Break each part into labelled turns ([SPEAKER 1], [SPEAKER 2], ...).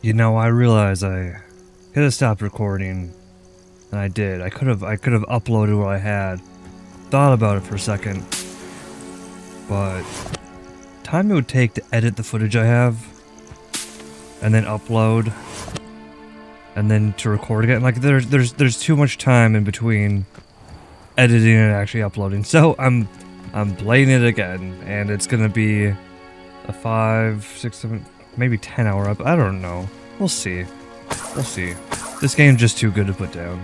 [SPEAKER 1] You know, I realize I could have stopped recording, and I did. I could have I could have uploaded what I had. Thought about it for a second, but time it would take to edit the footage I have, and then upload, and then to record again. Like there's there's there's too much time in between editing and actually uploading. So I'm I'm playing it again, and it's gonna be a five, six, seven, maybe ten hour up. I don't know. We'll see. We'll see. This game's just too good to put down.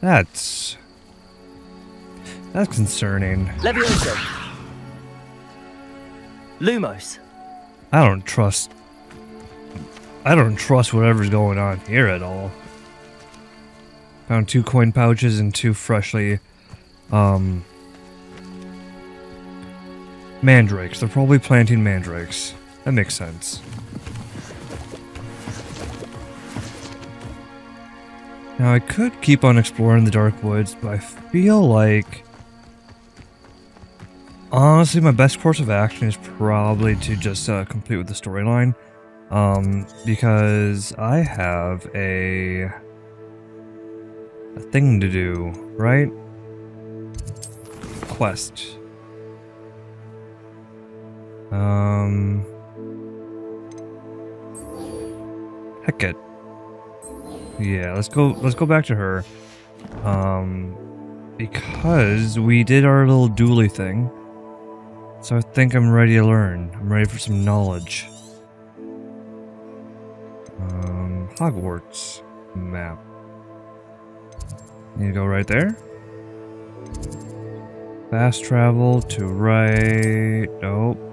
[SPEAKER 1] That's that's concerning.
[SPEAKER 2] Levioso. Lumos.
[SPEAKER 1] I don't trust. I don't trust whatever's going on here at all. Found two coin pouches and two freshly, um, mandrakes. They're probably planting mandrakes. That makes sense. Now I could keep on exploring the dark woods, but I feel like honestly my best course of action is probably to just uh, complete with the storyline, um, because I have a a thing to do, right? Quest. Um. Heck it. Yeah, let's go. Let's go back to her. Um, because we did our little dually thing. So I think I'm ready to learn. I'm ready for some knowledge. Um, Hogwarts map. Need to go right there. Fast travel to right. Nope.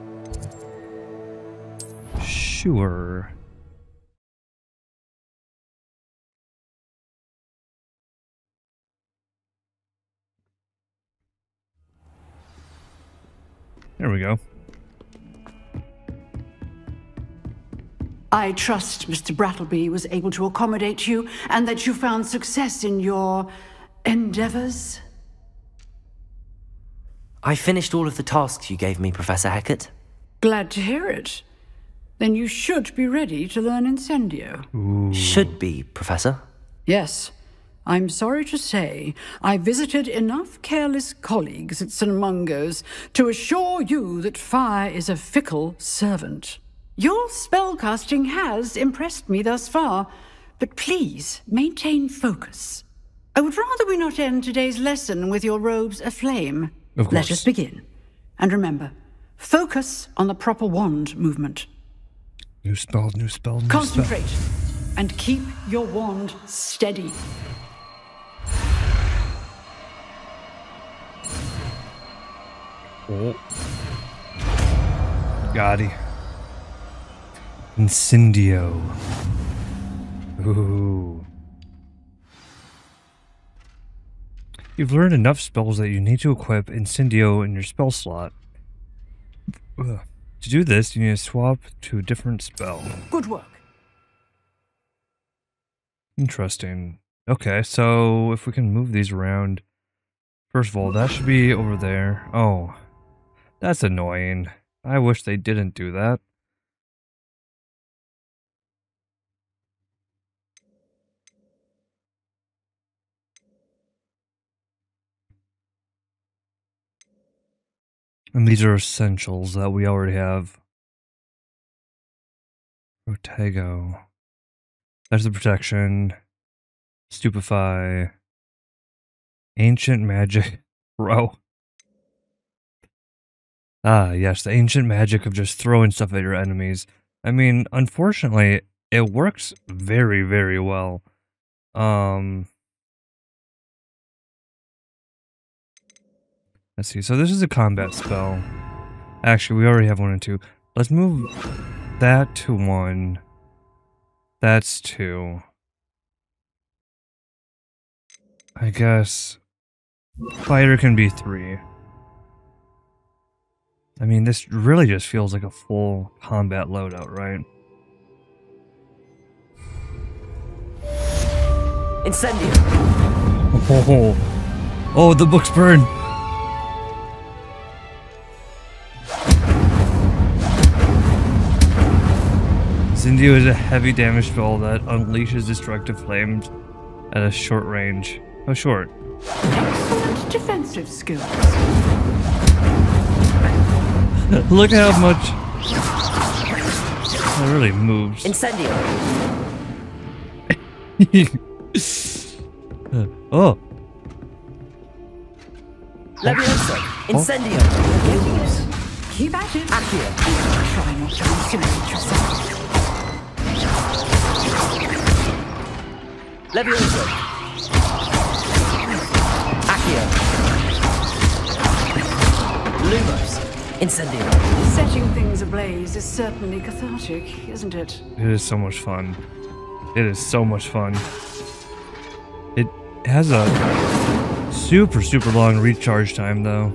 [SPEAKER 1] Sure. There we go.
[SPEAKER 3] I trust Mr. Brattleby was able to accommodate you and that you found success in your endeavors.
[SPEAKER 2] I finished all of the tasks you gave me, Professor Hecat.
[SPEAKER 3] Glad to hear it. Then you should be ready to learn Incendio.
[SPEAKER 2] Should be, Professor.
[SPEAKER 3] Yes. I'm sorry to say, I visited enough careless colleagues at St. Mungo's to assure you that fire is a fickle servant. Your spellcasting has impressed me thus far, but please maintain focus. I would rather we not end today's lesson with your robes aflame.
[SPEAKER 1] Of course.
[SPEAKER 3] Let us begin. And remember, focus on the proper wand movement.
[SPEAKER 1] New spell, new spell, new
[SPEAKER 3] Concentrate and keep your wand steady.
[SPEAKER 1] spell. Oh. Gotti. Incendio. Ooh. You've learned enough spells that you need to equip Incendio in your spell slot. Ugh. To do this, you need to swap to a different spell.
[SPEAKER 3] Good work.
[SPEAKER 1] Interesting. Okay, so if we can move these around. First of all, that should be over there. Oh, that's annoying. I wish they didn't do that. And these are essentials that we already have. Protego. There's the protection. Stupefy. Ancient magic. Bro. Ah, yes, the ancient magic of just throwing stuff at your enemies. I mean, unfortunately, it works very, very well. Um. Let's see. So this is a combat spell. Actually, we already have one and two. Let's move that to one. That's two. I guess fighter can be three. I mean, this really just feels like a full combat loadout, right?
[SPEAKER 2] Incendio.
[SPEAKER 1] Oh, oh, oh the book's burned. Incendio is a heavy damage spell that unleashes destructive flames at a short range. How short?
[SPEAKER 3] Excellent defensive skills.
[SPEAKER 1] Look how much it really moves.
[SPEAKER 2] Incendio.
[SPEAKER 1] oh,
[SPEAKER 2] Levioso. Incendio.
[SPEAKER 3] Keep at it.
[SPEAKER 2] Accio.
[SPEAKER 3] Try not to incinerate yourself.
[SPEAKER 2] Levioso. Accio. Lumos. Incendio.
[SPEAKER 3] Setting things ablaze is certainly cathartic, isn't it?
[SPEAKER 1] it is so much fun. It is so much fun. It has a super, super long recharge time, though.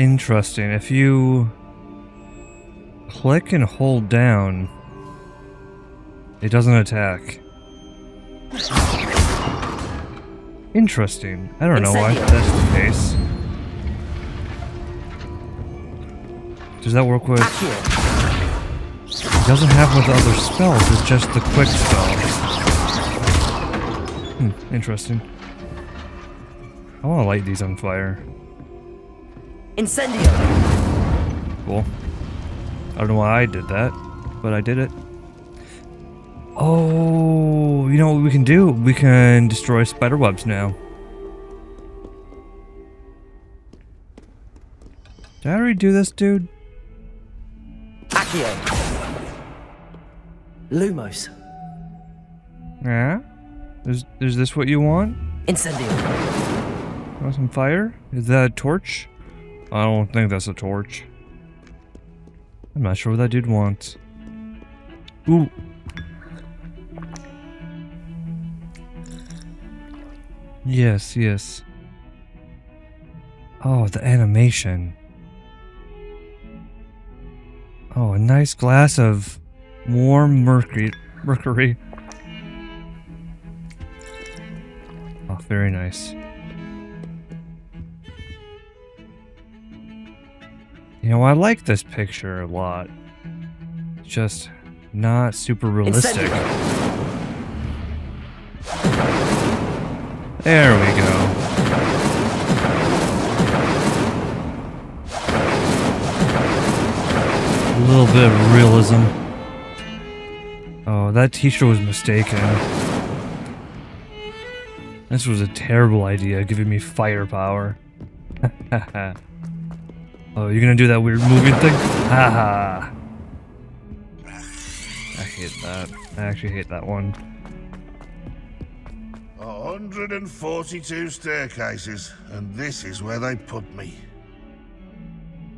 [SPEAKER 1] Interesting. If you click and hold down, it doesn't attack. Interesting. I don't know why that's the case. Does that work with... It doesn't have with other spells, it's just the quick spell. Hmm, interesting. I want to light these on fire.
[SPEAKER 2] Incendio.
[SPEAKER 1] Cool. I don't know why I did that, but I did it. Oh, you know what we can do? We can destroy spider webs now. Did I already do this, dude?
[SPEAKER 2] Accio. Lumos.
[SPEAKER 1] Yeah? Is, is this what you want?
[SPEAKER 2] Incendio.
[SPEAKER 1] Want some fire? Is that a torch? I don't think that's a torch. I'm not sure what that dude wants. Ooh. Yes, yes. Oh, the animation. Oh, a nice glass of warm mercury. Mercury. Oh, very nice. You know, I like this picture a lot. It's just not super realistic.
[SPEAKER 2] Incendio.
[SPEAKER 1] There we go. A little bit of realism. Oh, that teacher was mistaken. This was a terrible idea, giving me firepower. oh, you're gonna do that weird moving thing? Haha. I hate that. I actually hate that one.
[SPEAKER 4] 142 staircases, and this is where they put me.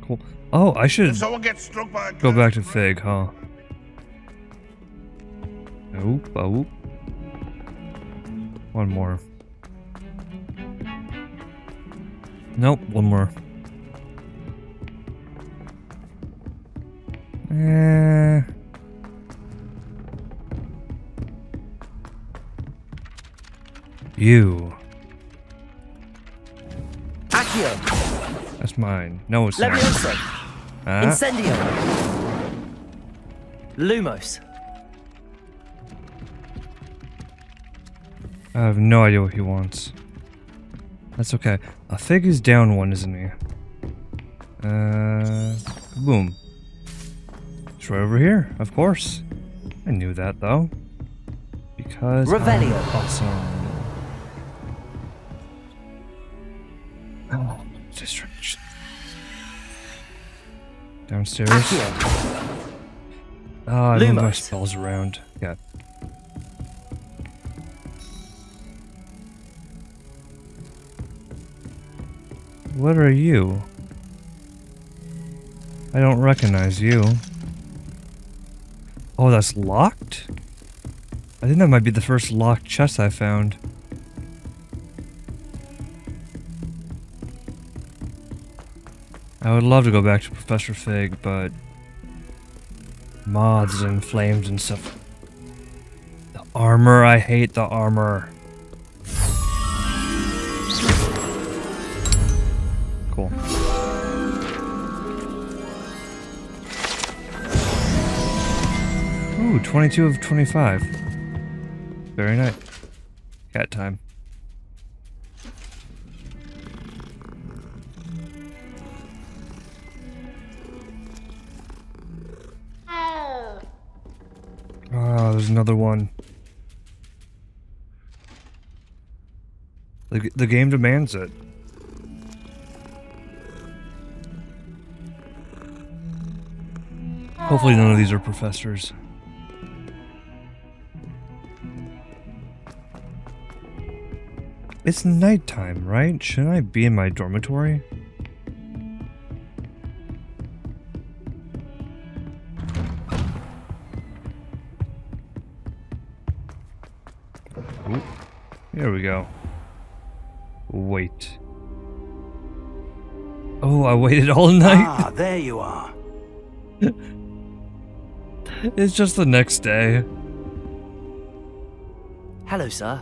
[SPEAKER 1] Cool. Oh, I should
[SPEAKER 4] If someone gets struck by a
[SPEAKER 1] go back to Fig, huh? Oop, oop. One more. Nope. One more. Eh. You.
[SPEAKER 2] Accio.
[SPEAKER 1] That's mine. No, it's not.
[SPEAKER 2] Levioso.
[SPEAKER 1] Huh?
[SPEAKER 2] Incendio. Lumos.
[SPEAKER 1] I have no idea what he wants. That's okay. I think he's down one, isn't he? Uh, boom. It's right over here, of course. I knew that though. Because I'm awesome. Oh, distraction. Downstairs.
[SPEAKER 2] Accio.
[SPEAKER 1] Oh, I move my spells around. Yeah. What are you? I don't recognize you. Oh, that's locked? I think that might be the first locked chest I found. I would love to go back to Professor Fig, but mods and flames and stuff. The armor, I hate the armor. Cool. Ooh, 22 of 25. Very nice. Cat time. Oh, ah, there's another one. The, the game demands it. Hopefully none of these are professors. It's nighttime, right? Shouldn't I be in my dormitory? Ooh, Here we go. Wait. Oh, I waited all night.
[SPEAKER 5] Ah, there you are.
[SPEAKER 1] It's just the next day.
[SPEAKER 2] Hello, sir.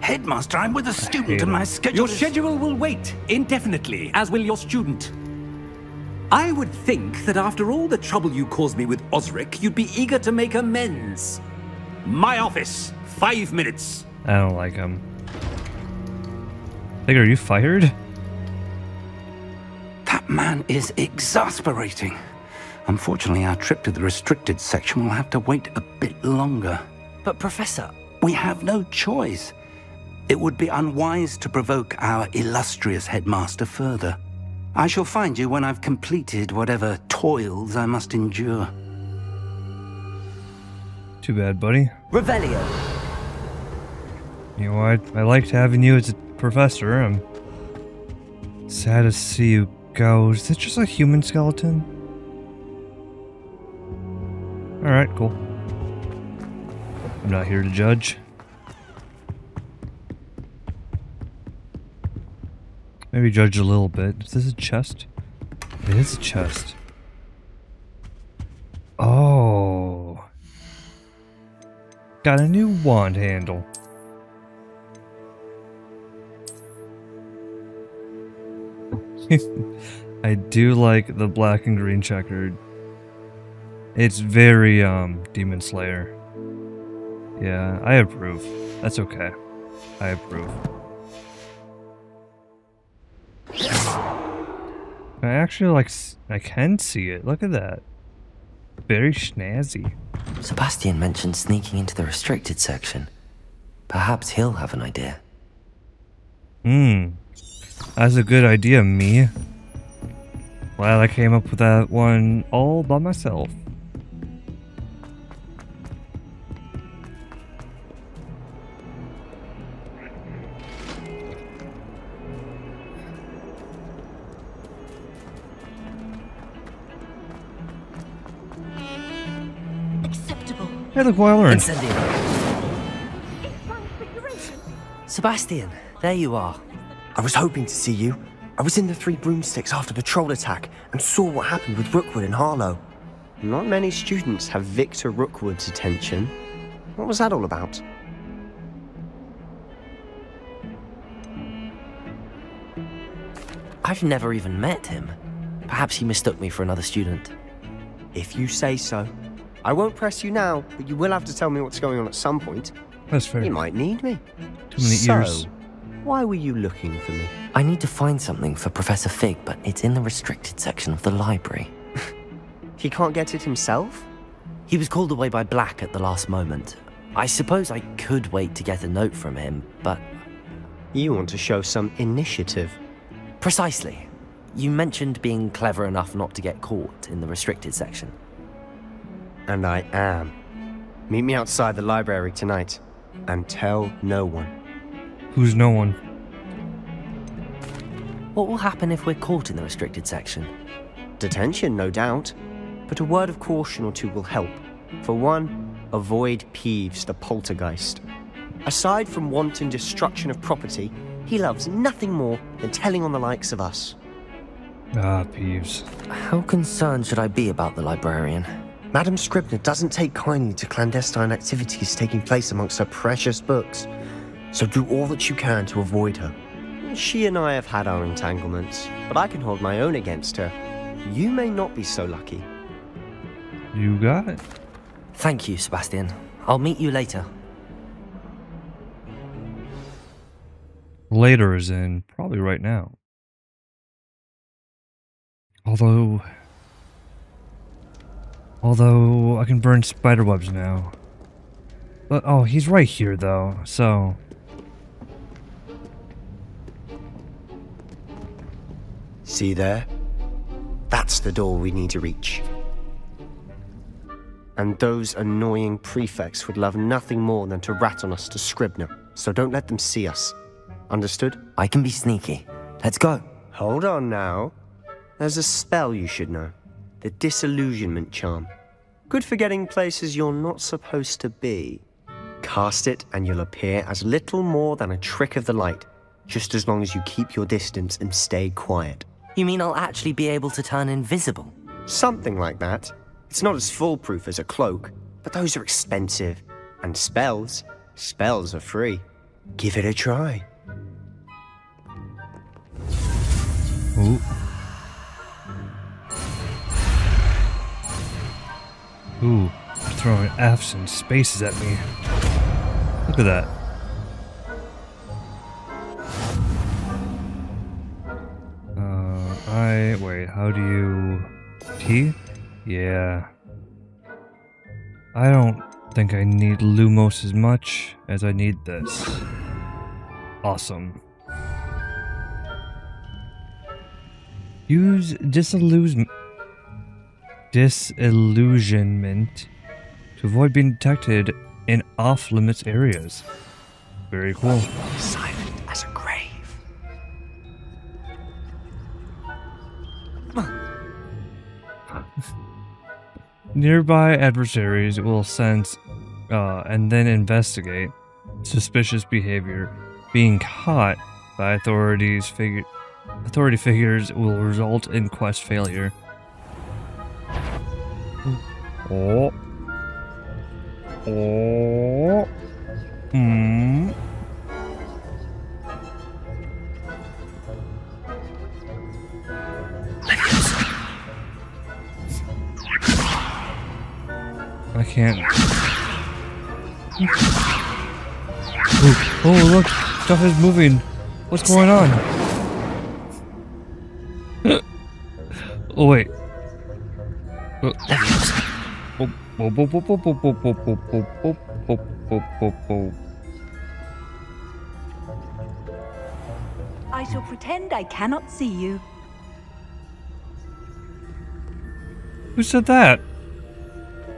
[SPEAKER 5] Headmaster, I'm with a student and my schedule
[SPEAKER 6] Your
[SPEAKER 5] is-
[SPEAKER 6] schedule will wait indefinitely, as will your student. I would think that after all the trouble you caused me with Osric, you'd be eager to make amends. My office, five minutes.
[SPEAKER 1] I don't like him. Fig, are you fired?
[SPEAKER 5] That man is exasperating. Unfortunately, our trip to the restricted section will have to wait a bit longer.
[SPEAKER 2] But, Professor,
[SPEAKER 5] We have no choice. It would be unwise to provoke our illustrious headmaster further. I shall find you when I've completed whatever toils I must endure.
[SPEAKER 1] Too bad, buddy.
[SPEAKER 2] Revelio.
[SPEAKER 1] You know, I, I liked having you as a professor. I'm sad to see you go. Is this just a human skeleton? Alright, cool. I'm not here to judge. Maybe judge a little bit. Is this a chest? It is a chest. Oh. Got a new wand handle. I do like the black and green checkered. It's very um Demon Slayer. Yeah, I approve. That's okay. I approve. I actually like I can see it. Look at that. Very snazzy.
[SPEAKER 2] Sebastian mentioned sneaking into the restricted section. Perhaps he'll have an idea.
[SPEAKER 1] Hmm. That's a good idea, me. Glad I came up with that one all by myself. Hey, look what I learned.
[SPEAKER 2] Incendio. Sebastian, there you are.
[SPEAKER 7] I was hoping to see you. I was in the Three Broomsticks after the troll attack and saw what happened with Rookwood and Harlow.
[SPEAKER 8] Not many students have Victor Rookwood's attention. What was that all about?
[SPEAKER 2] I've never even met him. Perhaps he mistook me for another student.
[SPEAKER 8] If you say so. I won't press you now, but you will have to tell me what's going on at some point.
[SPEAKER 1] That's fair.
[SPEAKER 8] You might need me.
[SPEAKER 1] Too many
[SPEAKER 8] so,
[SPEAKER 1] ears.
[SPEAKER 8] why were you looking for me?
[SPEAKER 2] I need to find something for Professor Fig, but it's in the restricted section of the library.
[SPEAKER 8] He can't get it himself?
[SPEAKER 2] He was called away by Black at the last moment. I suppose I could wait to get a note from him, but
[SPEAKER 8] You want to show some initiative.
[SPEAKER 2] precisely. You mentioned being clever enough not to get caught in the restricted section.
[SPEAKER 8] And I am. Meet me outside the library tonight. And tell no one.
[SPEAKER 1] Who's no one?
[SPEAKER 2] What will happen if we're caught in the restricted section?
[SPEAKER 8] Detention, no doubt. But a word of caution or two will help. For one, avoid Peeves, the poltergeist. Aside from wanton destruction of property, he loves nothing more than telling on the likes of us.
[SPEAKER 1] Ah, Peeves.
[SPEAKER 2] How concerned should I be about the librarian?
[SPEAKER 7] Madam Scribner doesn't take kindly to clandestine activities taking place amongst her precious books, so do all that you can to avoid her.
[SPEAKER 8] She and I have had our entanglements, but I can hold my own against her. You may not be so lucky.
[SPEAKER 1] You got it.
[SPEAKER 2] Thank you, Sebastian. I'll meet you later.
[SPEAKER 1] Later is in probably right now. Although... Although, I can burn spider webs now. But, oh, he's right here, though, so...
[SPEAKER 7] See there? That's the door we need to reach.
[SPEAKER 8] And those annoying prefects would love nothing more than to rat on us to Scribner, so don't let them see us. Understood?
[SPEAKER 2] I can be sneaky. Let's go.
[SPEAKER 8] Hold on now. There's a spell you should know. The Disillusionment Charm. Good for getting places you're not supposed to be. Cast it and you'll appear as little more than a trick of the light, just as long as you keep your distance and stay quiet.
[SPEAKER 2] You mean I'll actually be able to turn invisible?
[SPEAKER 8] Something like that. It's not as foolproof as a cloak, but those are expensive. And spells, spells are free. Give it a try.
[SPEAKER 1] Ooh. Ooh, throwing F's and spaces at me. Look at that. Uh, I, wait, how do you, T? Yeah. I don't think I need Lumos as much as I need this. Awesome. Use disillusion disillusionment to avoid being detected in off-limits areas. Very cool.
[SPEAKER 7] Silent as a grave.
[SPEAKER 1] Nearby adversaries will sense uh, and then investigate suspicious behavior. Being caught by authorities figure authority figures will result in quest failure. Oh. Oh. Hmm. I can't. Oh, oh, look! Stuff is moving! What's going on? oh, wait. Oh.
[SPEAKER 9] I shall pretend I cannot see you.
[SPEAKER 1] Who said that?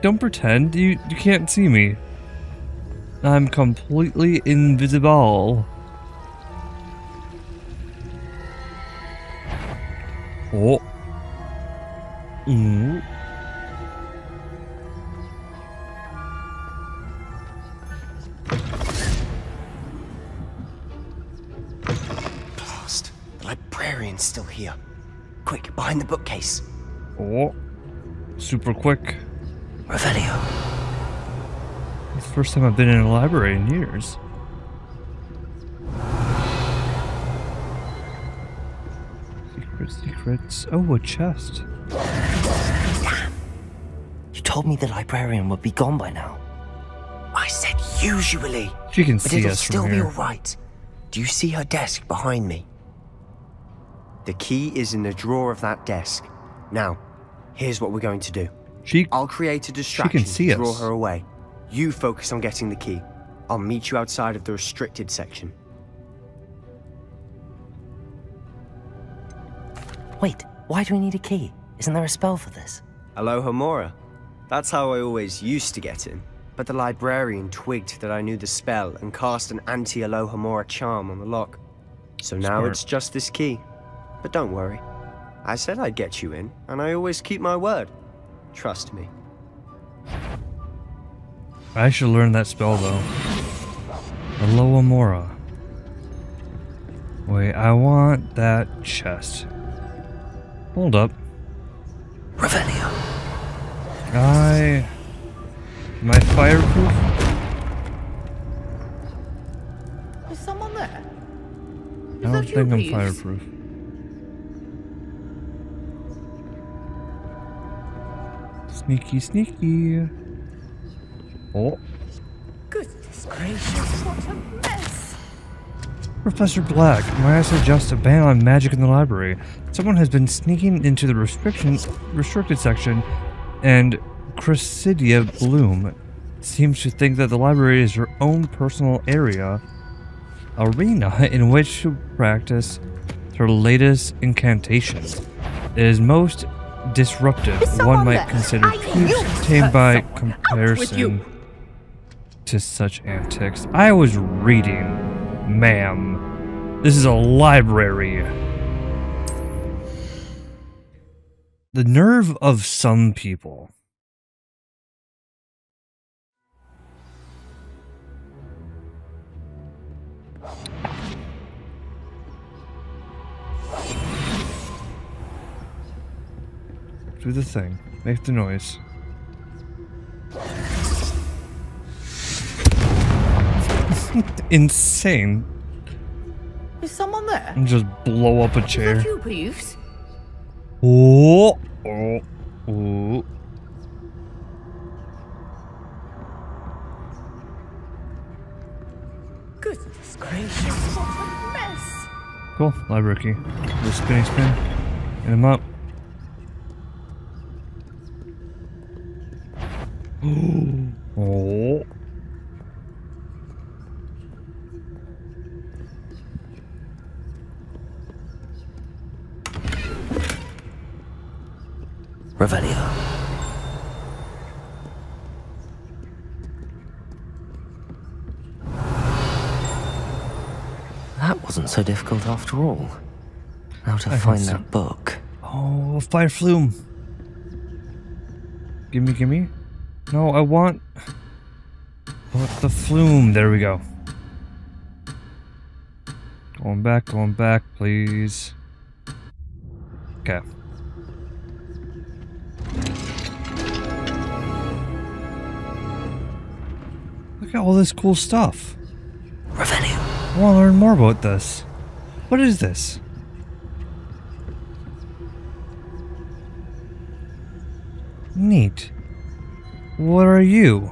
[SPEAKER 1] Don't pretend. You you can't see me. I'm completely invisible. Oh. Mm.
[SPEAKER 7] Librarian's still here. Quick, behind the bookcase.
[SPEAKER 1] Oh. Super quick.
[SPEAKER 2] Revelio.
[SPEAKER 1] It's the first time I've been in a library in years. Secrets, secrets. Oh, a chest.
[SPEAKER 2] You told me the librarian would be gone by now.
[SPEAKER 7] I said usually.
[SPEAKER 1] She can
[SPEAKER 7] But it'll
[SPEAKER 1] us
[SPEAKER 7] still be alright. Do you see her desk behind me?
[SPEAKER 8] The key is in the drawer of that desk. Now, here's what we're going to do.
[SPEAKER 1] She
[SPEAKER 8] I'll create a distraction
[SPEAKER 1] see
[SPEAKER 8] to draw
[SPEAKER 1] us.
[SPEAKER 8] her away. You focus on getting the key. I'll meet you outside of the restricted section.
[SPEAKER 2] Wait, why do we need a key? Isn't there a spell for this?
[SPEAKER 8] Alohomora. That's how I always used to get in. but the librarian twigged that I knew the spell and cast an anti-Alohomora charm on the lock. So now
[SPEAKER 1] Smart.
[SPEAKER 8] it's just this key. But don't worry. I said I'd get you in, and I always keep my word. Trust me.
[SPEAKER 1] I should learn that spell though. Alohomora. Wait, I want that chest. Hold up.
[SPEAKER 2] Revelio.
[SPEAKER 1] I... Am I fireproof?
[SPEAKER 10] Is someone there?
[SPEAKER 1] I don't
[SPEAKER 10] that you,
[SPEAKER 1] think I'm
[SPEAKER 10] Peeves?
[SPEAKER 1] fireproof. Sneaky, sneaky. Oh,
[SPEAKER 10] Goodness gracious, what a mess!
[SPEAKER 1] Professor Black, may I suggest a ban on magic in the library? Someone has been sneaking into the restriction restricted section, and Cressida Blume seems to think that the library is her own personal area, arena in which to practice her latest incantations. It is most disruptive.
[SPEAKER 10] Is
[SPEAKER 1] One might consider
[SPEAKER 10] I
[SPEAKER 1] peace
[SPEAKER 10] knew
[SPEAKER 1] tamed by
[SPEAKER 10] someone. Out with
[SPEAKER 1] comparison to such antics. I was reading, ma'am. This is a library. The nerve of some people. Do the thing. Make the noise. Insane.
[SPEAKER 10] Is someone there?
[SPEAKER 1] And just blow up a
[SPEAKER 10] Is that
[SPEAKER 1] chair.
[SPEAKER 10] you, Peeves?
[SPEAKER 1] Oh, oh, oh.
[SPEAKER 10] Goodness gracious, what a mess!
[SPEAKER 1] Cool. Library key. The spinny spin. And him up. Oh.
[SPEAKER 2] Revelio. That wasn't so difficult after all. Now to
[SPEAKER 1] I
[SPEAKER 2] find that book.
[SPEAKER 1] Oh, fire flume. Gimme, gimme. No, I want. The flume. There we go. Going back, going back, please. Okay. Look at all this cool stuff.
[SPEAKER 2] Revelio.
[SPEAKER 1] I want to learn more about this. What is this? Neat. What are you?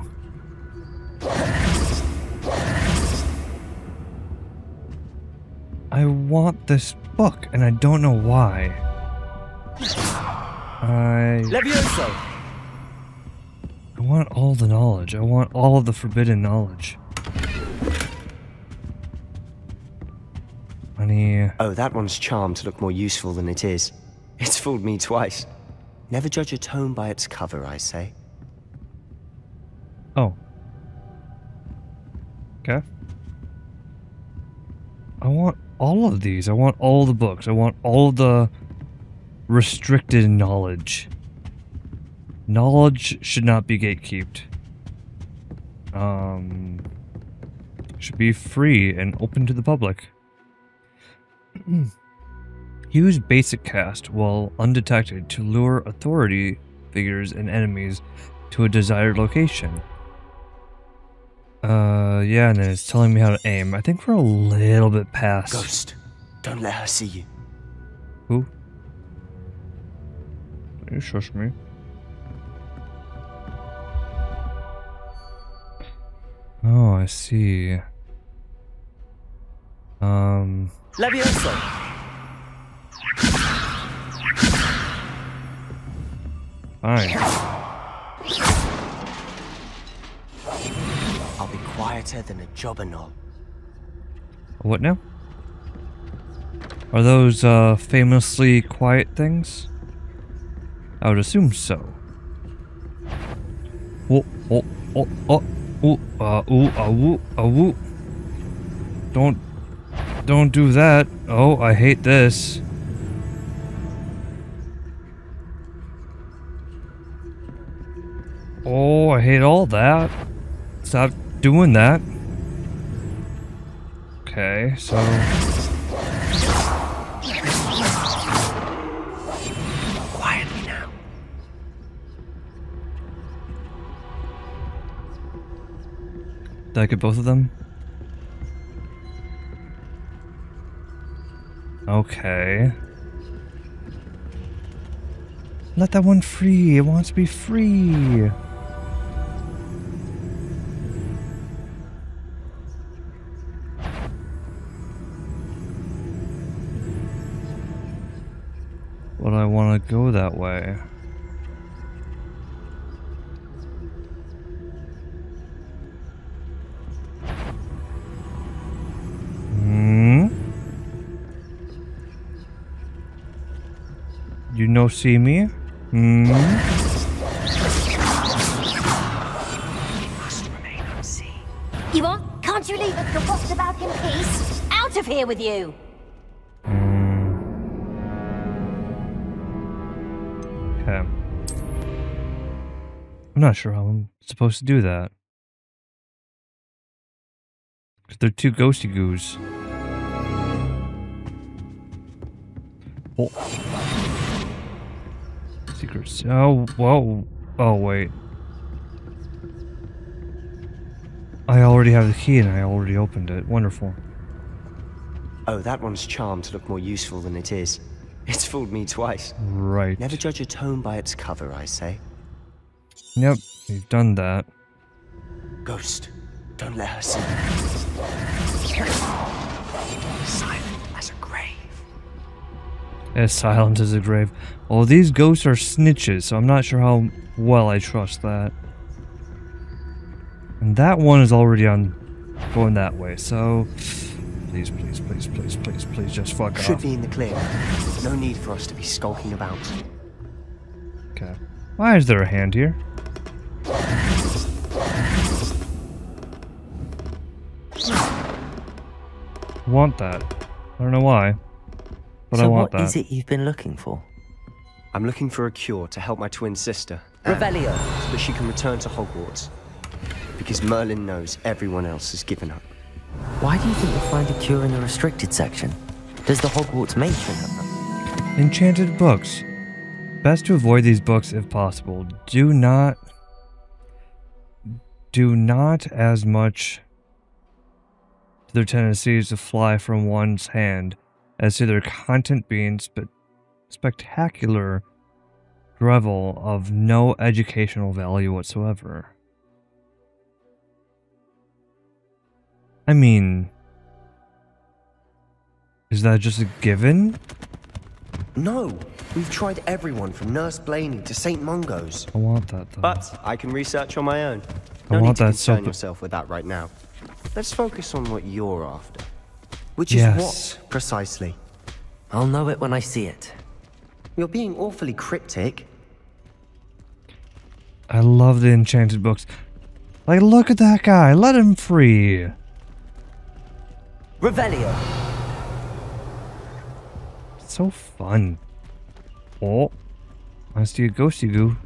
[SPEAKER 1] I want this book, and I don't know why. I
[SPEAKER 8] Levioso!
[SPEAKER 1] I want all the knowledge. I want all of the forbidden knowledge. Honey,
[SPEAKER 8] Oh, that one's charmed to look more useful than it is. It's fooled me twice. Never judge a tome by its cover, I say.
[SPEAKER 1] Oh. Okay. I want all of these. I want all the books. I want all the restricted knowledge. Knowledge should not be gatekept. Um, should be free and open to the public. Use basic cast while undetected to lure authority figures and enemies to a desired location. Uh, yeah, and it's telling me how to aim. I think we're a little bit past.
[SPEAKER 8] Ghost, don't let her see you.
[SPEAKER 1] Who? You shush me. Oh, I see. Um,
[SPEAKER 8] Levioso!
[SPEAKER 1] fine.
[SPEAKER 8] I'll be quieter than a jobberknoll.
[SPEAKER 1] What now? Are those, uh, famously quiet things? I would assume so. Oh, oh, Oh, oh, ooh, uh, ooh, uh, woo, uh, woo. Don't, don't do that. Oh, I hate this. Oh, I hate all that. Stop doing that. Okay, so...
[SPEAKER 8] Quietly now.
[SPEAKER 1] Did I get both of them? Okay. Let that one free. It wants to be free. Want to go that way. Hmm? You no see me? Hmm?
[SPEAKER 11] You what? Can't you leave us to about in peace? Out of here with you!
[SPEAKER 1] I'm not sure how I'm supposed to do that. 'Cause they're two ghosty goos. Oh. Secrets. Oh, whoa. Oh, wait. I already have the key and I already opened it. Wonderful.
[SPEAKER 8] Oh, that one's charmed to look more useful than it is. It's fooled me twice.
[SPEAKER 1] Right.
[SPEAKER 8] Never judge a tome by its cover, I say.
[SPEAKER 1] Yep, we've done that.
[SPEAKER 8] Ghost, don't let her see. Silent as a grave.
[SPEAKER 1] As silent as a grave. Oh, these ghosts are snitches, so I'm not sure how well I trust that. And that one is already on going that way, so please, please, please, please, please, please, just fuck
[SPEAKER 8] Should
[SPEAKER 1] off.
[SPEAKER 8] be in the clear. No need for us to be skulking about.
[SPEAKER 1] Okay. Why is there a hand here? Want that. I don't know why, but
[SPEAKER 2] so
[SPEAKER 1] I want
[SPEAKER 2] what
[SPEAKER 1] that.
[SPEAKER 2] is it you've been looking for?
[SPEAKER 8] I'm looking for a cure to help my twin sister.
[SPEAKER 2] Revelio.
[SPEAKER 8] So that she can return to Hogwarts. Because Merlin knows everyone else has given up.
[SPEAKER 2] Why do you think you'll find a cure in the restricted section? Does the Hogwarts matron have them?
[SPEAKER 1] Enchanted books. Best to avoid these books if possible. Do not. Do not as much to their tendencies to fly from one's hand as to their content being spe- spectacular drivel of no educational value whatsoever. I mean, is that just a given?
[SPEAKER 8] No! We've tried everyone from Nurse Blainey to St. Mungo's.
[SPEAKER 1] I want that though.
[SPEAKER 8] But I can research on my own.
[SPEAKER 1] I
[SPEAKER 8] No
[SPEAKER 1] want
[SPEAKER 8] need to
[SPEAKER 1] that
[SPEAKER 8] concern
[SPEAKER 1] ba-
[SPEAKER 8] yourself with that right now. Let's focus on what you're after. Which
[SPEAKER 1] Yes.
[SPEAKER 8] is what, precisely?
[SPEAKER 2] I'll know it when I see it.
[SPEAKER 8] You're being awfully cryptic.
[SPEAKER 1] I love the enchanted books. Like, look at that guy. Let him free.
[SPEAKER 2] Revelio.
[SPEAKER 1] It's so fun. Oh, I see a ghosty goo.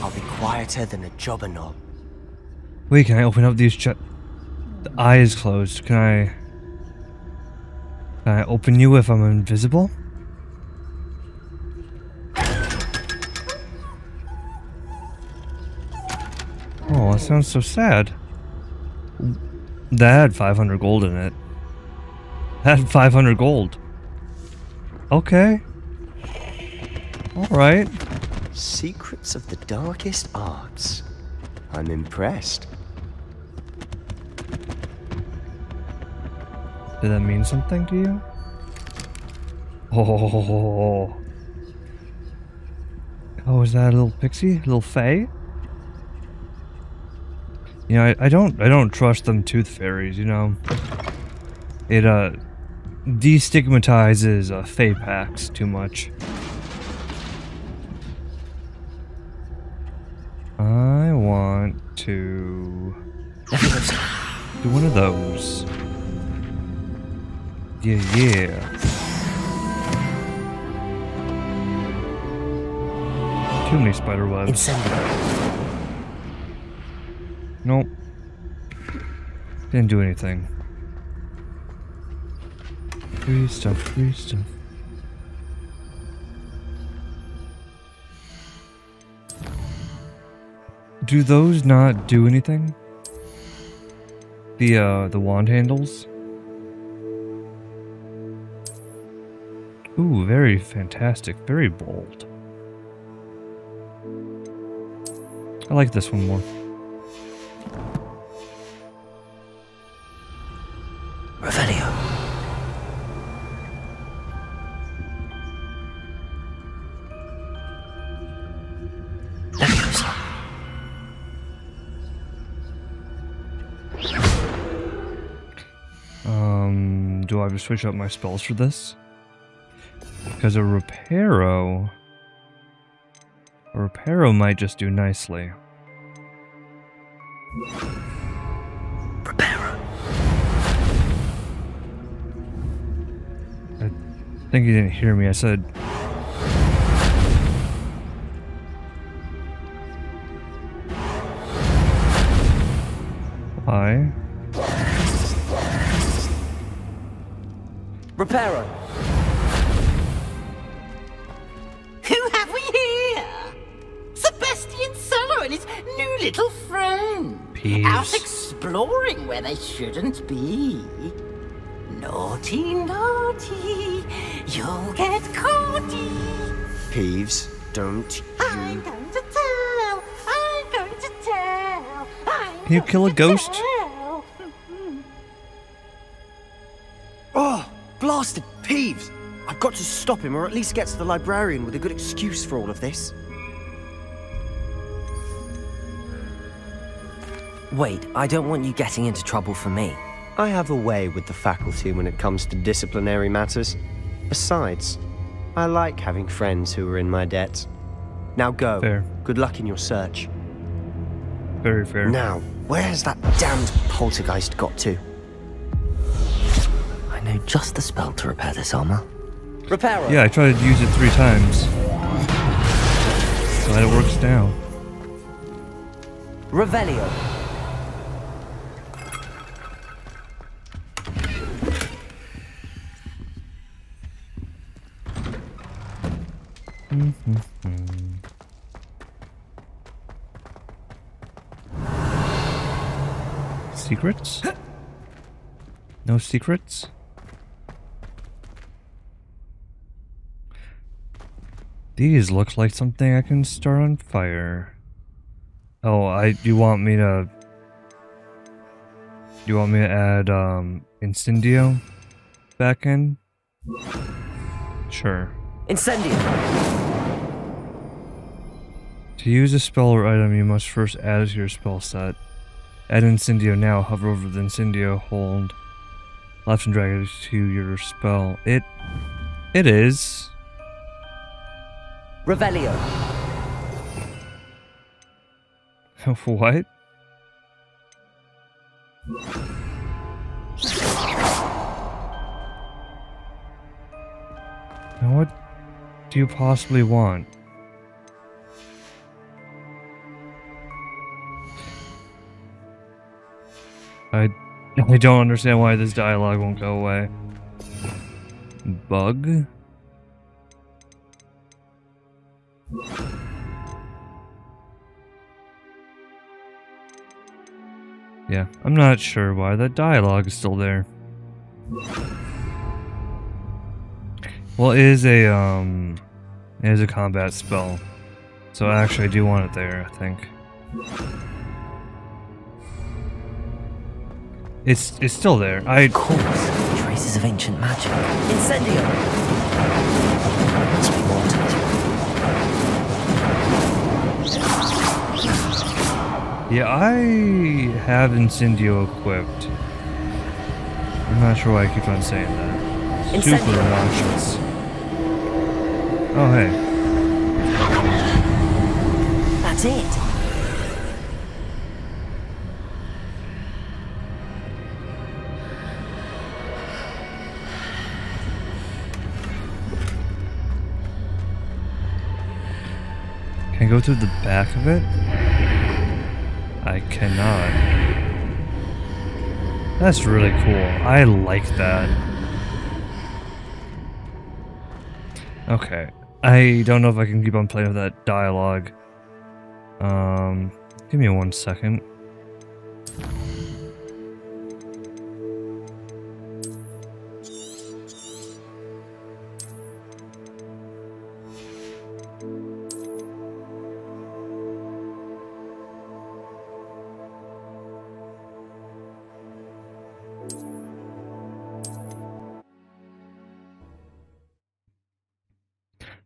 [SPEAKER 8] I'll be quieter than a jobberknoll.
[SPEAKER 1] Wait, can I open up these ch- The eye is closed. Can I... Can I open you if I'm invisible? Oh, that sounds so sad. That had 500 gold in it. That had 500 gold. Okay. Alright.
[SPEAKER 8] Secrets of the darkest arts. I'm impressed.
[SPEAKER 1] Did that mean something to you? Oh. Oh, is that a little pixie? A little fae? You know, I, I don't I don't trust them tooth fairies, you know. It uh destigmatizes uh, fae packs too much. I want to do one of those. Yeah, yeah. Too many spider webs.
[SPEAKER 2] Incendio.
[SPEAKER 1] Nope. Didn't do anything. Free stuff, free stuff. Do those not do anything? The uh the wand handles? Ooh, very fantastic, very bold. I like this one more.
[SPEAKER 2] Revelio.
[SPEAKER 1] To switch up my spells for this? Because a Reparo... A Reparo might just do nicely.
[SPEAKER 2] Reparo.
[SPEAKER 1] I think you didn't hear me. I said... Why?
[SPEAKER 2] Reparo.
[SPEAKER 12] Who have we here? Sebastian Sallow and his new little friend.
[SPEAKER 1] Peeves.
[SPEAKER 12] Out exploring where they shouldn't be. Naughty, naughty, you'll get caughty.
[SPEAKER 8] Peeves, don't you...
[SPEAKER 12] I'm going to tell, I'm going to tell. I'm
[SPEAKER 1] Can you kill a ghost?
[SPEAKER 12] tell.
[SPEAKER 8] Stop him, or at least get to the librarian with a good excuse for all of this.
[SPEAKER 2] Wait, I don't want you getting into trouble for me.
[SPEAKER 8] I have a way with the faculty when it comes to disciplinary matters. Besides, I like having friends who are in my debt. Now go.
[SPEAKER 1] Fair.
[SPEAKER 8] Good luck in your search.
[SPEAKER 1] Very fair.
[SPEAKER 8] Now, where has that damned poltergeist got to?
[SPEAKER 2] I know just the spell to repair this armor. Reparo.
[SPEAKER 1] Yeah, I tried to use it three times. Glad it works now.
[SPEAKER 2] Revelio.
[SPEAKER 1] Secrets? No secrets? These look like something I can start on fire. Oh, I you want me to you want me to add um Incendio back in? Sure.
[SPEAKER 2] Incendio.
[SPEAKER 1] To use a spell or item, you must first add it to your spell set. Add Incendio now, hover over the Incendio, hold left and drag it to your spell. It it is.
[SPEAKER 2] Revelio.
[SPEAKER 1] what? Now what do you possibly want? I I don't understand why this dialogue won't go away. Bug? Yeah, I'm not sure why that dialogue is still there. Well, it is a um, it is a combat spell, so I actually I do want it there. I think it's it's still there. I
[SPEAKER 2] Of course. Traces of ancient magic. Incendio. Must be more
[SPEAKER 1] Yeah, I have Incendio equipped. I'm not sure why I keep on saying that. Super obnoxious. Oh, hey.
[SPEAKER 2] That's it.
[SPEAKER 1] Can I go through the back of it? I cannot. That's really cool. I like that. Okay. I don't know if I can keep on playing with that dialogue. Um, give me one second.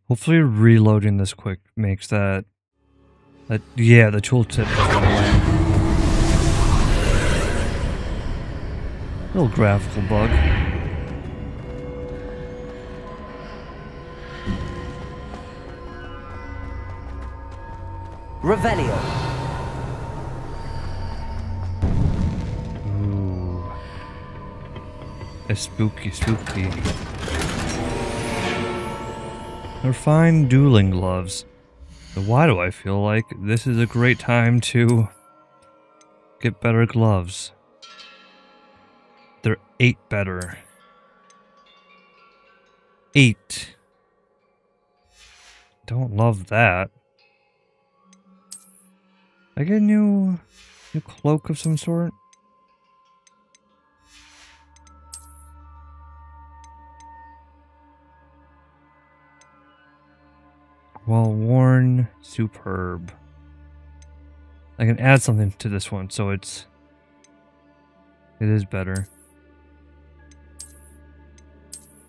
[SPEAKER 1] Hopefully reloading this quick makes that... that yeah, the tooltip. Little graphical bug.
[SPEAKER 2] Revelio.
[SPEAKER 1] Ooh. A spooky, spooky. They're fine dueling gloves. But why do I feel like this is a great time to get better gloves? They're eight better. Eight. Don't love that. I get a new, new cloak of some sort. Well worn, superb. I can add something to this one, so it's it is better.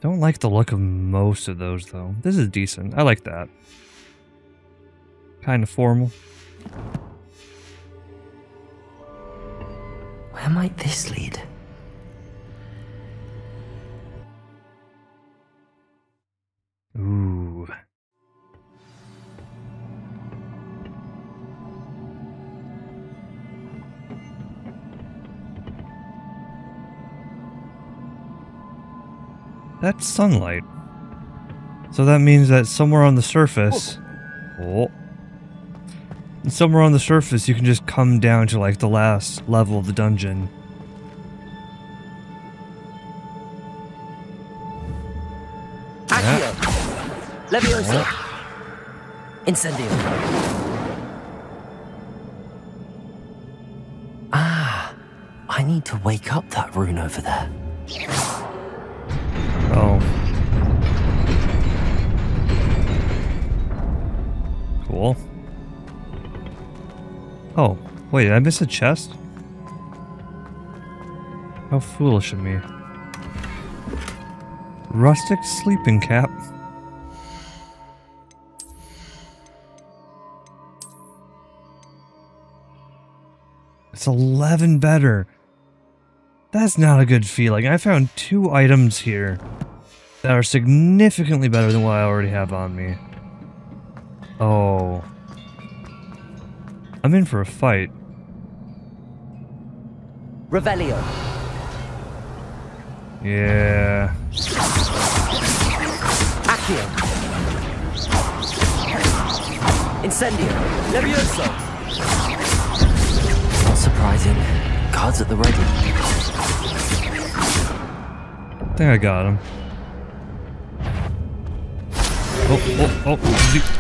[SPEAKER 1] Don't like the look of most of those though. This is decent. I like that. Kind of formal.
[SPEAKER 2] Where might this lead?
[SPEAKER 1] Ooh. That's sunlight. So that means that somewhere on the surface... Oh. Somewhere on the surface you can just come down to like the last level of the dungeon.
[SPEAKER 2] Accio. Levioso.
[SPEAKER 1] Yeah.
[SPEAKER 2] Incendio. Ah, I need to wake up that rune over there.
[SPEAKER 1] Cool. Oh, wait, did I miss a chest? How foolish of me. Rustic sleeping cap. It's 11 better. That's not a good feeling. I found two items here that are significantly better than what I already have on me. Oh. I'm in for a fight.
[SPEAKER 2] Revelio.
[SPEAKER 1] Yeah.
[SPEAKER 2] Accio. Incendio. Levioso. Not surprising. Cards at the ready.
[SPEAKER 1] I think I got him. Oh, oh, oh.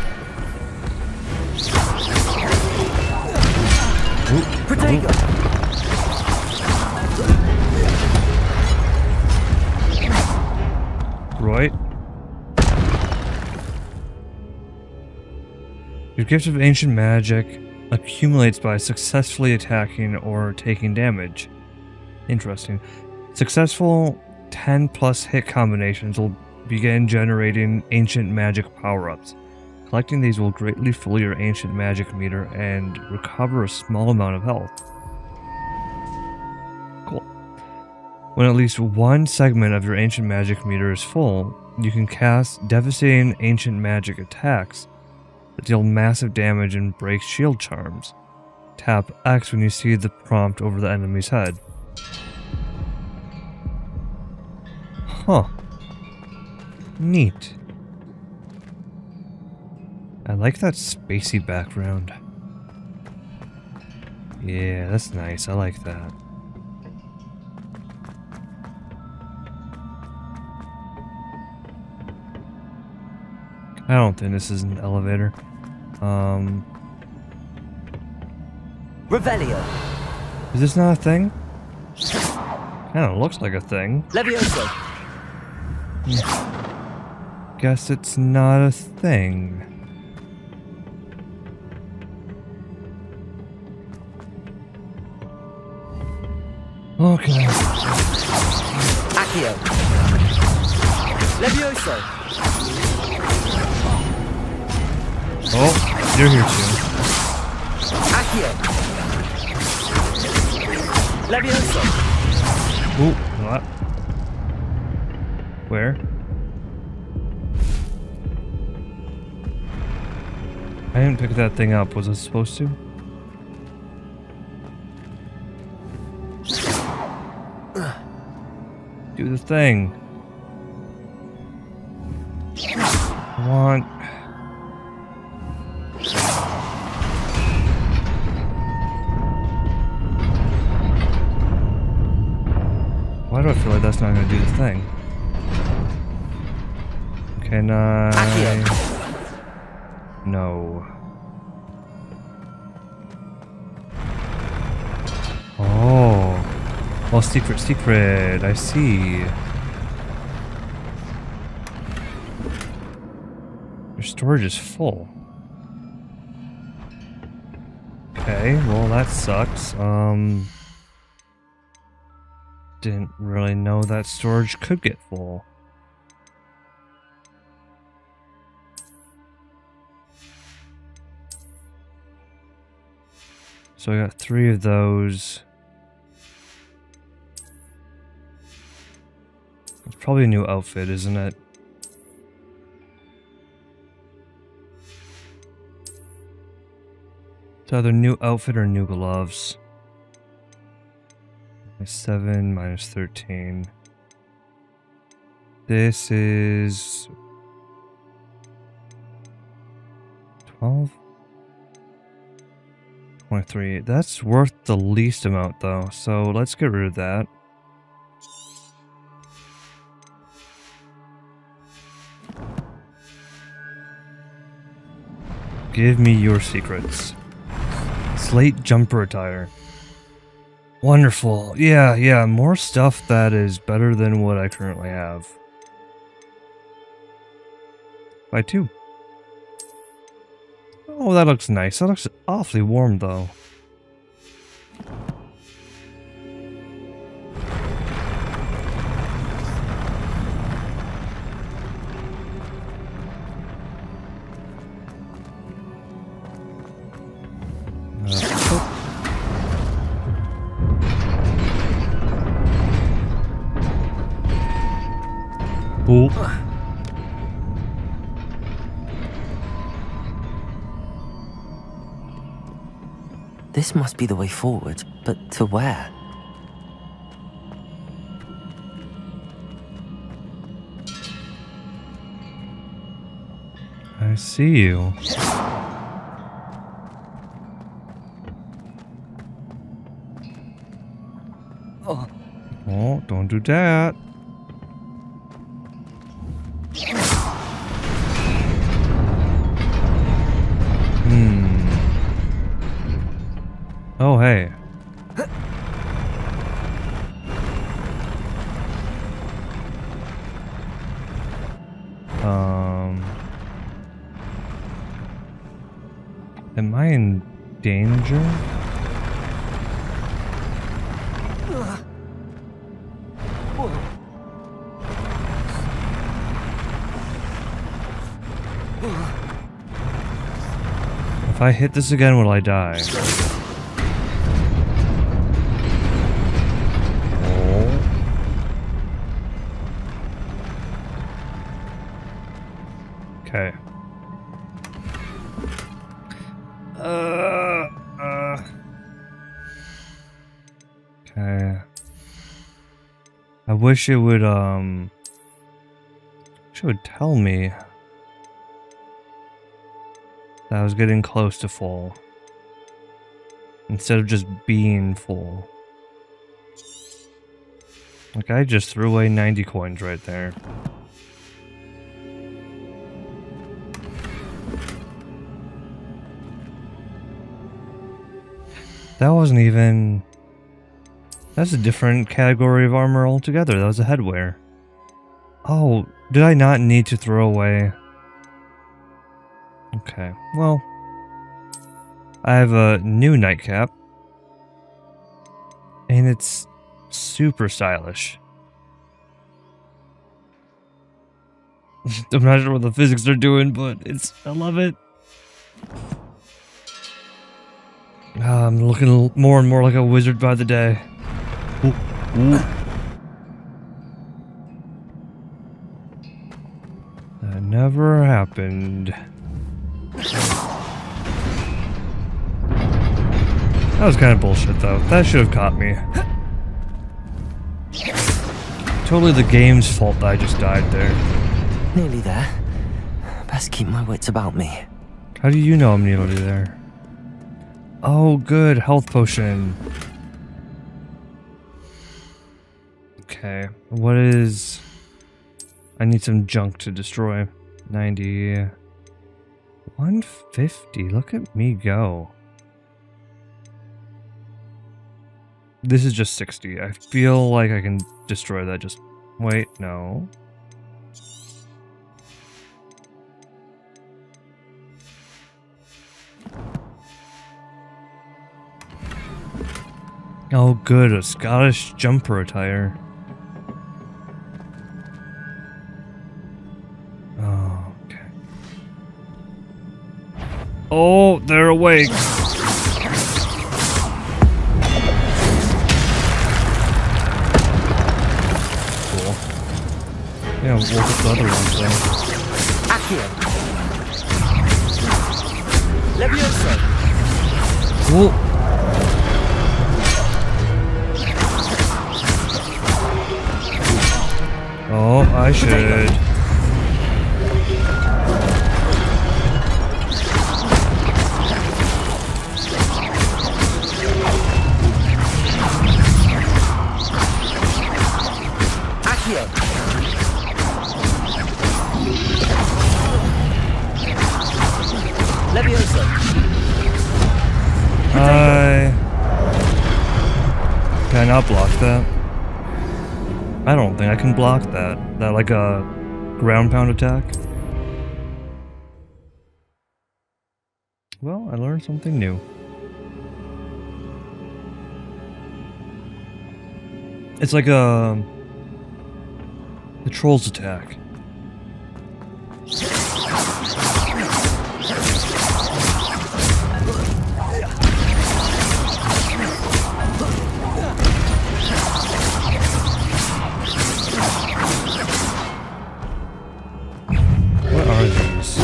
[SPEAKER 1] Right. Your gift of ancient magic accumulates by successfully attacking or taking damage. Interesting. Successful 10 plus hit combinations will begin generating ancient magic power-ups. Collecting these will greatly fill your ancient magic meter and recover a small amount of health. Cool. When at least one segment of your ancient magic meter is full, you can cast devastating ancient magic attacks that deal massive damage and break shield charms. Tap X when you see the prompt over the enemy's head. Huh. Neat. I like that spacey background. Yeah, that's nice. I like that. I don't think this is an elevator. Um,
[SPEAKER 2] Revelio.
[SPEAKER 1] is this not a thing? Kinda looks like a thing.
[SPEAKER 2] Levioso.
[SPEAKER 1] Guess it's not a thing. Okay.
[SPEAKER 2] Accio. Levioso.
[SPEAKER 1] Oh, you're here too.
[SPEAKER 2] Accio. Levioso.
[SPEAKER 1] Ooh, what? Where? I didn't pick that thing up. Was I supposed to? Do the thing. I want. Why do I feel like that's not going to do the thing? Can I? No. Oh. Oh, secret, secret. I see. Your storage is full. Okay, well that sucks. Um didn't really know that storage could get full. So I got three of those. It's probably a new outfit, isn't it? It's either new outfit or new gloves. Minus 7, minus 13. This is... 12? 23. That's worth the least amount though, so let's get rid of that. Give me your secrets. Slate jumper attire. Wonderful. Yeah, yeah, more stuff that is better than what I currently have. By two. Oh, that looks nice. That looks awfully warm, though.
[SPEAKER 2] This must be the way forward, but to where?
[SPEAKER 1] I see you.
[SPEAKER 2] Oh.
[SPEAKER 1] Oh, don't do that. If I hit this again, will I die? Wish it would, um... wish it would tell me. That I was getting close to full. Instead of just being full. Like, I just threw away 90 coins right there. That wasn't even... That's a different category of armor altogether. That was a headwear. Oh, did I not need to throw away... Okay, well... I have a new nightcap. And it's super stylish. I'm not sure what the physics are doing, but it's I love it. Ah, I'm looking more and more like a wizard by the day. Ooh. That never happened. That was kind of bullshit, though. That should have caught me. Totally the game's fault that I just died there.
[SPEAKER 2] Nearly there. Best keep my wits about me.
[SPEAKER 1] How do you know I'm nearly there? Oh, good. Health potion. Okay. What is... I need some junk to destroy. 90... 150. Look at me go. This is just 60. I feel like I can destroy that just... Wait, no. Oh good, a Scottish jumper attire. Oh, they're awake. Cool. Yeah, woke up the other ones though.
[SPEAKER 12] Accio. Levioso.
[SPEAKER 1] Cool. Oh, I should.
[SPEAKER 12] Accio. Levioso.
[SPEAKER 1] I... Can I not block that? I don't think I can block that. That like a ground pound attack. Well, I learned something new. It's like a the trolls attack. What are these?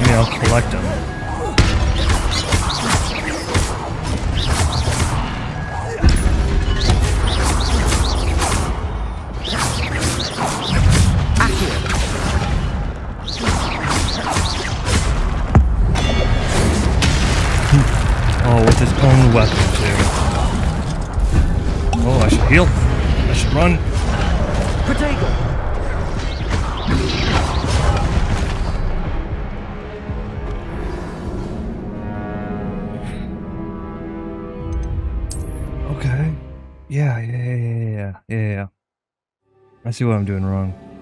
[SPEAKER 1] Mean, I'll collect them. Heal. I should run.
[SPEAKER 12] Protego.
[SPEAKER 1] Okay. Yeah, yeah, yeah, yeah, yeah, yeah, yeah. I see what I'm doing wrong.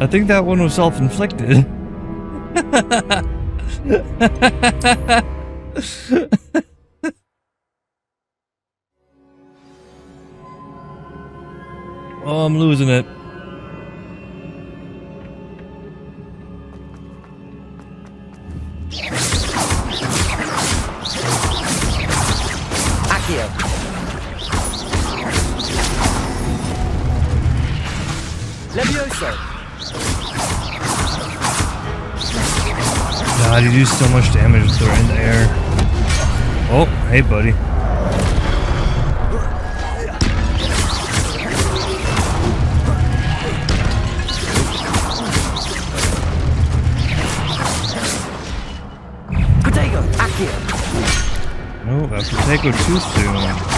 [SPEAKER 1] I think that one was self-inflicted. oh, I'm losing it. God, you do so much damage if they're in the air. Oh, hey, buddy. No, that's Protego too soon.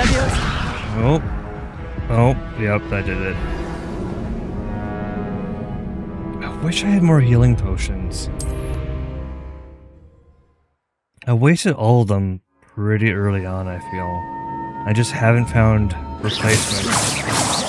[SPEAKER 1] Oh. Oh, yep, that did it. I wish I had more healing potions. I wasted all of them pretty early on, I feel. I just haven't found replacements.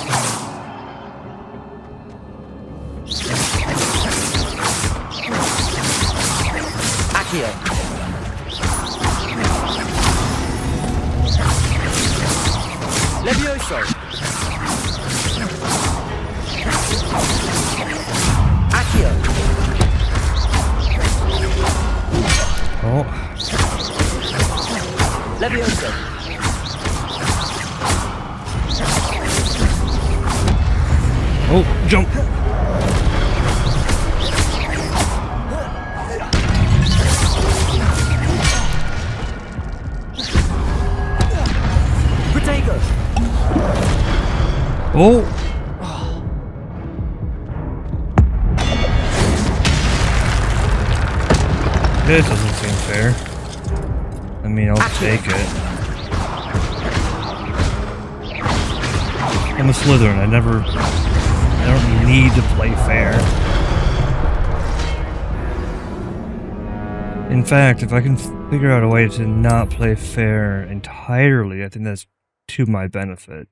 [SPEAKER 1] Fact, if I can figure out a way to not play fair entirely, I think that's to my benefit.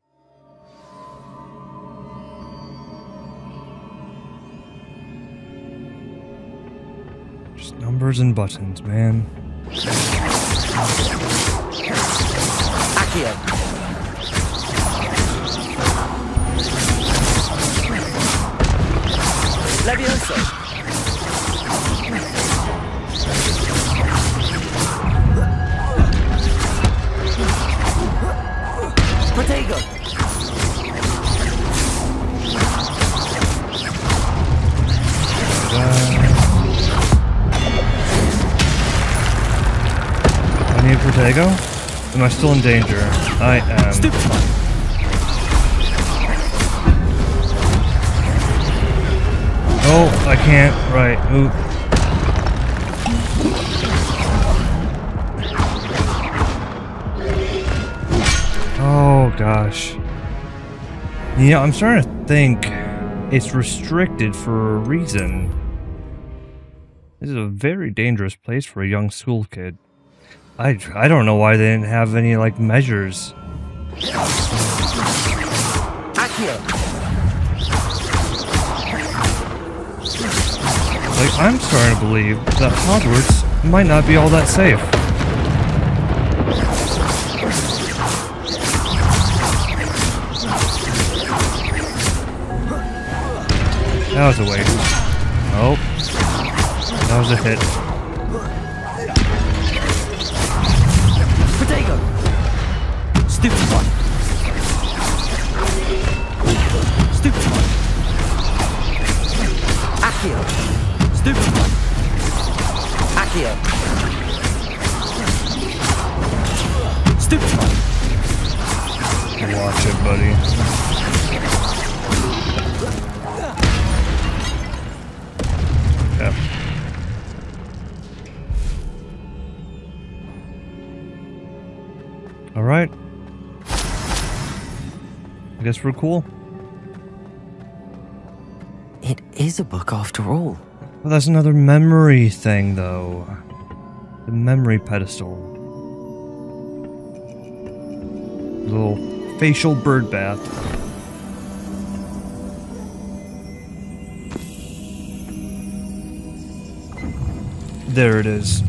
[SPEAKER 1] Just numbers and buttons, man.
[SPEAKER 2] Accio. Levioso. Protego.
[SPEAKER 1] I need Protego? Am I still in danger? I am. Oh, I can't. Right. Oop. Oh gosh. Yeah, I'm starting to think it's restricted for a reason. This is a very dangerous place for a young school kid. I, I don't know why they didn't have any like measures. Like I'm starting to believe that Hogwarts might not be all that safe. That was a waste. Oh, that was a hit. Guess we're cool.
[SPEAKER 2] It is a book after all.
[SPEAKER 1] Well, that's another memory thing, though. The memory pedestal. Little facial bird bath. There it is.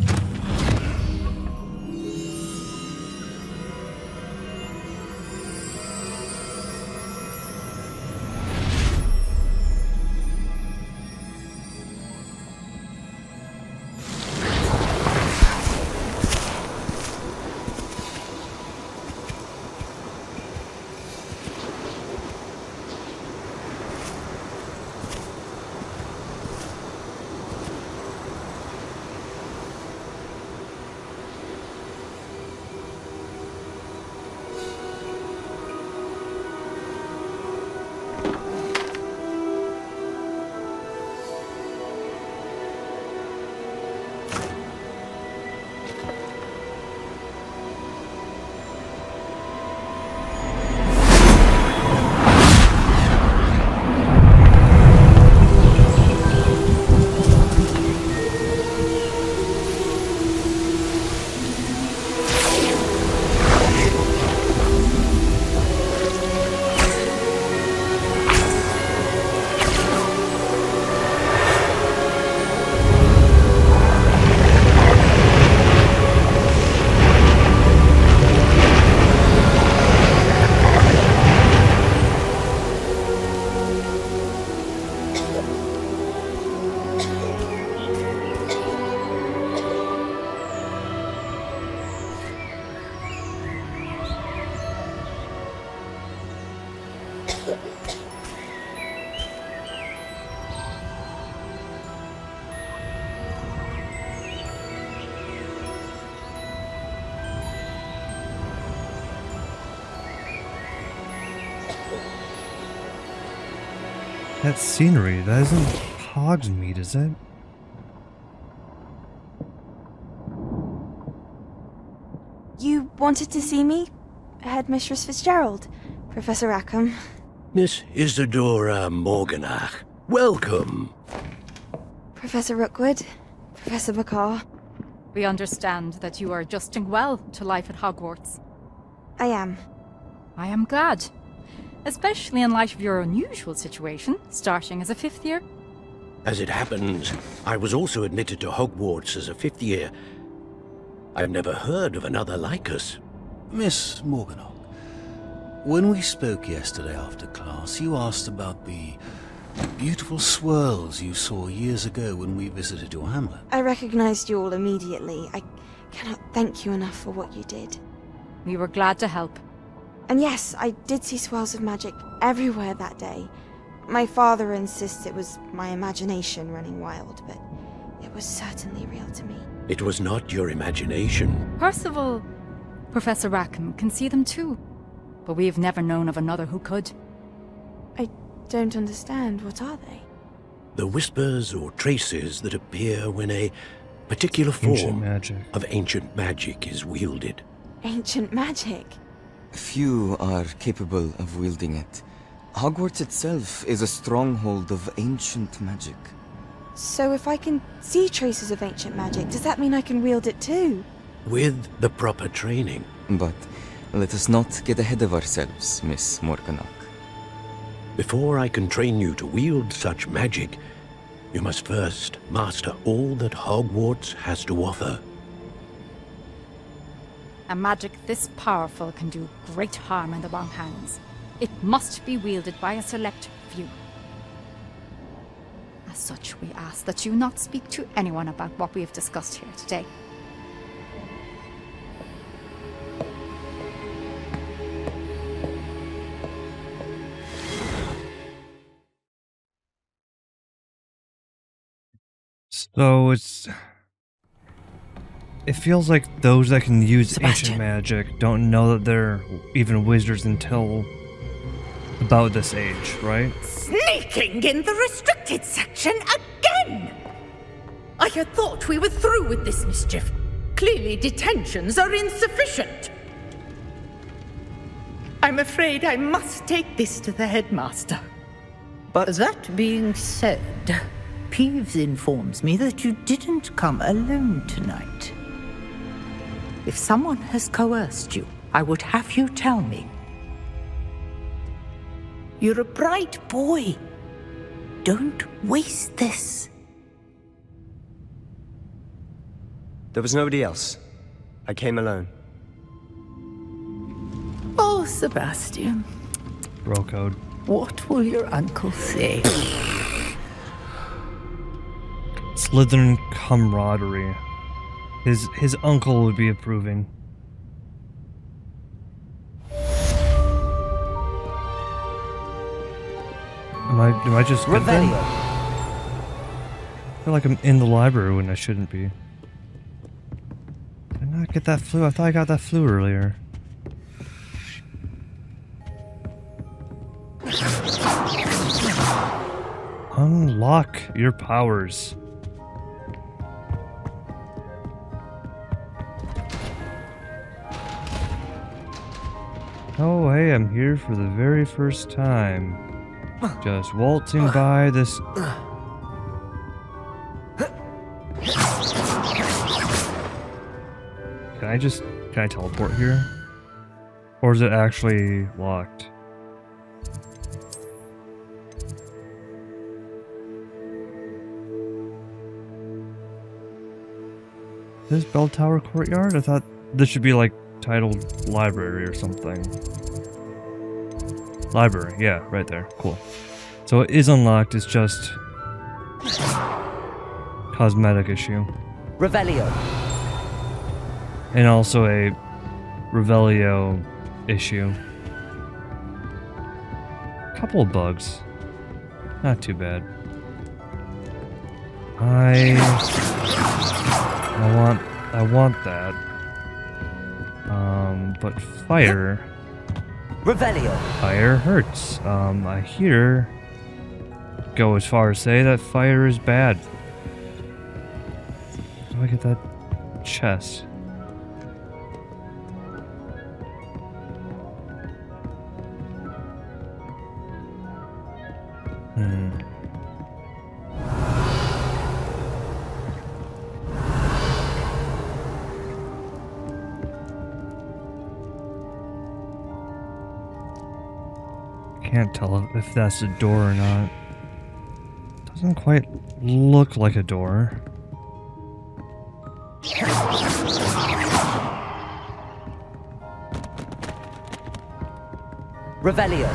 [SPEAKER 1] That scenery, that isn't Hogsmeade, is it?
[SPEAKER 13] You wanted to see me? Headmistress Fitzgerald, Professor Rackham.
[SPEAKER 14] Miss Isidora Morganach, welcome.
[SPEAKER 13] Professor Rookwood, Professor Bakar.
[SPEAKER 15] We understand that you are adjusting well to life at Hogwarts.
[SPEAKER 13] I am.
[SPEAKER 15] I am glad. Especially in light of your unusual situation, starting as a fifth year.
[SPEAKER 14] As it happens, I was also admitted to Hogwarts as a fifth year. I've never heard of another like us.
[SPEAKER 16] Miss Morganach, when we spoke yesterday after class, you asked about the beautiful swirls you saw years ago when we visited your hamlet.
[SPEAKER 13] I recognized you all immediately. I cannot thank you enough for what you did.
[SPEAKER 15] We were glad to help.
[SPEAKER 13] And yes, I did see swirls of magic everywhere that day. My father insists it was my imagination running wild, but it was certainly real to me.
[SPEAKER 14] It was not your imagination.
[SPEAKER 15] Percival, Professor Rackham can see them too. But we've never known of another who could.
[SPEAKER 13] I don't understand. What are they?
[SPEAKER 14] The whispers or traces that appear when a particular
[SPEAKER 1] Ancient
[SPEAKER 14] form
[SPEAKER 1] magic.
[SPEAKER 14] of ancient magic is wielded.
[SPEAKER 13] Ancient magic.
[SPEAKER 17] Few are capable of wielding it. Hogwarts itself is a stronghold of ancient magic.
[SPEAKER 13] So if I can see traces of ancient magic, does that mean I can wield it too?
[SPEAKER 14] With the proper training.
[SPEAKER 17] But let us not get ahead of ourselves, Miss Morganach.
[SPEAKER 14] Before I can train you to wield such magic, you must first master all that Hogwarts has to offer.
[SPEAKER 15] A magic this powerful can do great harm in the wrong hands. It must be wielded by a select few. As such, we ask that you not speak to anyone about what we have discussed here today.
[SPEAKER 1] So it's. It feels like those that can use ancient magic don't know that they're even wizards until about this age, right?
[SPEAKER 12] Sneaking in the restricted section again! I had thought we were through with this mischief. Clearly, detentions are insufficient. I'm afraid I must take this to the headmaster.
[SPEAKER 10] But that being said, Peeves informs me that you didn't come alone tonight.
[SPEAKER 12] If someone has coerced you, I would have you tell me. You're a bright boy. Don't waste this.
[SPEAKER 7] There was nobody else. I came alone.
[SPEAKER 12] Oh, Sebastian,
[SPEAKER 1] Bro code.
[SPEAKER 12] what will your uncle say?
[SPEAKER 1] Slytherin camaraderie. His his uncle would be approving. Am I am I just good then? I feel like I'm in the library when I shouldn't be. Did I not get that Floo? I thought I got that Floo earlier. Unlock your powers. Oh, hey, I'm here for the very first time. Just waltzing by this. Can I just. Can I teleport here? Or is it actually locked? This Bell Tower Courtyard? I thought this should be like titled library or something. Library, yeah, right there. Cool. So it is unlocked, it's just cosmetic issue.
[SPEAKER 2] Revelio.
[SPEAKER 1] And also a Revelio issue. Couple of bugs. Not too bad. I I want I want that. Um but fire
[SPEAKER 2] Revelio.
[SPEAKER 1] Fire hurts. Um, I hear go as far as say that fire is bad. How do I get that chest? Hmm. Can't tell if that's a door or not. Doesn't quite look like a door.
[SPEAKER 2] Revelio.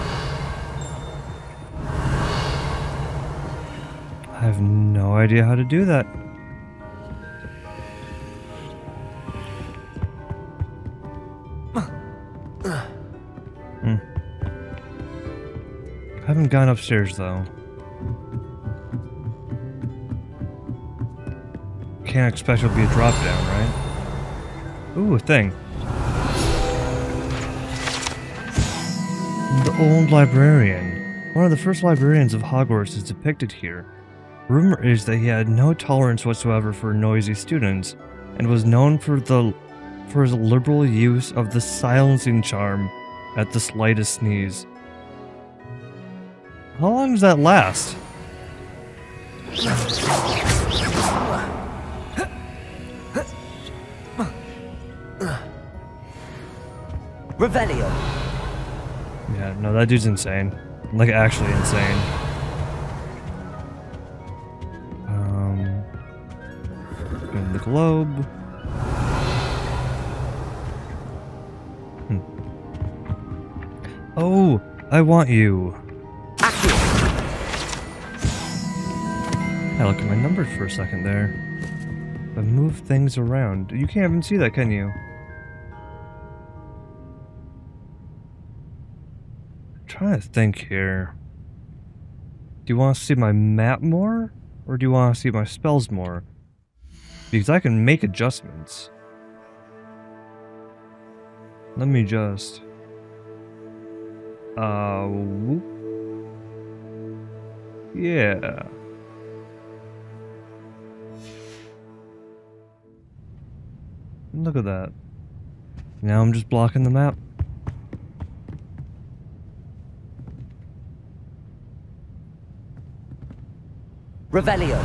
[SPEAKER 1] I have no idea how to do that. Gone upstairs though. Can't expect it'll be a drop down, right? Ooh, a thing. The old librarian. One of the first librarians of Hogwarts is depicted here. Rumor is that he had no tolerance whatsoever for noisy students, and was known for the for his liberal use of the silencing charm at the slightest sneeze. How long does that last?
[SPEAKER 2] Revelio.
[SPEAKER 1] Yeah, no, that dude's insane. Like, actually insane. Um, in the globe. Hmm. Oh, I want you. I look at my numbers for a second there. I move things around. You can't even see that, can you? I'm trying to think here. Do you want to see my map more? Or do you want to see my spells more? Because I can make adjustments. Let me just... Uh, whoop. Yeah. Look at that. Now I'm just blocking the map.
[SPEAKER 2] Revelio.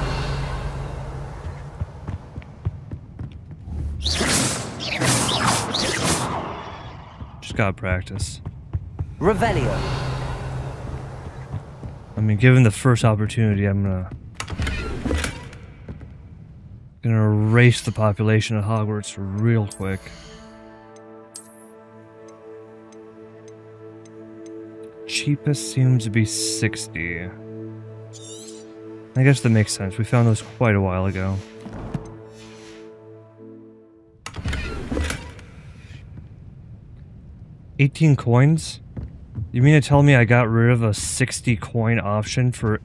[SPEAKER 1] Just gotta practice.
[SPEAKER 2] Revelio.
[SPEAKER 1] I mean, given the first opportunity, I'm gonna gonna erase the population of Hogwarts real quick. Cheapest seems to be 60. I guess that makes sense. We found those quite a while ago. Eighteen coins? You mean to tell me I got rid of a 60 coin option for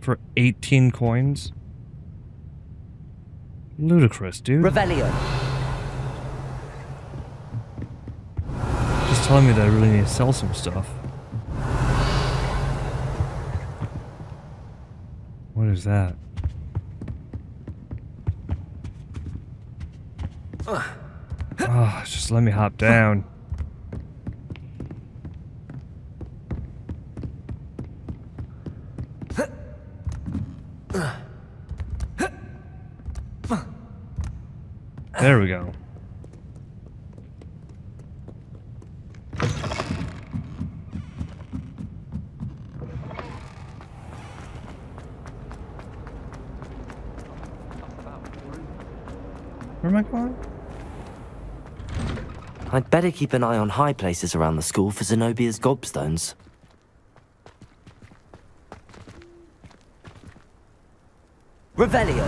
[SPEAKER 1] for 18 coins? Ludicrous, dude.
[SPEAKER 2] Revelio.
[SPEAKER 1] Just telling me that I really need to sell some stuff. What is that? Oh, just let me hop down.
[SPEAKER 2] better keep an eye on high places around the school for Zenobia's gobstones. Revelio.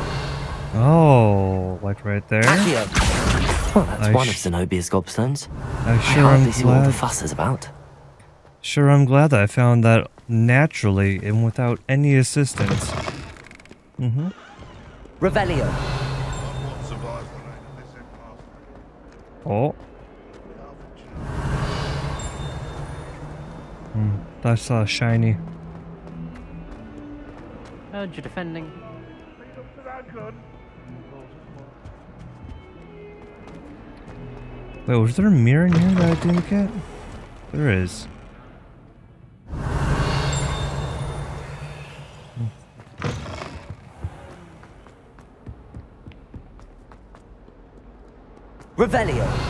[SPEAKER 1] Oh, like right there?
[SPEAKER 2] Accio. Well, that's
[SPEAKER 1] I
[SPEAKER 2] one of Zenobia's gobstones.
[SPEAKER 1] I
[SPEAKER 2] I
[SPEAKER 1] sure
[SPEAKER 2] hardly
[SPEAKER 1] am
[SPEAKER 2] see what the fuss is about.
[SPEAKER 1] Sure, I'm glad that I found that naturally and without any assistance. Mm-hmm.
[SPEAKER 2] Revelio.
[SPEAKER 1] Oh. That's uh, shiny.
[SPEAKER 18] Heard you defending.
[SPEAKER 1] Wait, was there a mirror in here that I didn't get? There is.
[SPEAKER 2] Revelio.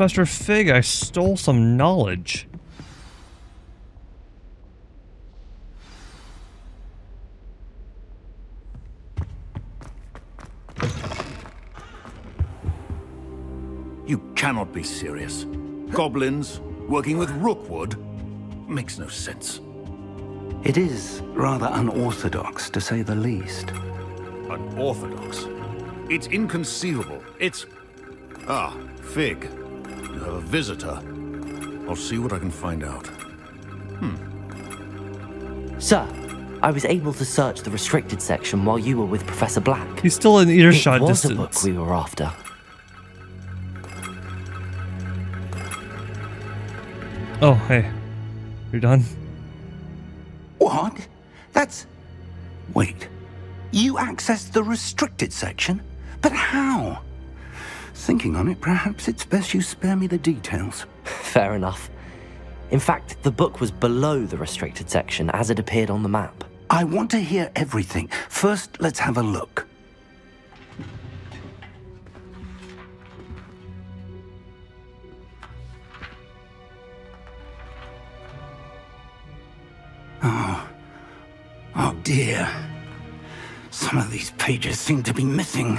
[SPEAKER 1] Professor Fig, I stole some knowledge.
[SPEAKER 16] You cannot be serious. Goblins working with Rookwood makes no sense.
[SPEAKER 5] It is rather unorthodox, to say the least.
[SPEAKER 16] Unorthodox. It's inconceivable. It's... Ah, Fig. You have a visitor. I'll see what I can find out. Hmm.
[SPEAKER 2] Sir, I was able to search the restricted section while you were with Professor Black.
[SPEAKER 1] He's still in earshot
[SPEAKER 2] it was
[SPEAKER 1] distance.
[SPEAKER 2] a book we were after.
[SPEAKER 1] Oh, hey. You're done?
[SPEAKER 5] What? That's... Wait. You accessed the restricted section? But how? Thinking on it, perhaps it's best you spare me the details.
[SPEAKER 2] Fair enough. In fact, the book was below the restricted section as it appeared on the map.
[SPEAKER 5] I want to hear everything. First, let's have a look. Oh. Oh dear. Some of these pages seem to be missing.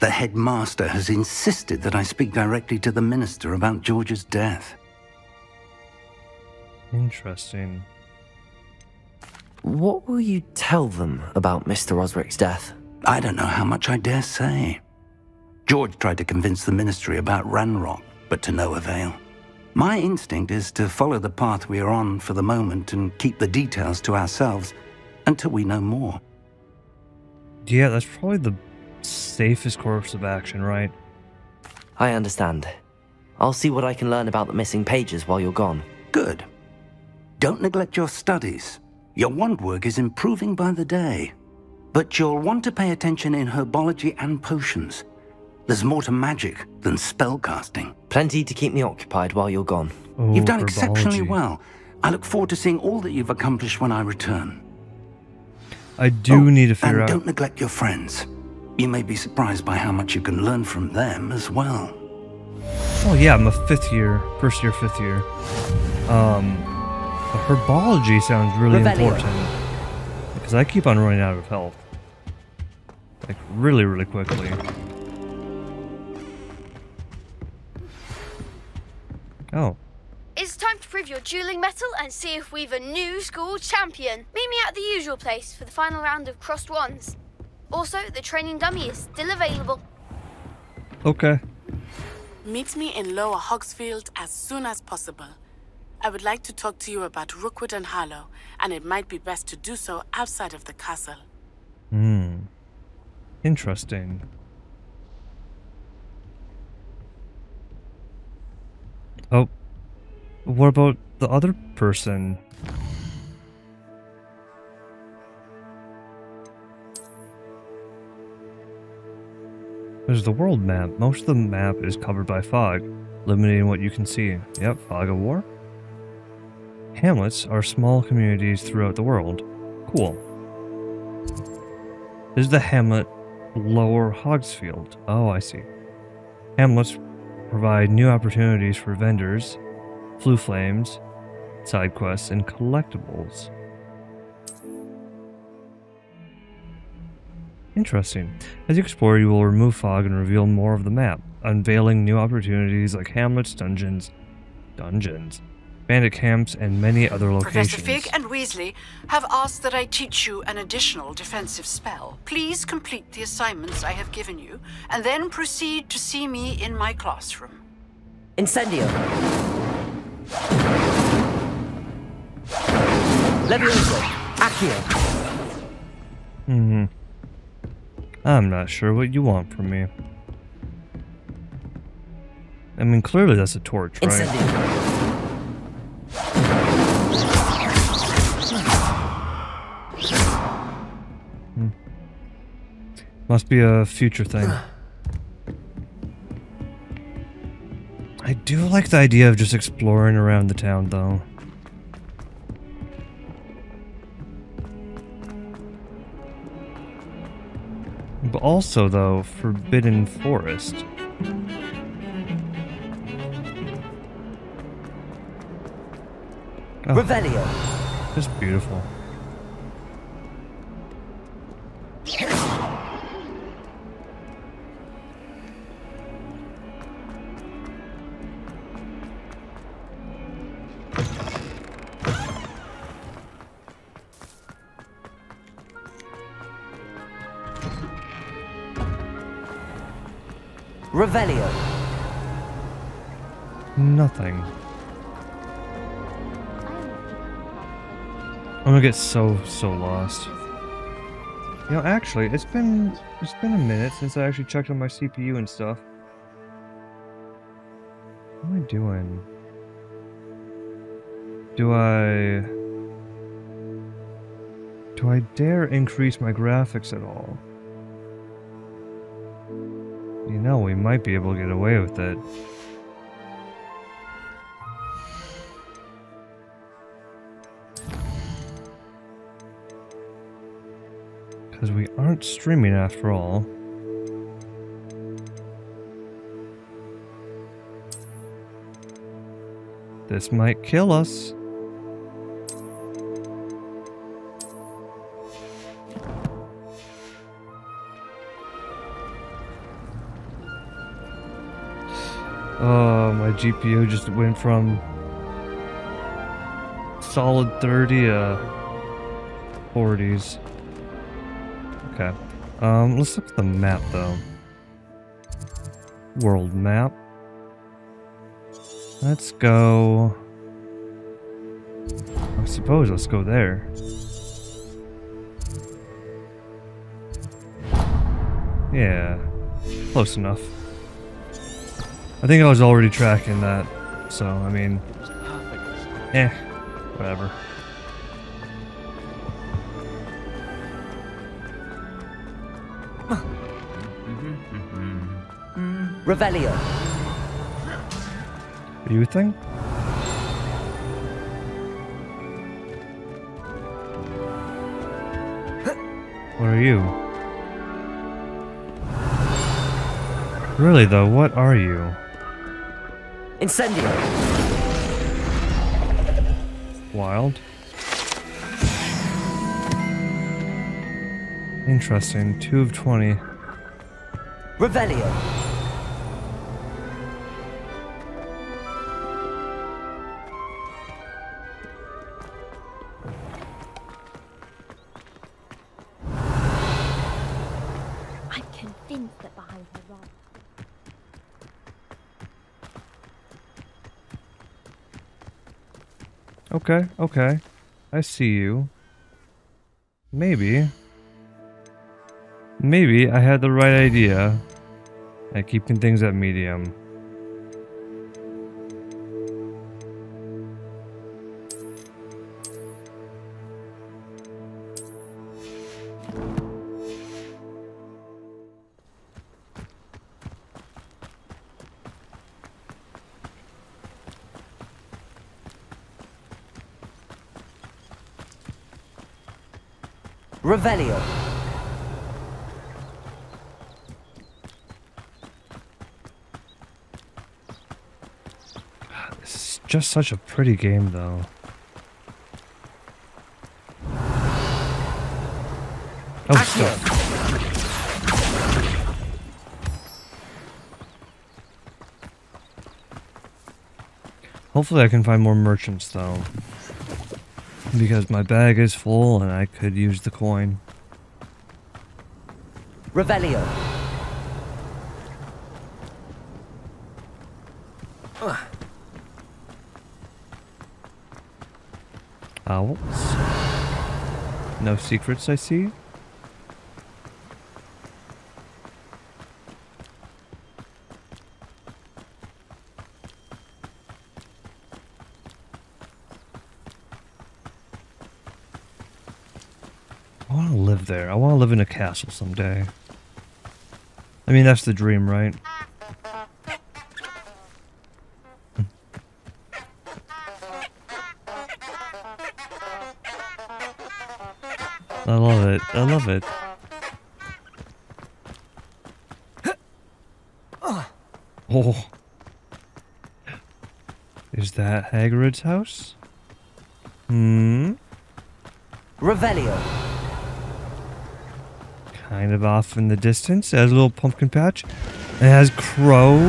[SPEAKER 5] The headmaster has insisted that I speak directly to the minister about George's death.
[SPEAKER 1] Interesting.
[SPEAKER 2] What will you tell them about Mr. Osric's death?
[SPEAKER 5] I don't know how much I dare say. George tried to convince the ministry about Ranrock, but to no avail. My instinct is to follow the path we are on for the moment and keep the details to ourselves until we know more.
[SPEAKER 1] Yeah, that's probably the safest course of action, right?
[SPEAKER 2] I understand. I'll see what I can learn about the missing pages while you're gone.
[SPEAKER 5] Good. Don't neglect your studies. Your wand work is improving by the day. But you'll want to pay attention in herbology and potions. There's more to magic than spellcasting.
[SPEAKER 2] Plenty to keep me occupied while you're gone.
[SPEAKER 1] Oh,
[SPEAKER 5] you've done exceptionally well. I look forward to seeing all that you've accomplished when I return.
[SPEAKER 1] I do
[SPEAKER 5] oh,
[SPEAKER 1] need to figure
[SPEAKER 5] and
[SPEAKER 1] out.
[SPEAKER 5] don't neglect your friends. You may be surprised by how much you can learn from them as well.
[SPEAKER 1] Oh yeah, I'm a fifth year, first year, fifth year. Um, herbology sounds really
[SPEAKER 2] Revelio.
[SPEAKER 1] important because I keep on running out of health, like really, really quickly. Oh,
[SPEAKER 18] It's time to prove your dueling mettle and see if we've a new school champion. Meet me at the usual place for the final round of crossed wands. Also, the training dummy is still available.
[SPEAKER 1] okay.
[SPEAKER 19] Meet me in Lower Hogsfield as soon as possible. I would like to talk to you about Rookwood and Harlow, and it might be best to do so outside of the castle.
[SPEAKER 1] Hmm. Interesting. Oh, what about the other person? There's the world map. Most of the map is covered by fog, limiting what you can see. Yep, fog of war. Hamlets are small communities throughout the world. Cool. This is the hamlet Lower Hogsfield. Oh, I see. Hamlets provide new opportunities for vendors, Floo Flames, side quests, and collectibles. Interesting. As you explore, you will remove fog and reveal more of the map, unveiling new opportunities like hamlets, dungeons, dungeons, bandit camps, and many other locations.
[SPEAKER 3] Professor Fig and Weasley have asked that I teach you an additional defensive spell. Please complete the assignments I have given you, and then proceed to see me in my classroom.
[SPEAKER 2] Incendio. Levioso. Accio.
[SPEAKER 1] Hmm. I'm not sure what you want from me. I mean, clearly that's a torch, right?
[SPEAKER 2] Incendio. Hmm.
[SPEAKER 1] Must be a future thing. I do like the idea of just exploring around the town, though. But also, though, Forbidden Forest. Oh,
[SPEAKER 2] Revelio.
[SPEAKER 1] just beautiful.
[SPEAKER 2] Revelio.
[SPEAKER 1] Nothing. I'm gonna get so so lost. You know, actually, it's been it's been a minute since I actually checked on my CPU and stuff. What am I doing? Do I do I dare increase my graphics at all? Know, we might be able to get away with it. Because we aren't streaming after all. This might kill us. My GPU just went from solid 30 to 40s. Okay. Um, let's look at the map though. World map. Let's go. I suppose let's go there. Yeah, close enough. I think I was already tracking that, so I mean, eh, whatever.
[SPEAKER 2] Revelio.
[SPEAKER 1] You think? What are you? Really though, what are you?
[SPEAKER 2] Incendio.
[SPEAKER 1] Wild? Interesting. 2 of 20.
[SPEAKER 2] Revelio.
[SPEAKER 1] Okay, okay. I see you. Maybe. Maybe I had the right idea at keeping things at medium.
[SPEAKER 2] Revelio.
[SPEAKER 1] This is just such a pretty game though. Oh, stuff. Hopefully I can find more merchants though. Because my bag is full and I could use the coin.
[SPEAKER 2] Revelio.
[SPEAKER 1] Owls. No secrets I see. I want to live there. I want to live in a castle someday. I mean, that's the dream, right? I love it. I love it. Oh. Is that Hagrid's house? Hmm.
[SPEAKER 2] Revelio.
[SPEAKER 1] Kind of off in the distance. Has a little pumpkin patch. It has crows.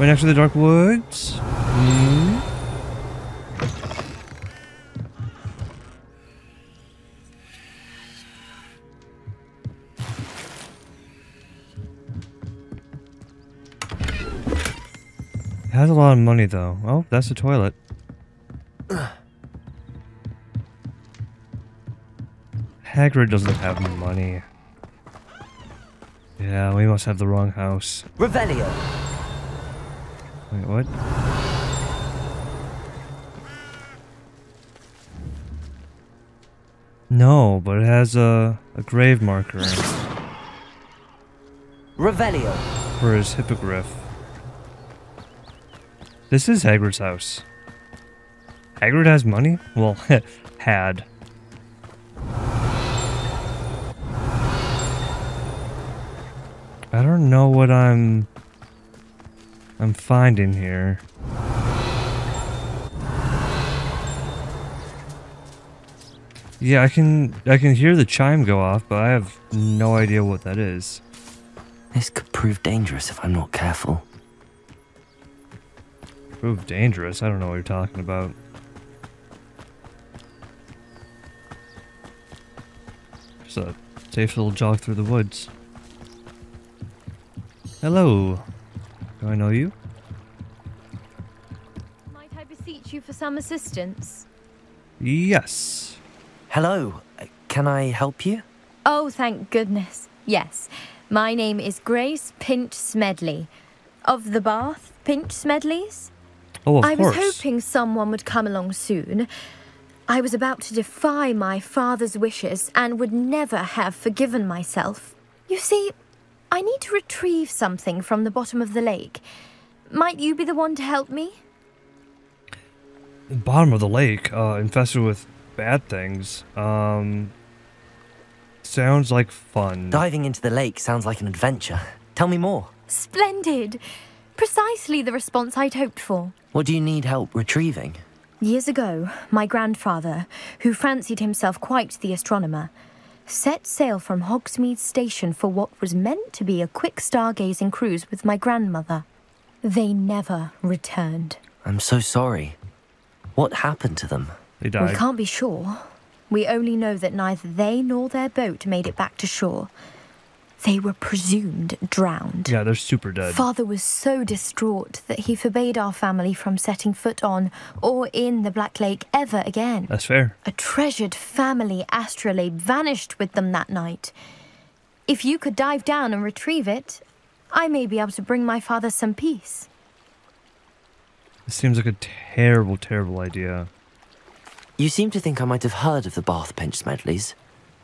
[SPEAKER 1] Right next to the dark woods. Hmm. It has a lot of money though. Oh, that's the toilet. Hagrid doesn't have money. Yeah, we must have the wrong house.
[SPEAKER 2] Revelio.
[SPEAKER 1] Wait, what? No, but it has a, a grave marker in it
[SPEAKER 2] Revelio.
[SPEAKER 1] for his hippogriff. This is Hagrid's house. Hagrid has money? Well, had. I don't know what I'm... I'm finding here. Yeah, I can I can hear the chime go off, but I have no idea what that is.
[SPEAKER 2] This could prove dangerous if I'm not careful.
[SPEAKER 1] Prove dangerous? I don't know what you're talking about. Just a safe little jog through the woods. Hello. Do I know you?
[SPEAKER 20] Might I beseech you for some assistance?
[SPEAKER 1] Yes.
[SPEAKER 2] Hello. Uh, Can I help you?
[SPEAKER 20] Oh, thank goodness. Yes. My name is Grace Pinch Smedley. Of the Bath Pinch Smedleys?
[SPEAKER 1] Oh, of
[SPEAKER 20] I
[SPEAKER 1] course.
[SPEAKER 20] was hoping someone would come along soon. I was about to defy my father's wishes and would never have forgiven myself. You see, I need to retrieve something from the bottom of the lake. Might you be the one to help me?
[SPEAKER 1] The bottom of the lake, uh, infested with bad things. Um, sounds like fun.
[SPEAKER 2] Diving into the lake sounds like an adventure. Tell me more.
[SPEAKER 20] Splendid! Precisely the response I'd hoped for.
[SPEAKER 2] What do you need help retrieving?
[SPEAKER 20] Years ago, my grandfather, who fancied himself quite the astronomer, set sail from Hogsmeade Station for what was meant to be a quick stargazing cruise with my grandmother. They never returned.
[SPEAKER 2] I'm so sorry. What happened to them?
[SPEAKER 1] They died.
[SPEAKER 20] We can't be sure. We only know that neither they nor their boat made it back to shore. They were presumed drowned.
[SPEAKER 1] Yeah, they're super dead.
[SPEAKER 20] Father was so distraught that he forbade our family from setting foot on or in the Black Lake ever again.
[SPEAKER 1] That's fair.
[SPEAKER 20] A treasured family astrolabe vanished with them that night. If you could dive down and retrieve it, I may be able to bring my father some peace.
[SPEAKER 1] This seems like a terrible, terrible idea.
[SPEAKER 2] You seem to think I might have heard of the Bath Pinch Smedleys.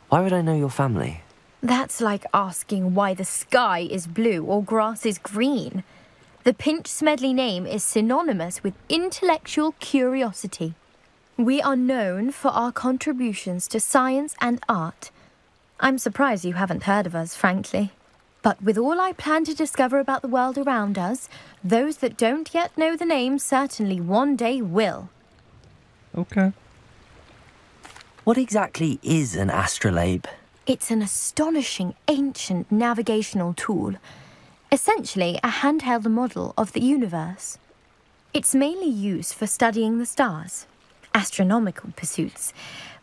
[SPEAKER 2] Why would I know your family?
[SPEAKER 20] That's like asking why the sky is blue or grass is green. The Pinch Smedley name is synonymous with intellectual curiosity. We are known for our contributions to science and art. I'm surprised you haven't heard of us, frankly. But with all I plan to discover about the world around us, those that don't yet know the name certainly one day will.
[SPEAKER 1] Okay.
[SPEAKER 2] What exactly is an astrolabe?
[SPEAKER 20] It's an astonishing ancient navigational tool, essentially a handheld model of the universe. It's mainly used for studying the stars, astronomical pursuits,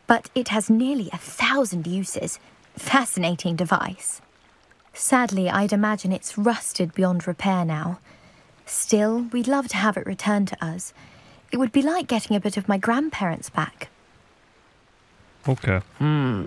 [SPEAKER 20] but it has nearly a thousand uses. Fascinating device. Sadly, I'd imagine it's rusted beyond repair now. Still, we'd love to have it returned to us. It would be like getting a bit of my grandparents back.
[SPEAKER 1] Okay.
[SPEAKER 2] Hmm.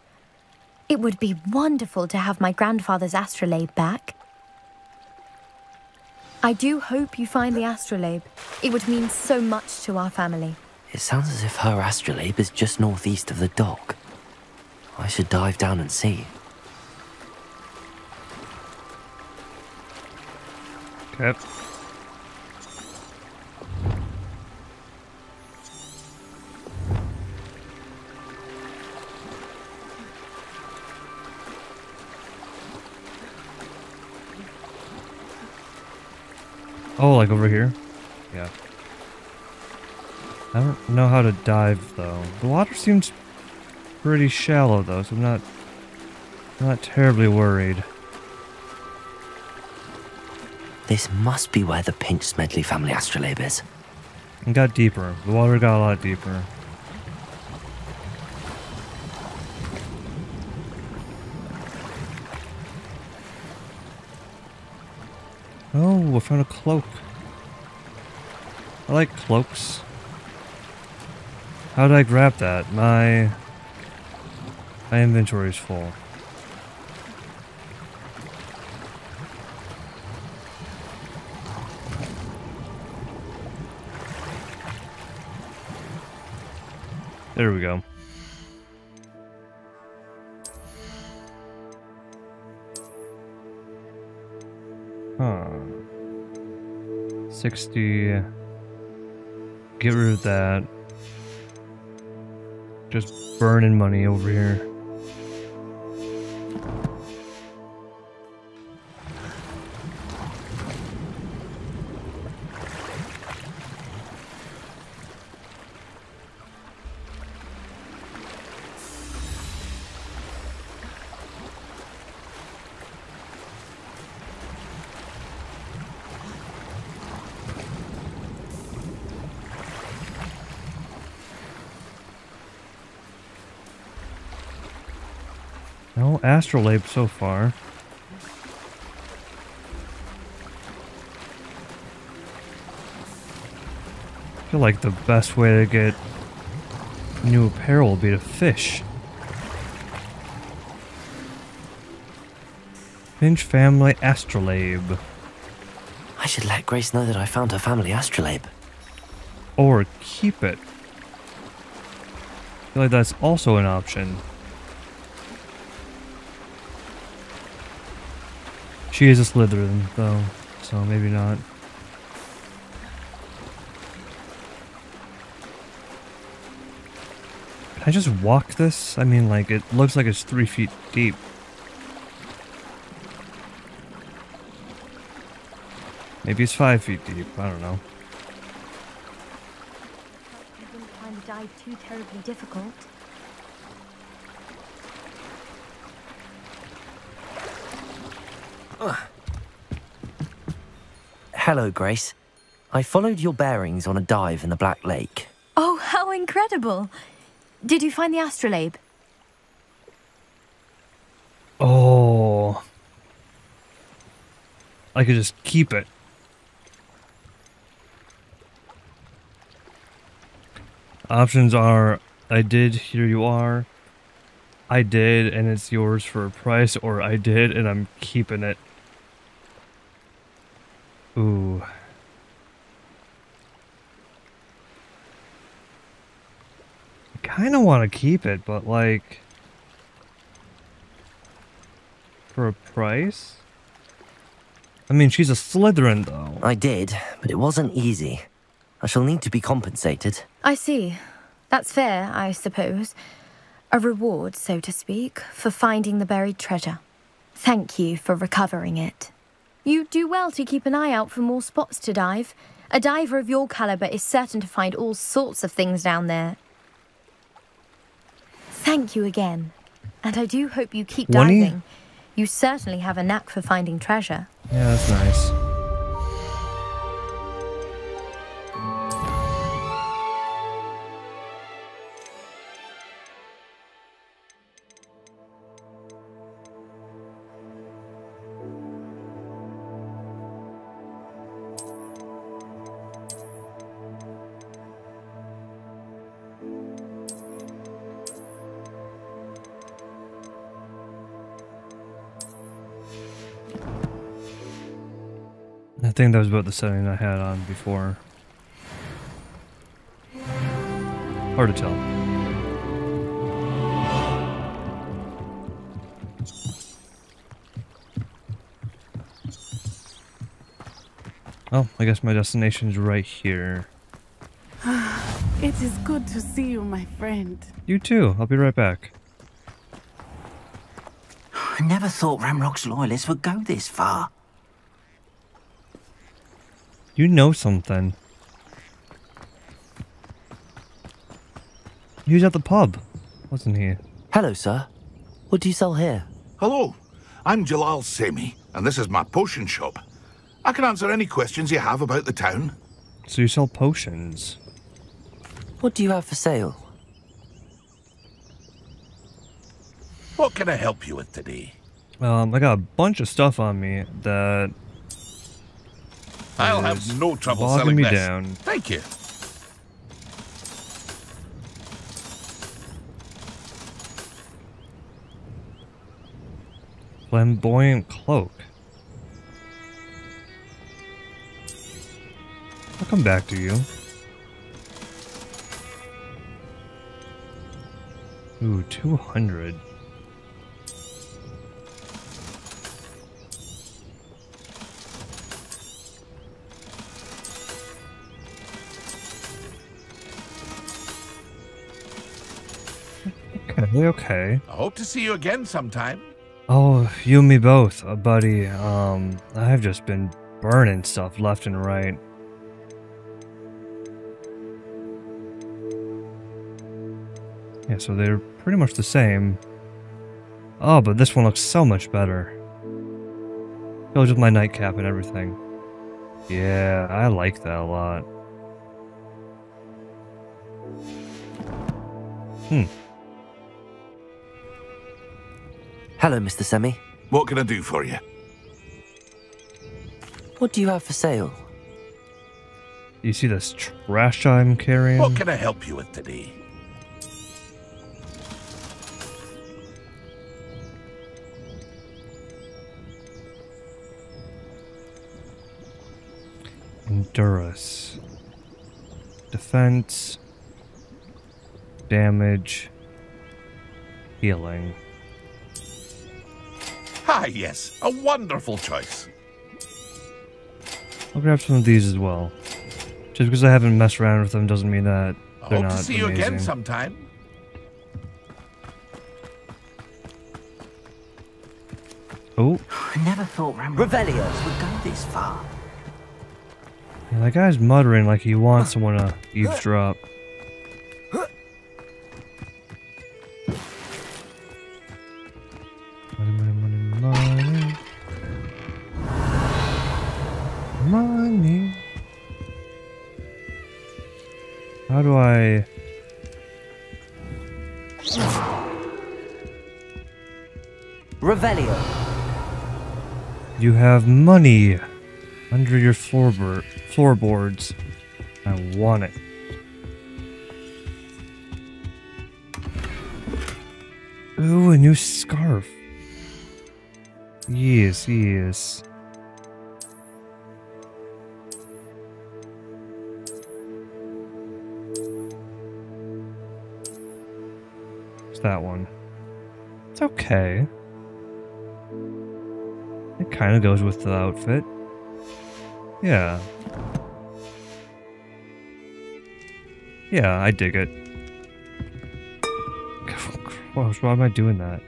[SPEAKER 20] It would be wonderful to have my grandfather's astrolabe back. I do hope you find the astrolabe. It would mean so much to our family.
[SPEAKER 2] It sounds as if her astrolabe is just northeast of the dock. I should dive down and see.
[SPEAKER 1] Okay. Oh, like over here? Yeah. I don't know how to dive though. The water seems pretty shallow though, so I'm not not terribly worried.
[SPEAKER 2] This must be where the Pinch Smedley family astrolabe is.
[SPEAKER 1] It got deeper. The water got a lot deeper. Oh, I found a cloak. I like cloaks. How did I grab that? My my inventory is full. There we go. Huh. 60. get rid of that. Just burning money over here. Astrolabe so far. I feel like the best way to get new apparel would be to fish. Finch family astrolabe.
[SPEAKER 2] I should let Grace know that I found her family astrolabe.
[SPEAKER 1] Or keep it. I feel like that's also an option. She is a Slytherin, though, so maybe not. Can I just walk this? I mean, like, it looks like it's three feet deep. Maybe it's five feet deep, I don't know.
[SPEAKER 20] Dive too terribly difficult.
[SPEAKER 2] Hello, Grace. I followed your bearings on a dive in the Black Lake.
[SPEAKER 20] Oh, how incredible! Did you find the astrolabe?
[SPEAKER 1] Oh. I could just keep it. Options are I did, here you are. I did, and it's yours for a price, or I did, and I'm keeping it. Ooh. I kind of want to keep it, but like... For a price? I mean, she's a Slytherin, though.
[SPEAKER 2] I did, but it wasn't easy. I shall need to be compensated.
[SPEAKER 20] I see. That's fair, I suppose. A reward, so to speak, for finding the buried treasure. Thank you for recovering it. You do well to keep an eye out for more spots to dive. A diver of your caliber is certain to find all sorts of things down there. Thank you again. And I do hope you keep diving. You certainly have a knack for finding treasure.
[SPEAKER 1] Yeah, that's nice. Think that was about the setting I had on before. Hard to tell. Oh, I guess my destination's right here.
[SPEAKER 19] It is good to see you, my friend.
[SPEAKER 1] You too. I'll be right back.
[SPEAKER 6] I never thought Ranrock's loyalists would go this far.
[SPEAKER 1] You know something. He was at the pub, wasn't he?
[SPEAKER 2] Hello, sir. What do you sell here?
[SPEAKER 4] Hello, I'm Jalal Semi, and this is my potion shop. I can answer any questions you have about the town.
[SPEAKER 1] So you sell potions.
[SPEAKER 2] What do you have for sale?
[SPEAKER 4] What can I help you with today?
[SPEAKER 1] Um, I got a bunch of stuff on me that
[SPEAKER 4] I'll have no trouble selling
[SPEAKER 1] me
[SPEAKER 4] this.
[SPEAKER 1] down.
[SPEAKER 4] Thank you.
[SPEAKER 1] Flamboyant cloak. I'll come back to you. Ooh, 200. Okay, okay.
[SPEAKER 4] I hope to see you again sometime.
[SPEAKER 1] Oh, you and me both, uh, buddy. Um, I've just been burning stuff left and right. Yeah, so they're pretty much the same. Oh, but this one looks so much better. Goes with my nightcap and everything. Yeah, I like that a lot. Hmm.
[SPEAKER 2] Hello, Mr. Semi.
[SPEAKER 4] What can I do for you?
[SPEAKER 2] What do you have for sale?
[SPEAKER 1] You see this trash I'm carrying?
[SPEAKER 4] What can I help you with today?
[SPEAKER 1] Edurus. Defense. Damage. Healing.
[SPEAKER 4] Ah, yes. A wonderful choice.
[SPEAKER 1] I'll grab some of these as well. Just because I haven't messed around with them doesn't mean that
[SPEAKER 4] I
[SPEAKER 1] they're I
[SPEAKER 4] hope
[SPEAKER 1] not
[SPEAKER 4] to see you again sometime.
[SPEAKER 1] Oh,
[SPEAKER 2] I never thought Revelios would go this far.
[SPEAKER 1] yeah, that guy's muttering like he wants someone to eavesdrop.
[SPEAKER 2] Revelio.
[SPEAKER 1] You have money under your floorboard floorboards. I want it. Ooh, a new scarf. Yes, yes. It's that one. It's okay. It kind of goes with the outfit. Yeah. Yeah, I dig it. Gosh, why am I doing that?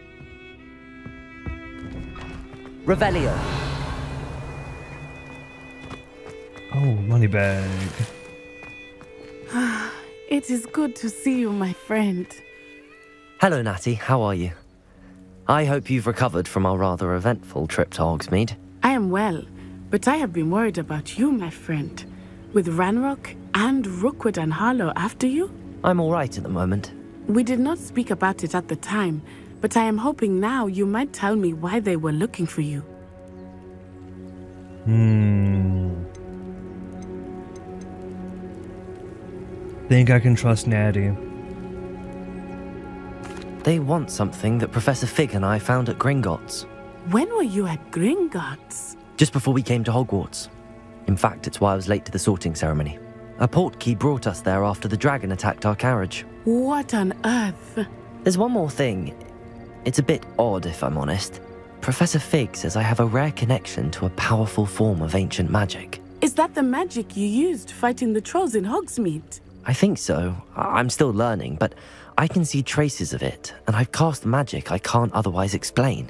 [SPEAKER 2] Revelio.
[SPEAKER 1] Oh, money bag.
[SPEAKER 19] It is good to see you, my friend.
[SPEAKER 2] Hello, Natty. How are you? I hope you've recovered from our rather eventful trip to Hogsmeade.
[SPEAKER 19] I am well, but I have been worried about you, my friend. With Ranrock and Rookwood and Harlow after you?
[SPEAKER 2] I'm all right at the moment.
[SPEAKER 19] We did not speak about it at the time, but I am hoping now you might tell me why they were looking for you.
[SPEAKER 1] Hmm. Think I can trust Natty.
[SPEAKER 2] They want something that Professor Fig and I found at Gringotts.
[SPEAKER 19] When were you at Gringotts?
[SPEAKER 2] Just before we came to Hogwarts. In fact, it's why I was late to the sorting ceremony. A portkey brought us there after the dragon attacked our carriage.
[SPEAKER 19] What on earth?
[SPEAKER 2] There's one more thing. It's a bit odd, if I'm honest. Professor Fig says I have a rare connection to a powerful form of ancient magic.
[SPEAKER 19] Is that the magic you used fighting the trolls in Hogsmeade?
[SPEAKER 2] I think so. I- I'm still learning, but I can see traces of it, and I've cast magic I can't otherwise explain.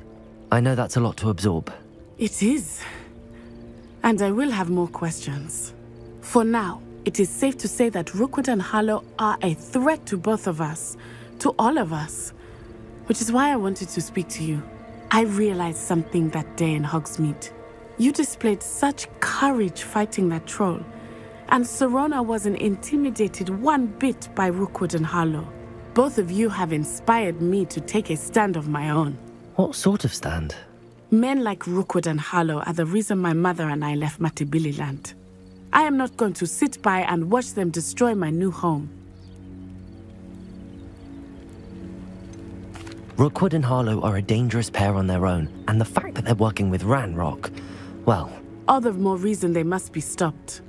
[SPEAKER 2] I know that's a lot to absorb.
[SPEAKER 19] It is. And I will have more questions. For now, it is safe to say that Rookwood and Harlow are a threat to both of us, to all of us. Which is why I wanted to speak to you. I realized something that day in Hogsmeade. You displayed such courage fighting that troll, and Sirona wasn't intimidated one bit by Rookwood and Harlow. Both of you have inspired me to take a stand of my own.
[SPEAKER 2] What sort of stand?
[SPEAKER 19] Men like Rookwood and Harlow are the reason my mother and I left Matabeleland. I am not going to sit by and watch them destroy my new home.
[SPEAKER 2] Rookwood and Harlow are a dangerous pair on their own, and the fact that they're working with Ranrock, well,
[SPEAKER 19] All the more reason they must be stopped.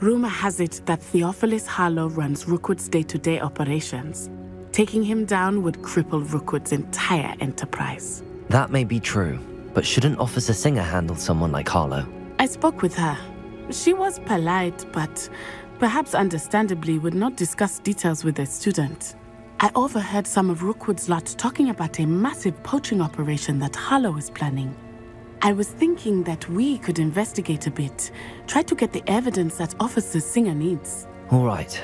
[SPEAKER 19] Rumor has it that Theophilus Harlow runs Rookwood's day-to-day operations. Taking him down would cripple Rookwood's entire enterprise.
[SPEAKER 2] that may be true, but shouldn't Officer Singer handle someone like Harlow?
[SPEAKER 19] I spoke with her. She was polite, but perhaps understandably would not discuss details with a student. I overheard some of Rookwood's lot talking about a massive poaching operation that Harlow is planning. I was thinking that we could investigate a bit, try to get the evidence that Officer Singer needs.
[SPEAKER 2] All right,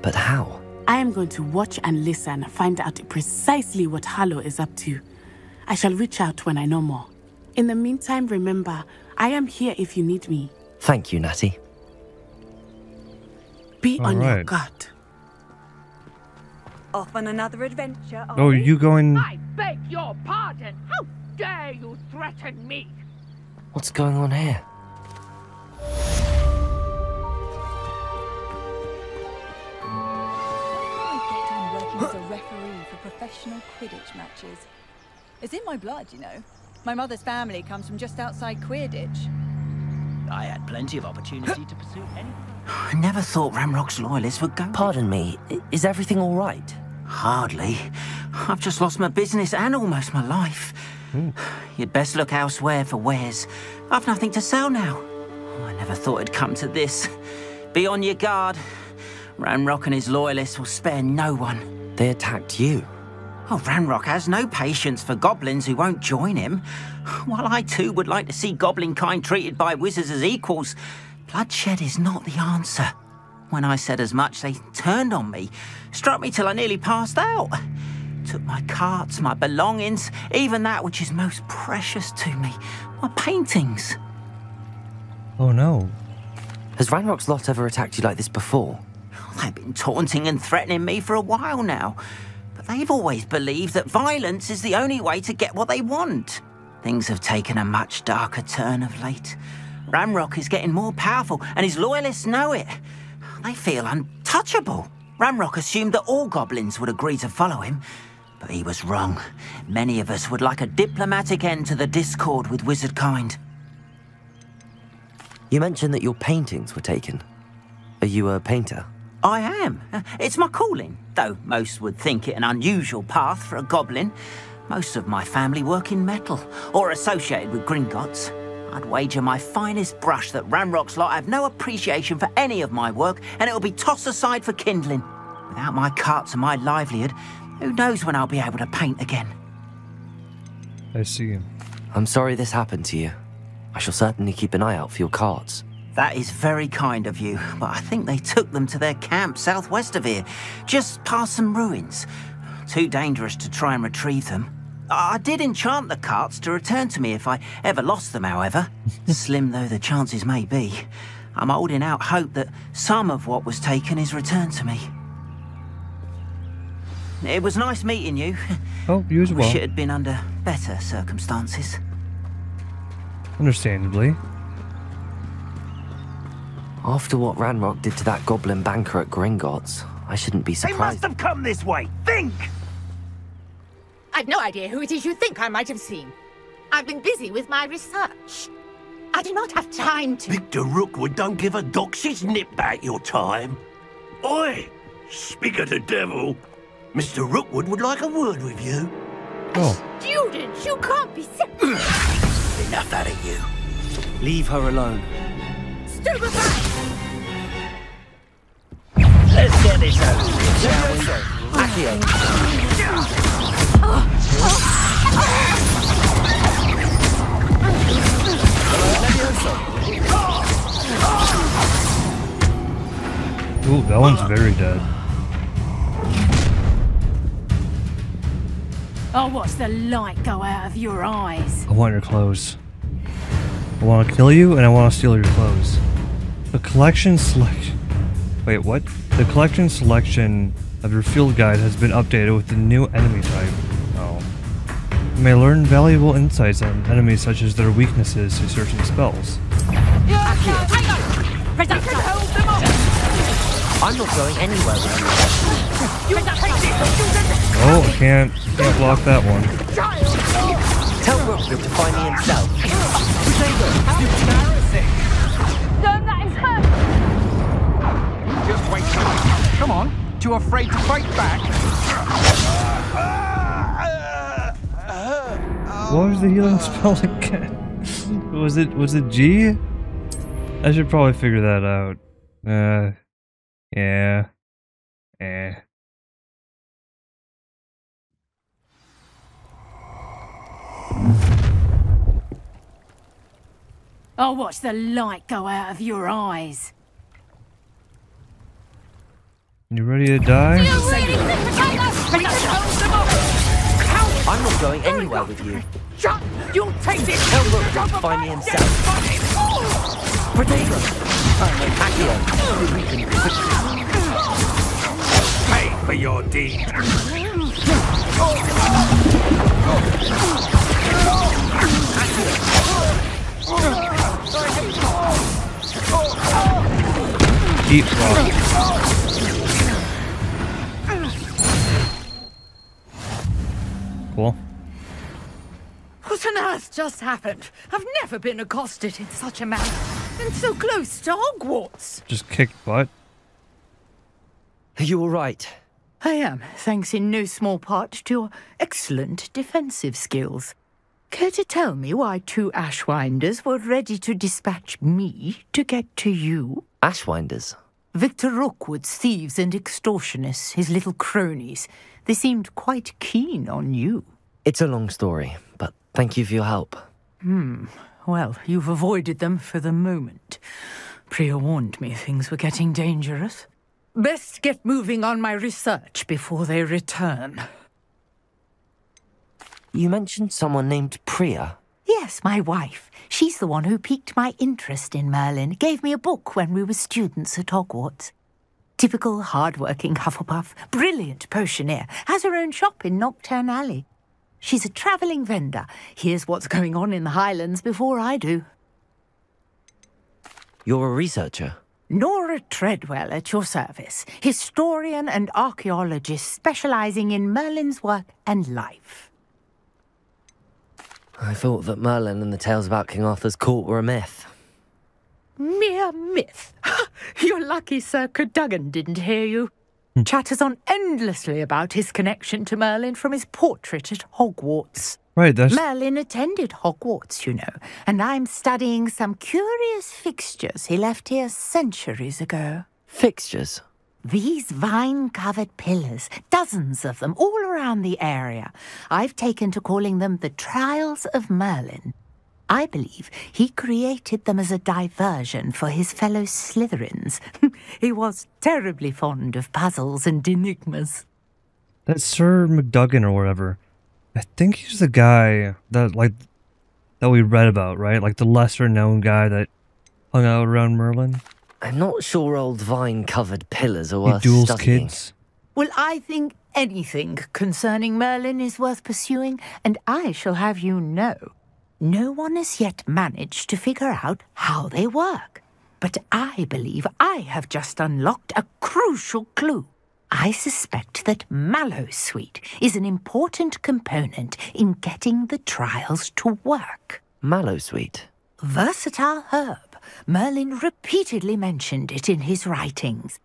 [SPEAKER 2] but how?
[SPEAKER 19] I am going to watch and listen, find out precisely what Harlow is up to. I shall reach out when I know more. In the meantime, remember, I am here if you need me.
[SPEAKER 2] Thank you, Natty.
[SPEAKER 19] Be
[SPEAKER 1] All
[SPEAKER 19] on your guard.
[SPEAKER 9] Off on another adventure. Oh, are
[SPEAKER 1] Oh,
[SPEAKER 9] we?
[SPEAKER 1] you going?
[SPEAKER 12] I beg your pardon. How dare you threaten me?
[SPEAKER 2] What's going on here?
[SPEAKER 9] Get on working as a referee for professional Quidditch matches. It's in my blood, you know. My mother's family comes from just outside Quidditch.
[SPEAKER 21] I had plenty of opportunity to pursue any.
[SPEAKER 6] I never thought Ranrock's loyalists would go.
[SPEAKER 2] Pardon me, is everything all right?
[SPEAKER 6] Hardly. I've just lost my business and almost my life. You'd best look elsewhere for wares. I've nothing to sell now. Oh, I never thought it'd come to this. Be on your guard. Ramrock and his loyalists will spare no one.
[SPEAKER 2] They attacked you.
[SPEAKER 6] Oh, Ranrock has no patience for goblins who won't join him. While I too would like to see goblin kind treated by wizards as equals, bloodshed is not the answer. When I said as much, they turned on me, struck me till I nearly passed out. Took my carts, my belongings, even that which is most precious to me, my paintings.
[SPEAKER 1] Oh no.
[SPEAKER 2] Has Ranrock's lot ever attacked you like this before?
[SPEAKER 6] They've been taunting and threatening me for a while now. But they've always believed that violence is the only way to get what they want. Things have taken a much darker turn of late. Ranrock is getting more powerful, and his loyalists know it. They feel untouchable. Ranrock assumed that all goblins would agree to follow him, but he was wrong. Many of us would like a diplomatic end to the discord with wizard kind.
[SPEAKER 2] You mentioned that your paintings were taken. Are you a painter?
[SPEAKER 6] I am. It's my calling, though most would think it an unusual path for a goblin. Most of my family work in metal, or associated with Gringotts. I'd wager my finest brush that Ranrock's lot have no appreciation for any of my work, and it'll be tossed aside for kindling. Without my carts and my livelihood, who knows when I'll be able to paint again?
[SPEAKER 1] I see. him.
[SPEAKER 2] I'm sorry this happened to you. I shall certainly keep an eye out for your carts.
[SPEAKER 6] That is very kind of you, but I think they took them to their camp southwest of here, just past some ruins. Too dangerous to try and retrieve them. I did enchant the carts to return to me if I ever lost them, however. Slim though the chances may be, I'm holding out hope that some of what was taken is returned to me. It was nice meeting you.
[SPEAKER 1] Oh, you as well.
[SPEAKER 6] Wish it had been under better circumstances.
[SPEAKER 1] Understandably.
[SPEAKER 2] After what Ranrock did to that goblin banker at Gringotts, I shouldn't be surprised.
[SPEAKER 21] They must have come this way. Think!
[SPEAKER 12] I've no idea who it is you think I might have seen. I've been busy with my research. I do not have time to.
[SPEAKER 14] Victor Rookwood don't give a doxy's nip back your time. Oi! Speak of the devil. Mr. Rookwood would like a word with you.
[SPEAKER 1] Oh.
[SPEAKER 12] Students, you can't be
[SPEAKER 14] Enough out of you.
[SPEAKER 7] Leave her alone.
[SPEAKER 12] Stupefied.
[SPEAKER 14] Let's get this over.
[SPEAKER 2] Accio.
[SPEAKER 1] Ooh, that one's very dead.
[SPEAKER 15] Oh, I'll watch the light go out of your eyes.
[SPEAKER 1] I want your clothes. I want to kill you and I want to steal your clothes. The collection selection. Wait, what? The collection selection of your field guide has been updated with the new enemy type. Oh. You may learn valuable insights on enemies such as their weaknesses to certain spells.
[SPEAKER 2] I'm not going anywhere with you.
[SPEAKER 1] Oh, I can't, can't block that one.
[SPEAKER 2] Tell Rookwood to find me himself.
[SPEAKER 11] Don't let him hurt.
[SPEAKER 22] Just wait till I come. Come on. Too afraid to fight back?
[SPEAKER 1] What was the healing spell again? was it was it G? I should probably figure that out. Uh, yeah. Eh.
[SPEAKER 10] I'll watch the light go out of your eyes.
[SPEAKER 1] You ready to die?
[SPEAKER 2] I'm not going anywhere with you.
[SPEAKER 12] Shut! You'll take this!
[SPEAKER 2] Tell Rookwood to find me himself. Protego! I'm
[SPEAKER 6] Pay for your deed. Oh.
[SPEAKER 1] Deep rock. Cool.
[SPEAKER 12] What on earth just happened? I've never been accosted in such a manner. And so close to Hogwarts.
[SPEAKER 1] Just kicked butt.
[SPEAKER 2] Are you alright?
[SPEAKER 12] I am, thanks in no small part to your excellent defensive skills. Care to tell me why two Ashwinders were ready to dispatch me to get to you?
[SPEAKER 2] Ashwinders?
[SPEAKER 12] Victor Rookwood's thieves and extortionists, his little cronies. They seemed quite keen on you.
[SPEAKER 2] It's a long story, but thank you for your help.
[SPEAKER 12] Hmm. Well, you've avoided them for the moment. Priya warned me things were getting dangerous. Best get moving on my research before they return.
[SPEAKER 2] You mentioned someone named Priya.
[SPEAKER 12] Yes, my wife. She's the one who piqued my interest in Merlin, gave me a book when we were students at Hogwarts. Typical hard-working Hufflepuff, brilliant potioneer, has her own shop in Knockturn Alley. She's a travelling vendor. Here's what's going on in the Highlands before I do.
[SPEAKER 2] You're a researcher.
[SPEAKER 12] Nora Treadwell at your service, historian and archaeologist specialising in Merlin's work and life.
[SPEAKER 2] I thought that Merlin and the tales about King Arthur's court were a myth.
[SPEAKER 12] Mere myth. You're lucky Sir Cadogan didn't hear you. Chatters on endlessly about his connection to Merlin from his portrait at Hogwarts.
[SPEAKER 1] Right, that's
[SPEAKER 12] Merlin attended Hogwarts, you know, and I'm studying some curious fixtures he left here centuries ago.
[SPEAKER 2] Fixtures?
[SPEAKER 12] These vine covered pillars, dozens of them all around the area. I've taken to calling them the Trials of Merlin. I believe he created them as a diversion for his fellow Slytherins. he was terribly fond of puzzles and enigmas.
[SPEAKER 1] That's Sir McDuggan or whatever. I think he's the guy that like that we read about, right? Like the lesser known guy that hung out around Merlin.
[SPEAKER 2] I'm not sure old vine-covered pillars are
[SPEAKER 1] He
[SPEAKER 2] worth
[SPEAKER 1] duels
[SPEAKER 2] studying.
[SPEAKER 1] kids.
[SPEAKER 12] Well, I think anything concerning Merlin is worth pursuing, and I shall have you know. No one has yet managed to figure out how they work. But I believe I have just unlocked a crucial clue. I suspect that Mallowsweet is an important component in getting the trials to work.
[SPEAKER 2] Mallowsweet?
[SPEAKER 12] Versatile herb. Merlin repeatedly mentioned it in his writings.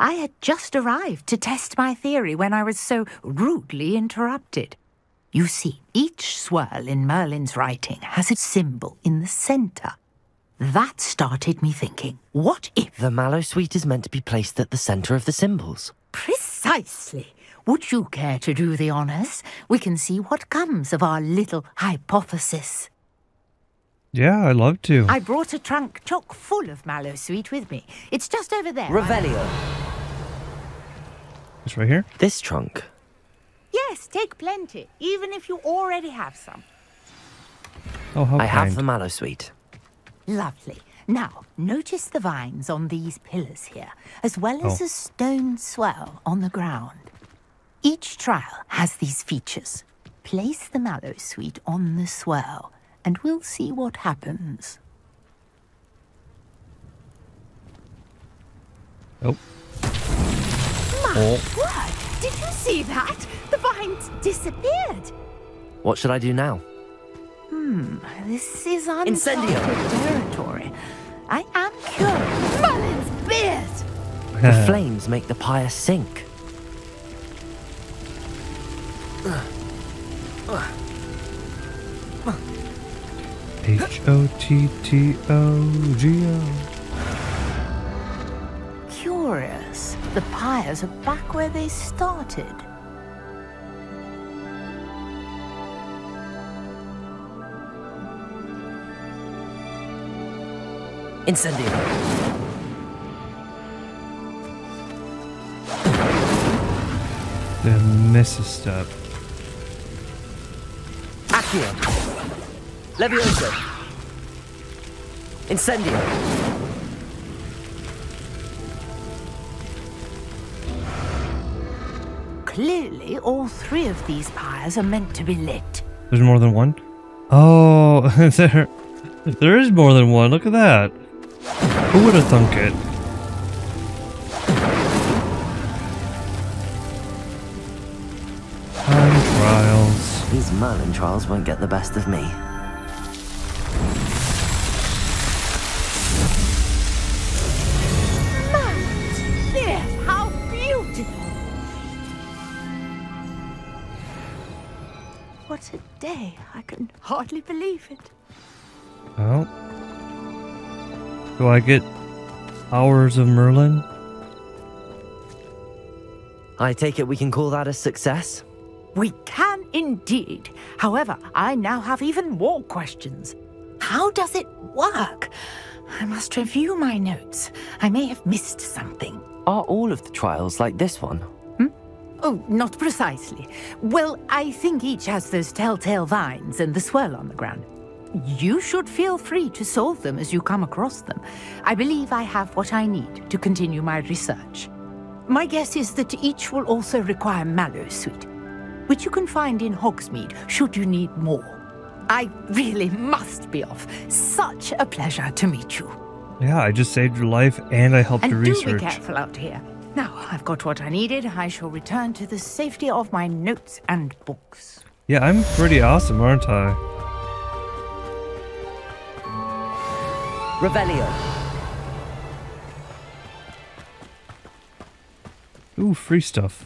[SPEAKER 12] I had just arrived to test my theory when I was so rudely interrupted. You see, each swirl in Merlin's writing has a symbol in the centre. That started me thinking, what if...
[SPEAKER 2] The Mallowsweet is meant to be placed at the centre of the symbols.
[SPEAKER 12] Precisely. Would you care to do the honours? We can see what comes of our little hypothesis.
[SPEAKER 1] Yeah, I'd love to.
[SPEAKER 12] I brought a trunk chock full of mallowsweet with me. It's just over there.
[SPEAKER 2] Revelio.
[SPEAKER 1] It's right here.
[SPEAKER 2] This trunk.
[SPEAKER 12] Yes, take plenty, even if you already have some.
[SPEAKER 1] Oh, how
[SPEAKER 2] I have the mallowsweet.
[SPEAKER 12] Lovely. Now, notice the vines on these pillars here, as well as
[SPEAKER 2] Oh.
[SPEAKER 12] a stone swell on the ground. Each trial has these features. Place the mallowsweet on the swell, and we'll see what happens.
[SPEAKER 1] Oh.
[SPEAKER 12] My
[SPEAKER 2] Oh.
[SPEAKER 12] word! Did you see that? The vines disappeared.
[SPEAKER 2] What should I do now?
[SPEAKER 12] Hmm, this is
[SPEAKER 2] Incendio.
[SPEAKER 12] uncharted territory. I am curious. Merlin's beard!
[SPEAKER 2] The flames make the pyre sink.
[SPEAKER 1] H O T T O G O.
[SPEAKER 12] Curious. The pyres are back where they started.
[SPEAKER 2] Incendio.
[SPEAKER 1] The mess is up.
[SPEAKER 2] Accio. Levioso. Incendio.
[SPEAKER 12] Clearly, all three of these pyres are meant to be lit.
[SPEAKER 1] There's more than one? Oh, there, there is more than one. Look at that. Who would have thunk it? Time trials.
[SPEAKER 2] These Merlin trials won't get the best of me.
[SPEAKER 12] Day. I can hardly believe it.
[SPEAKER 1] Well, do I get hours of Merlin?
[SPEAKER 2] I take it we can call that a success?
[SPEAKER 12] We can indeed. However, I now have even more questions. How does it work? I must review my notes. I may have missed something.
[SPEAKER 2] Are all of the trials like this one?
[SPEAKER 12] Oh, not precisely. Well, I think each has those telltale vines and the swirl on the ground. You should feel free to solve them as you come across them. I believe I have what I need to continue my research. My guess is that each will also require Mallowsweet, which you can find in Hogsmeade should you need more. I really must be off. Such a pleasure to meet you.
[SPEAKER 1] Yeah, I just saved your life and I helped
[SPEAKER 12] and
[SPEAKER 1] you
[SPEAKER 12] do
[SPEAKER 1] research.
[SPEAKER 12] be careful out here. Now I've got what I needed. I shall return to the safety of my notes and books.
[SPEAKER 1] Yeah, I'm pretty awesome, aren't I?
[SPEAKER 2] Revelio.
[SPEAKER 1] Ooh, free stuff.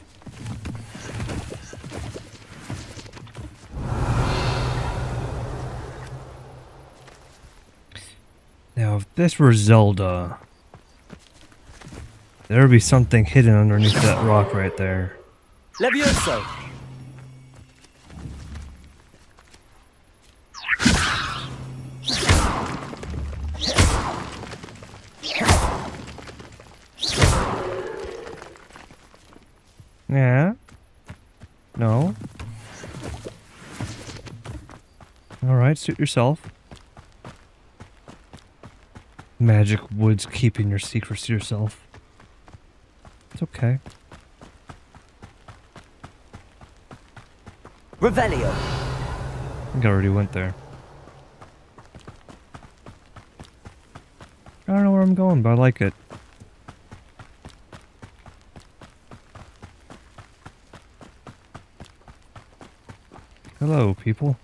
[SPEAKER 1] Now, if this were Zelda, there would be something hidden underneath that rock right there.
[SPEAKER 2] Levioso.
[SPEAKER 1] Yeah? No? Alright, suit yourself. Magic Woods keeping your secrets to yourself. Okay.
[SPEAKER 2] Revelio.
[SPEAKER 1] I think I already went there. I don't know where I'm going, but I like it. Hello, people.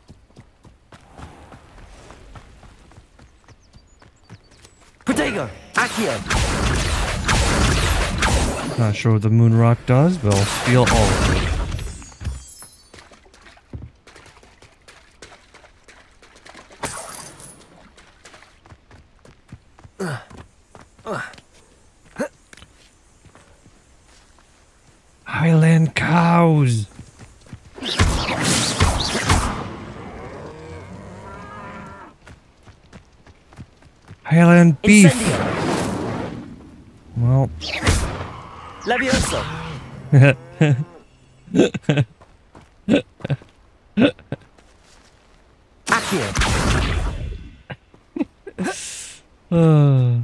[SPEAKER 2] Protego. Accio.
[SPEAKER 1] Not sure what the moon rock does, but I'll steal all of it. Highland cows! Highland beef! Well,
[SPEAKER 2] Levioso. Accio.
[SPEAKER 1] uh,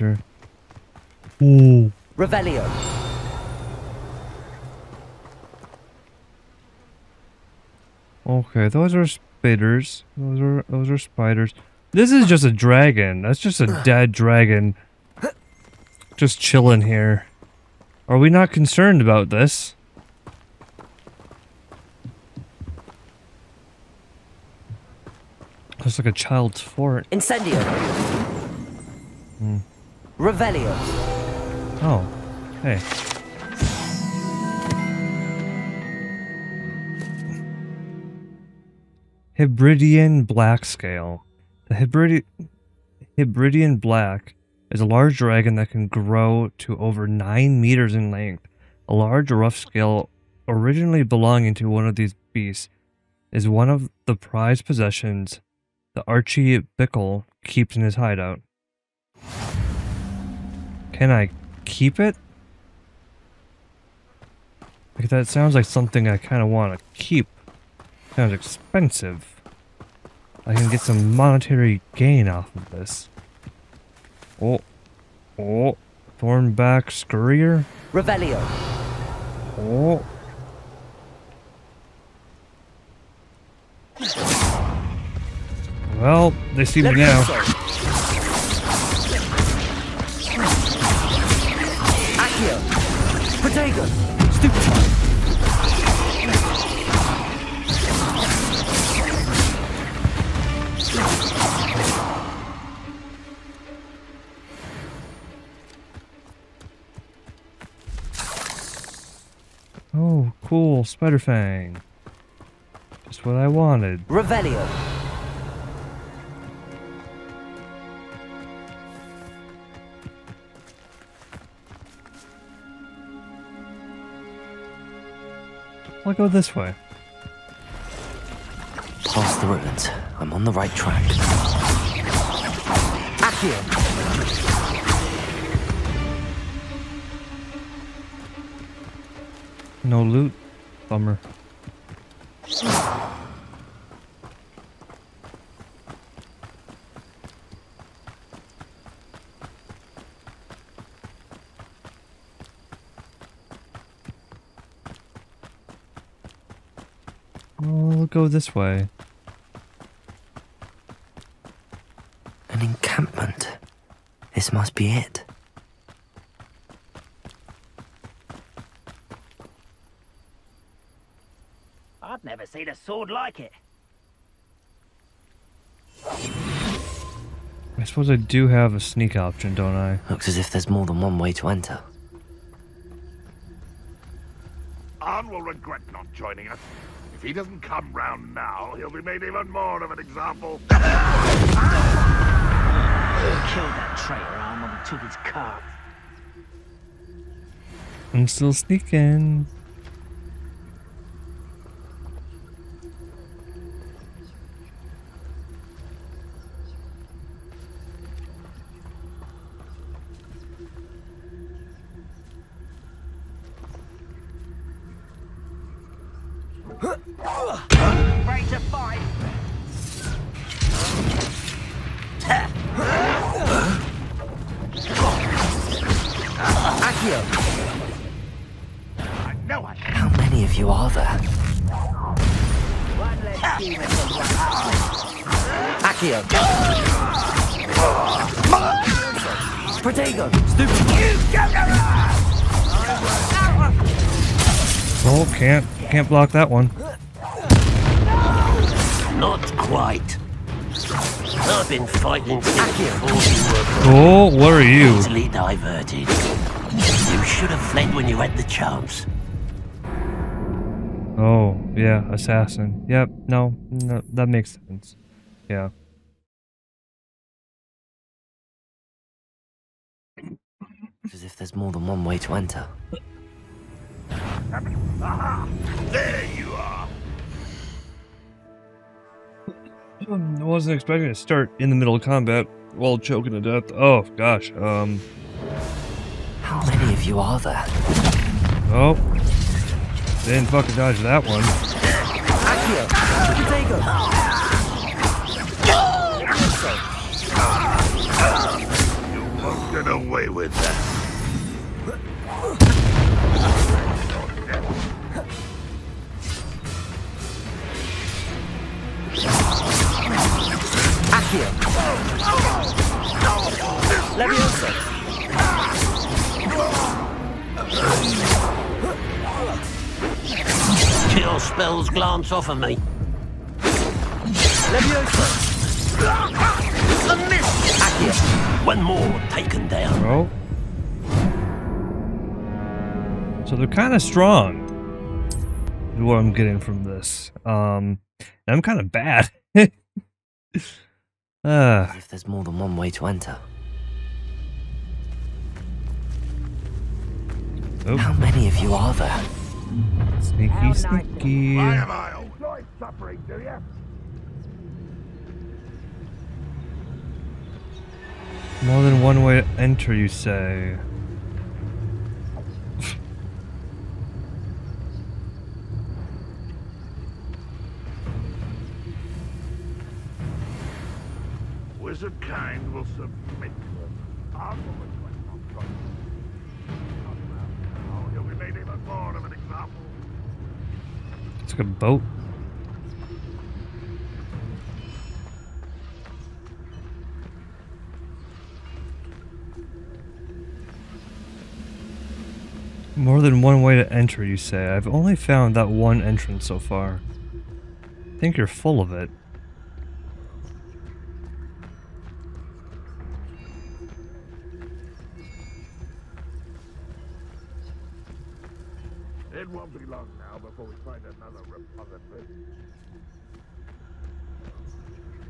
[SPEAKER 1] I love nature. Ooh.
[SPEAKER 2] Revelio.
[SPEAKER 1] Okay, those are spiders. Those are those are spiders. This is just a dragon. That's just a dead dragon. Just chilling here. Are we not concerned about this? Looks like a child's fort.
[SPEAKER 2] Incendio.
[SPEAKER 1] Hmm.
[SPEAKER 2] Revelio.
[SPEAKER 1] Oh, hey. Hebridean Black Scale. The Hebridi Hebridean Black is a large dragon that can grow to over 9 meters in length. A large rough scale originally belonging to one of these beasts is one of the prized possessions the Archie Bickle keeps in his hideout. Can I keep it? Like that sounds like something I kind of want to keep. Sounds expensive. I can get some monetary gain off of this. Oh, oh, Thornback Scurrier.
[SPEAKER 2] Revelio.
[SPEAKER 1] Oh. Well, they see me now.
[SPEAKER 2] Protego. Stupefy.
[SPEAKER 1] Oh, cool, Spiderfang. Just what I wanted.
[SPEAKER 2] Revelio.
[SPEAKER 1] I'll go this way.
[SPEAKER 2] Past the ruins. I'm on the right track. Accio.
[SPEAKER 1] No loot. Bummer. I'll go this way.
[SPEAKER 2] An encampment. This must be it.
[SPEAKER 21] I've never seen a sword like it.
[SPEAKER 1] I suppose I do have a sneak option, don't I?
[SPEAKER 2] Looks as if there's more than one way to enter.
[SPEAKER 4] Arn will regret not joining us. If he doesn't come round now, he'll be made even more of an example.
[SPEAKER 21] Killed that traitor Arn when we took his cart.
[SPEAKER 1] I'm still sneaking.
[SPEAKER 21] House.
[SPEAKER 2] Protego. Stupid.
[SPEAKER 1] Oh, can't can't block that one.
[SPEAKER 14] Not quite. I've been fighting since before you
[SPEAKER 1] Oh, where are you?
[SPEAKER 14] easily diverted. You should have fled when you had the chance.
[SPEAKER 1] Oh, yeah, assassin. Yep, no, no that makes sense. Yeah.
[SPEAKER 2] As if there's more than one way to enter.
[SPEAKER 4] Aha! There you are.
[SPEAKER 1] Um, I wasn't expecting to start in the middle of combat while choking to death. Oh gosh. Um.
[SPEAKER 2] How many of you are there?
[SPEAKER 1] Oh. they Didn't fucking dodge that one.
[SPEAKER 2] Accio. Protego.
[SPEAKER 4] You won't get away with that.
[SPEAKER 14] Your spells glance off of me.
[SPEAKER 2] Levioso.
[SPEAKER 14] A miss!
[SPEAKER 2] Accio.
[SPEAKER 14] One more taken down.
[SPEAKER 1] Oh. So they're kind of strong. Is what I'm getting from this. Um, and I'm kind of bad. Ah.
[SPEAKER 2] As if there's more than one way to enter.
[SPEAKER 1] Oh.
[SPEAKER 2] How many of you are there?
[SPEAKER 1] Sneaky, sneaky.
[SPEAKER 4] Why am I always suffering, do you?
[SPEAKER 1] More than one way to enter, you say?
[SPEAKER 4] Wizard kind will submit.
[SPEAKER 1] It's like a boat. More than one way to enter, you say. I've only found that one entrance so far. I think you're full of. It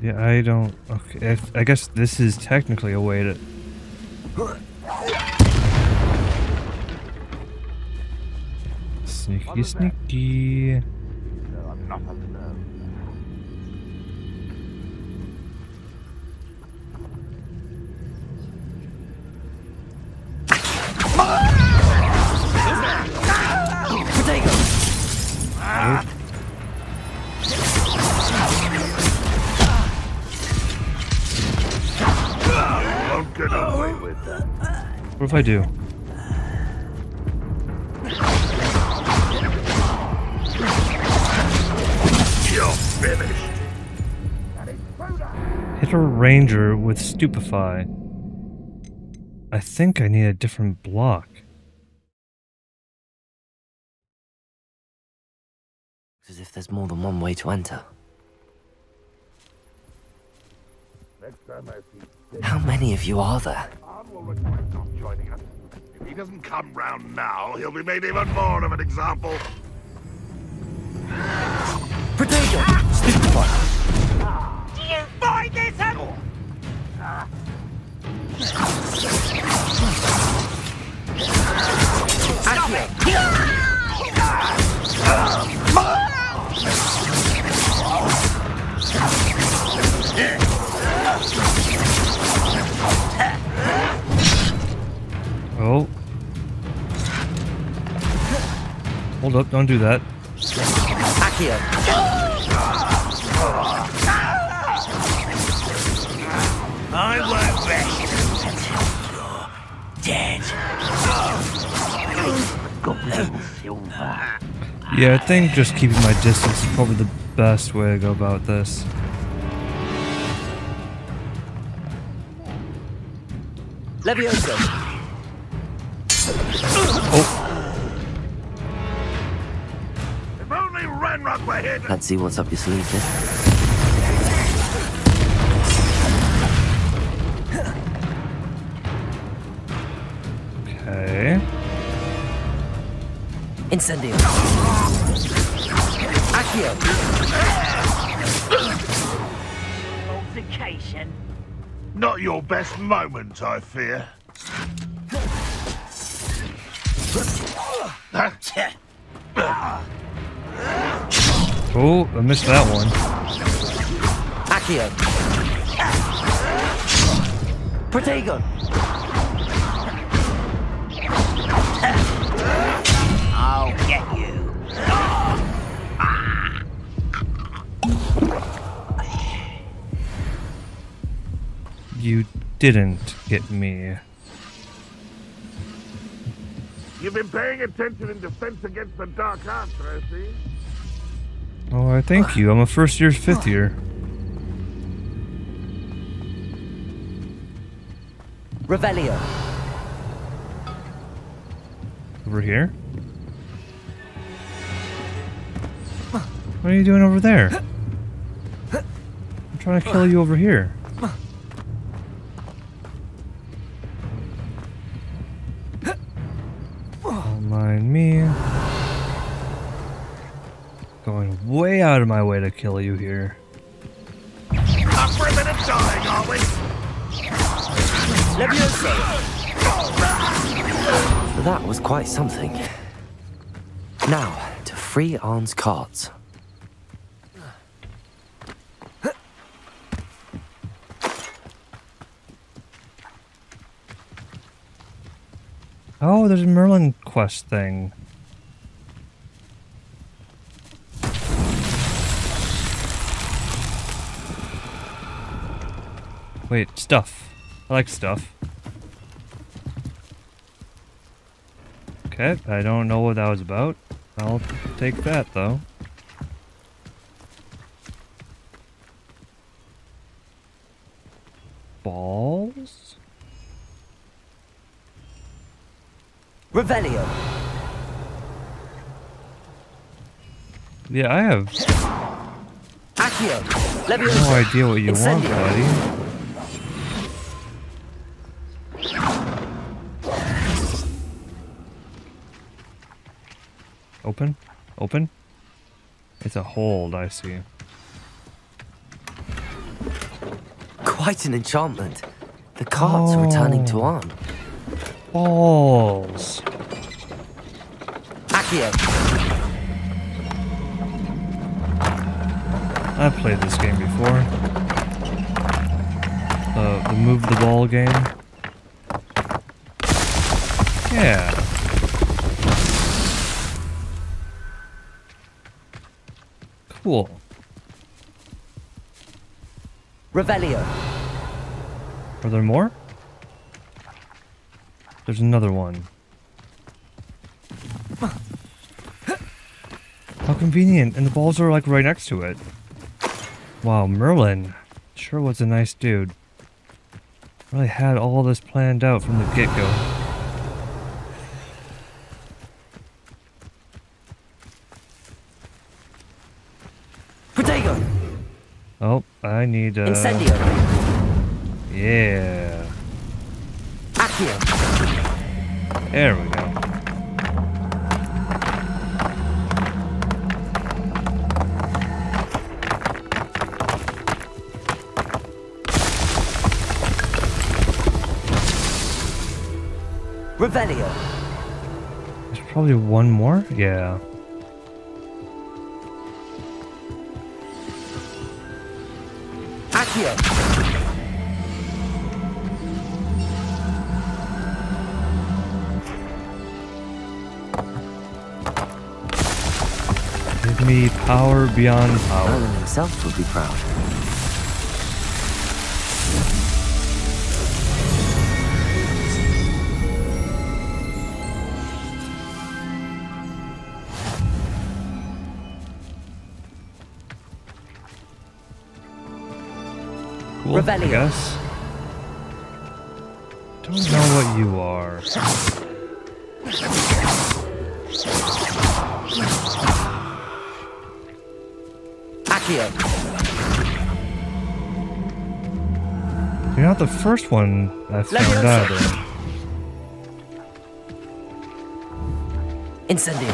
[SPEAKER 1] Yeah, I don't... Okay, I, I guess this is technically a way to... Sneaky, sneaky.
[SPEAKER 4] No, I'm not alone. Won't
[SPEAKER 1] What if I do?
[SPEAKER 4] You're finished.
[SPEAKER 1] Hit a ranger with stupefy. I think I need a different block.
[SPEAKER 2] As if there's more than one way to enter. How many of you are there?
[SPEAKER 4] Arn will regret not joining us. If he doesn't come round now, he'll be made even more of an example.
[SPEAKER 2] Potato! Stupefy!
[SPEAKER 11] Do you find this at all?
[SPEAKER 1] Oh. Hold up, don't do that.
[SPEAKER 11] I won't rest until you're dead. Goblin silver.
[SPEAKER 1] Yeah, I think just keeping my distance is probably the best way to go about this.
[SPEAKER 2] Levioso!
[SPEAKER 1] Oh,
[SPEAKER 4] If only Ranrock were here to
[SPEAKER 2] Let's see what's up your sleeve, kid.
[SPEAKER 1] okay.
[SPEAKER 2] Incendio! Accio!
[SPEAKER 11] Altercation.
[SPEAKER 4] Not your best moment, I fear.
[SPEAKER 1] Oh, I missed that one.
[SPEAKER 2] Accio! Protego!
[SPEAKER 11] I'll get you.
[SPEAKER 1] You didn't get me.
[SPEAKER 4] You've been paying attention in defense against the dark arts, I see.
[SPEAKER 1] Oh, I thank you. I'm a first year, fifth year.
[SPEAKER 2] Revelio!
[SPEAKER 1] Over here? What are you doing over there? I'm trying to kill you over here. Don't me. Going way out of my way to kill you here.
[SPEAKER 4] Up for a minute dying, are?
[SPEAKER 2] That was quite something. Now, to free Arn's carts.
[SPEAKER 1] Oh, there's a Merlin quest thing. Wait, stuff. I like stuff. Okay, I don't know what that was about. I'll take that though. Balls?
[SPEAKER 2] Revelio.
[SPEAKER 1] Yeah, I have
[SPEAKER 2] Accio.
[SPEAKER 1] no idea what you want, buddy. Open? Open? It's a hold, I see.
[SPEAKER 2] Quite an enchantment. The carts are returning to
[SPEAKER 1] Oh. Balls. I've played this game before. Uh, the move the ball game. Yeah. Cool.
[SPEAKER 2] Revelio.
[SPEAKER 1] Are there more? There's another one. How convenient, and the balls are like right next to it. Wow, Merlin sure was a nice dude. Really had all this planned out from the get-go. Oh, I need uh
[SPEAKER 2] Incendio.
[SPEAKER 1] Yeah.
[SPEAKER 2] Accio.
[SPEAKER 1] There we go.
[SPEAKER 2] Revelio.
[SPEAKER 1] There's probably one more? Yeah.
[SPEAKER 2] Accio.
[SPEAKER 1] Me power beyond power.
[SPEAKER 2] Merlin himself would be proud.
[SPEAKER 1] Cool, I guess. First one I found out.
[SPEAKER 2] Incendio.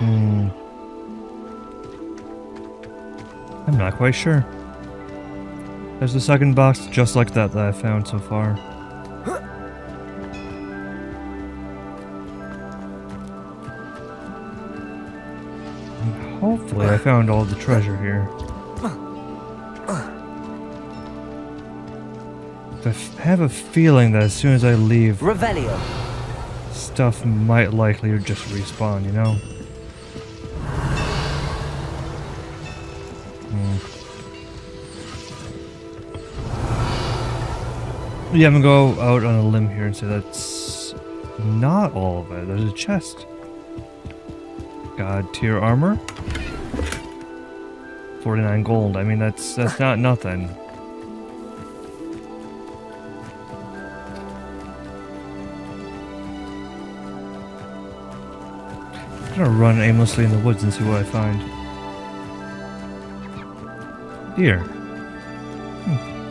[SPEAKER 1] Hmm. I'm not quite sure. There's a second box just like that that I found so far. Hopefully I found all the treasure here. Have a feeling that as soon as I leave,
[SPEAKER 2] Revelio.
[SPEAKER 1] stuff might likely just respawn, you know? Hmm. Yeah, I'm gonna go out on a limb here and say that's not all of it. There's a chest. God tier armor. 49 gold. I mean, that's that's not nothing. Run aimlessly in the woods and see what I find. Deer. Hmm.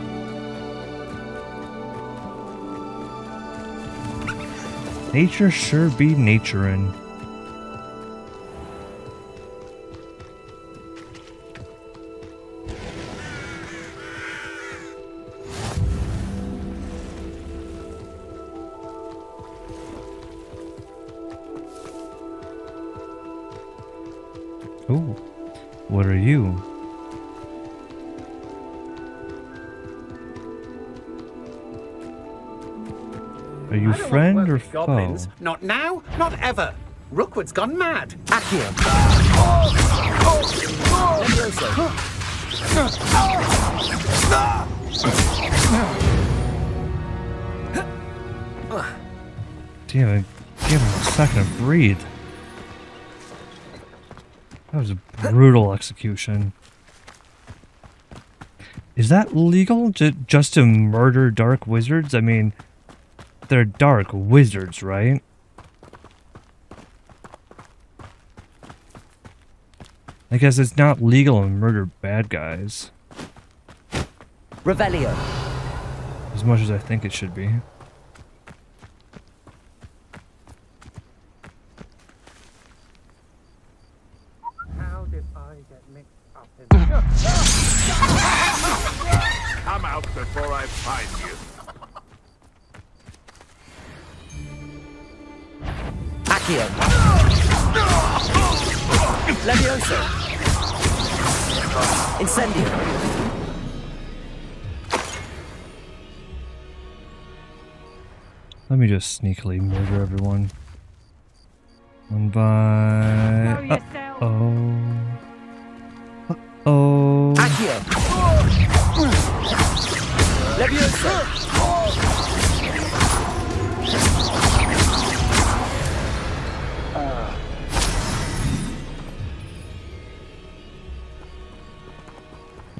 [SPEAKER 1] Nature sure be naturin'. You? Are you friend or foe?
[SPEAKER 23] Goblins. Not now, not ever. Rookwood's gone mad.
[SPEAKER 2] Accio.
[SPEAKER 1] Damn it. Give him a second to breathe. That was a brutal execution. Is that legal? Just to murder dark wizards? I mean, they're dark wizards, right? I guess it's not legal to murder bad guys.
[SPEAKER 2] Revelio.
[SPEAKER 1] As much as I think it should be.
[SPEAKER 23] How did I get mixed up in
[SPEAKER 4] Come out before I find you.
[SPEAKER 2] Accio. Levioso. Incendio.
[SPEAKER 1] Let me just sneakily murder everyone. One by. Uh oh. Oh.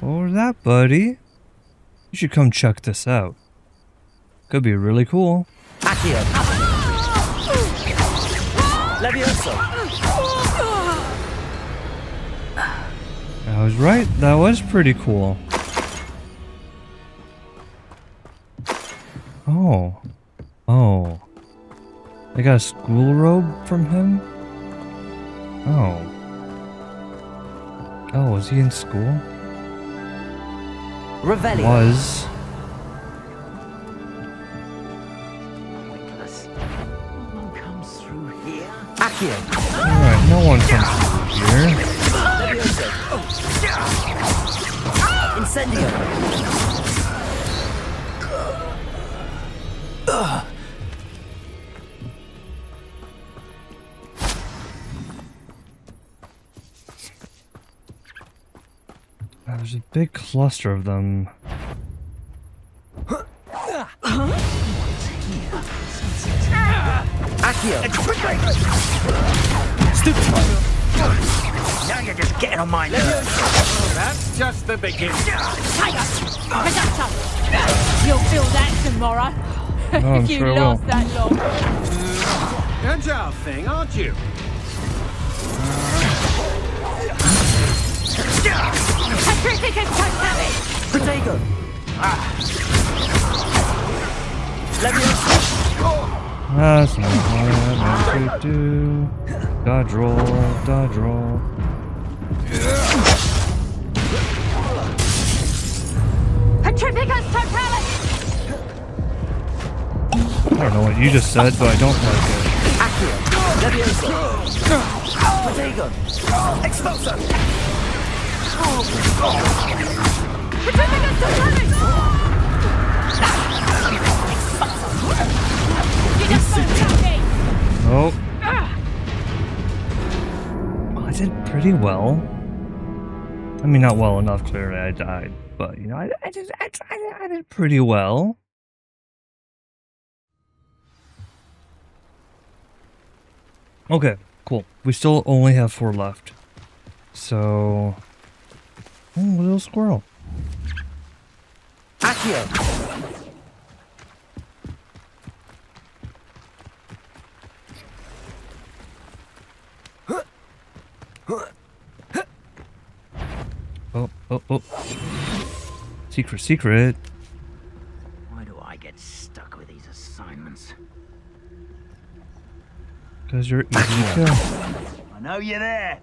[SPEAKER 1] What that, buddy? You should come check this out. Could be really cool. I was right. That was pretty cool. Oh. Oh. I got a school robe from him? Oh. Oh, was he in school?
[SPEAKER 2] Revelio.
[SPEAKER 1] Was.
[SPEAKER 23] comes through here.
[SPEAKER 2] Accio.
[SPEAKER 1] Alright, no one comes through here.
[SPEAKER 2] Incendio.
[SPEAKER 1] There's a big cluster of them.
[SPEAKER 2] Accio.
[SPEAKER 23] Stupid. Now you're just getting on my nerves. That's just the beginning.
[SPEAKER 10] Tiger! Reducto! You'll feel that tomorrow.
[SPEAKER 1] Oh,
[SPEAKER 10] if you
[SPEAKER 1] sure I will.
[SPEAKER 10] last that long.
[SPEAKER 23] Agile thing, aren't you?
[SPEAKER 10] Petrificus Totalis!
[SPEAKER 2] Protego.
[SPEAKER 1] That's not what I meant to do. Dodge roll, dodge roll. I don't know what you just said, but I don't like it.
[SPEAKER 10] Me!
[SPEAKER 1] Oh. I did pretty well. I mean, not well enough, clearly I died. But, you know, I, I, did, I, I, I did pretty well. Okay, cool. We still only have four left. So... Hmm, oh, little squirrel.
[SPEAKER 2] Accio.
[SPEAKER 1] Oh, oh, oh. Secret, secret.
[SPEAKER 21] Why do I get stuck with these assignments?
[SPEAKER 1] Because you're easy to kill.
[SPEAKER 21] I know you're there.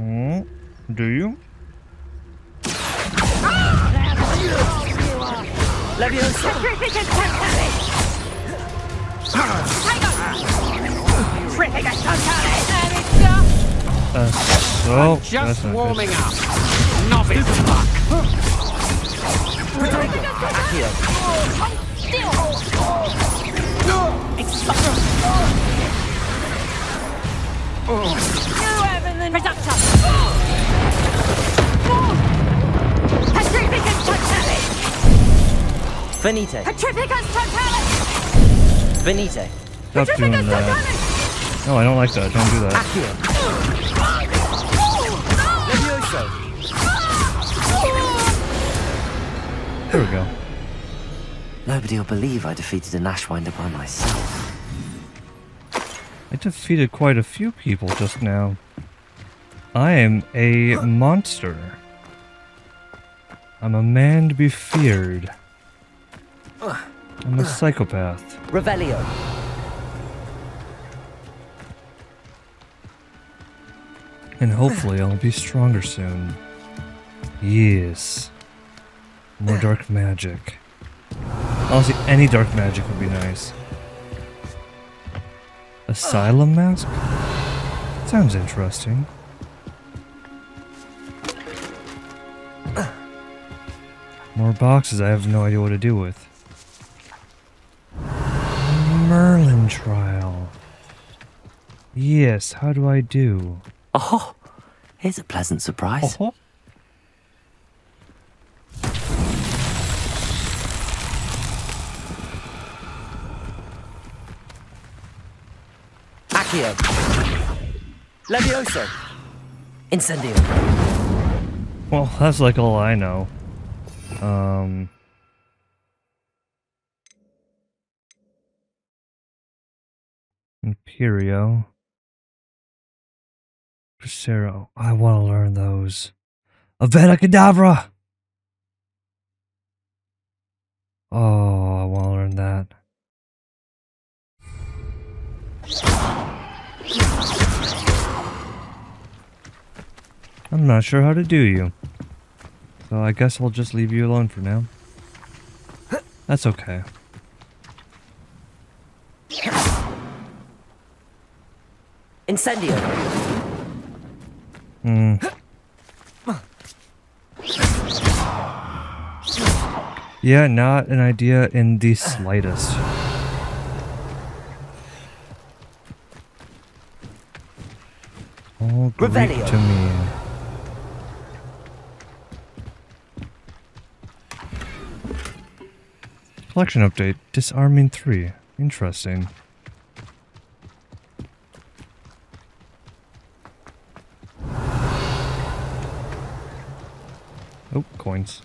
[SPEAKER 1] Oh, do you?
[SPEAKER 2] Levioso.
[SPEAKER 10] Petrificus Totalis! Petrificus Totalis! There it's done!
[SPEAKER 1] So, that's
[SPEAKER 23] Just
[SPEAKER 1] not
[SPEAKER 23] warming
[SPEAKER 1] good.
[SPEAKER 23] up. Novice luck.
[SPEAKER 2] Accio.
[SPEAKER 10] You Evelyn!
[SPEAKER 11] Reducto! Petrificus totalis!
[SPEAKER 2] Venite.
[SPEAKER 11] Petrificus totalis!
[SPEAKER 2] Venite.
[SPEAKER 1] Stop doing that. No, I don't like that. Don't do that. There we go.
[SPEAKER 2] Nobody will believe I defeated an Ashwinder by myself.
[SPEAKER 1] I defeated quite a few people just now. I am a monster. I'm a man to be feared. I'm a psychopath.
[SPEAKER 2] Revelio.
[SPEAKER 1] And hopefully I'll be stronger soon. Yes. More dark magic. Honestly, any dark magic would be nice. Asylum mask? Sounds interesting. More boxes I have no idea what to do with. Merlin trial. Yes, how do I do?
[SPEAKER 2] Oh, here's a pleasant surprise.
[SPEAKER 1] Oh.
[SPEAKER 2] Accio. Levioso. Incendio.
[SPEAKER 1] Well, that's like all I know. Um. Imperio. Crucio. I want to learn those. Avada Kedavra! Oh, I want to learn that. I'm not sure how to do you. So I guess I'll just leave you alone for now. That's okay.
[SPEAKER 2] Incendio.
[SPEAKER 1] Hmm. Yeah, not an idea in the slightest. All Greek
[SPEAKER 2] Revelio.
[SPEAKER 1] to me. Collection update. Disarming 3. Interesting. Oh, coins.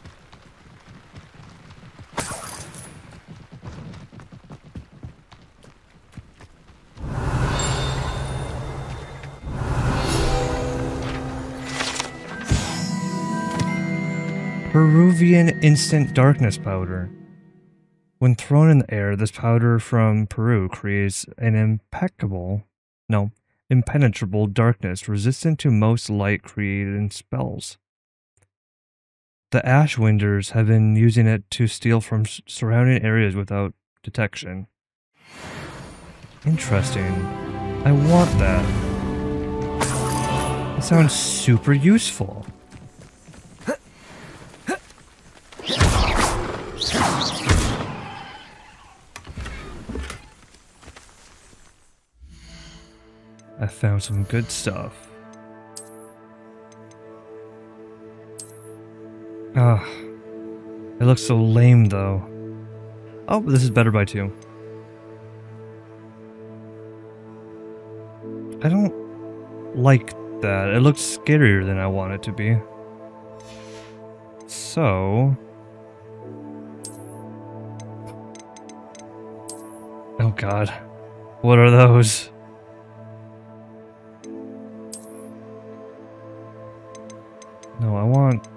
[SPEAKER 1] Peruvian Instant Darkness Powder. When thrown in the air, this powder from Peru creates an impeccable, no, impenetrable darkness resistant to most light created in spells. The Ashwinders have been using it to steal from surrounding areas without detection. Interesting. I want that. That sounds super useful. I found some good stuff. Ah, it looks so lame though. Oh, this is better by two. I don't like that. It looks scarier than I want it to be. So. Oh god. What are those? No, I want.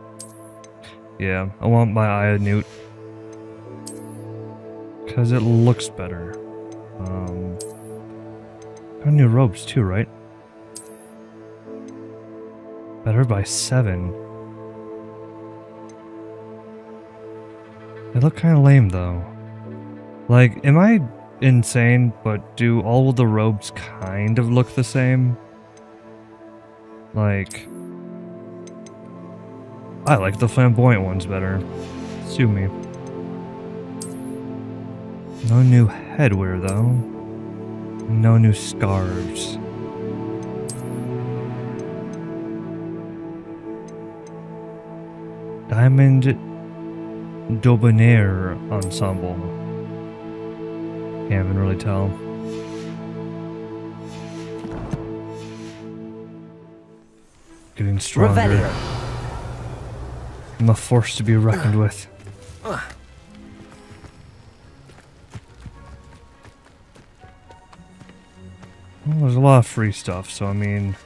[SPEAKER 1] Yeah, I want my Newt. Because it looks better. Um. Got new robes too, right? Better by seven. They look kind of lame though. Like, am I insane, but do all of the robes kind of look the same? Like, I like the flamboyant ones better. Sue me. No new headwear, though. No new scarves. Diamond Daubonniere Ensemble. Can't even really tell. Getting stronger.
[SPEAKER 2] Revelio.
[SPEAKER 1] I'm a force to be reckoned with. Well, there's a lot of free stuff, so I mean,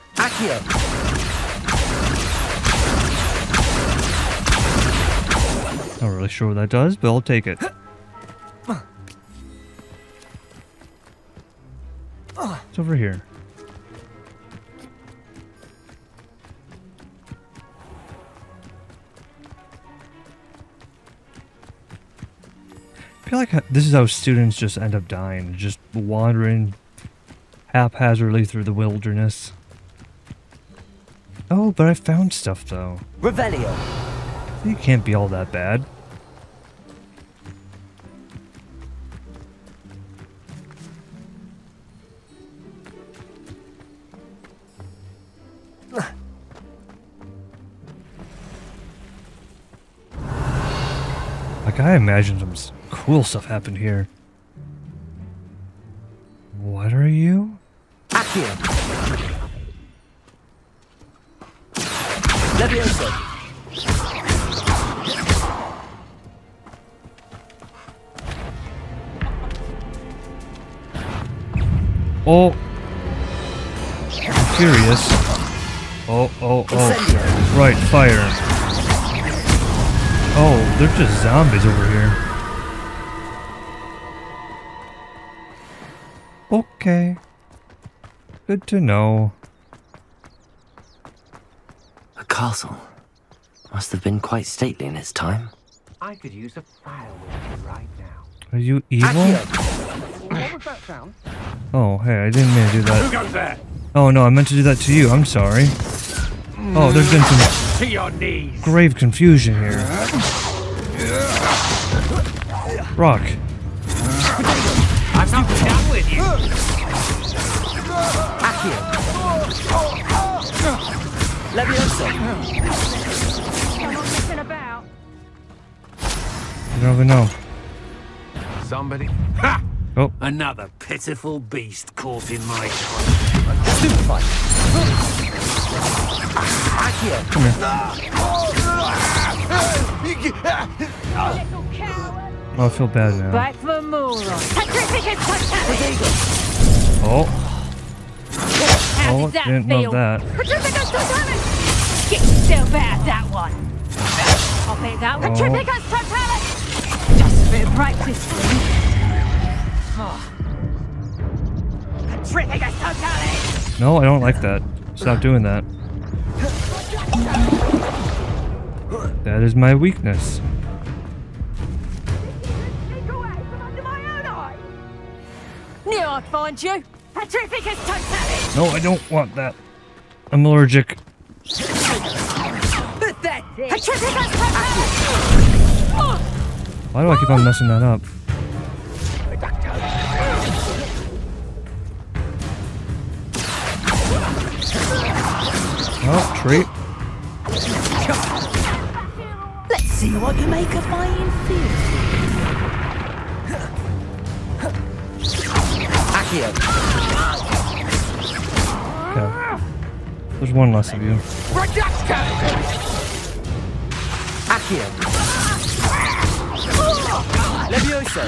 [SPEAKER 1] not really sure what that does, but I'll take it. It's over here. Feel like uh, this is how students just end up dying, just wandering haphazardly through the wilderness. Oh, but I found stuff though.
[SPEAKER 2] Revelio.
[SPEAKER 1] You can't be all that bad. I imagine some cool stuff happened here. What are you?
[SPEAKER 2] Accio. Levioso.
[SPEAKER 1] Oh. I'm curious. Oh, oh, oh. Right, fire. They're just zombies over here. Okay. Good to know.
[SPEAKER 2] A castle. Must have been quite stately in its time.
[SPEAKER 23] I could use a firework right now.
[SPEAKER 1] Are you evil?
[SPEAKER 23] What was that sound?
[SPEAKER 1] Oh, hey, I didn't mean to do that.
[SPEAKER 23] Who goes there?
[SPEAKER 1] Oh no, I meant to do that to you. I'm sorry. Oh, there's been some
[SPEAKER 23] To your knees.
[SPEAKER 1] grave confusion here.
[SPEAKER 2] Levioso.
[SPEAKER 10] I'm not.
[SPEAKER 1] You don't know.
[SPEAKER 23] Somebody. Ha!
[SPEAKER 1] Oh.
[SPEAKER 23] Another pitiful beast caught in my
[SPEAKER 2] Stupefy. Accio.
[SPEAKER 1] Come here.
[SPEAKER 10] Little coward.
[SPEAKER 1] Oh, I feel bad now.
[SPEAKER 10] Back for more. Oh.
[SPEAKER 1] Oh,
[SPEAKER 10] How
[SPEAKER 1] Oh,
[SPEAKER 10] did that
[SPEAKER 1] didn't
[SPEAKER 10] feel?
[SPEAKER 1] love that.
[SPEAKER 10] Petrificus! Get yourself out that one. I'll pick that one.
[SPEAKER 1] Oh.
[SPEAKER 10] Petrificus totalis! Just a bit of practice, please. Oh. Petrificus totalis!
[SPEAKER 1] No, I don't like that. Stop doing that. That is my weakness.
[SPEAKER 10] Knew I'd find you.
[SPEAKER 1] No, I don't want that. I'm allergic.
[SPEAKER 10] Pathetic! Petrificus totalis!
[SPEAKER 1] Why do I keep on messing that up? Oh, treat.
[SPEAKER 12] Let's see what you make of my inferior.
[SPEAKER 2] Accio.
[SPEAKER 1] Okay. There's one less of you.
[SPEAKER 2] Accio. Levioso.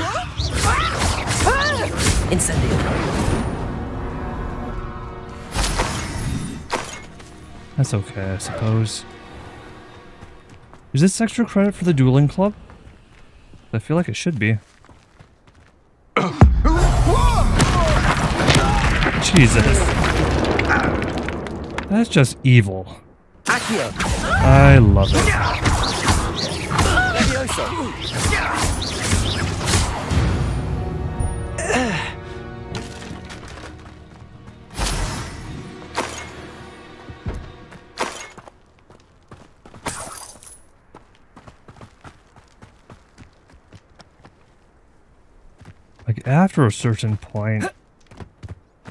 [SPEAKER 2] Incendio.
[SPEAKER 1] That's okay, I suppose. Is this extra credit for the dueling club? I feel like it should be. Jesus. That's just evil. I love it. Like after a certain point,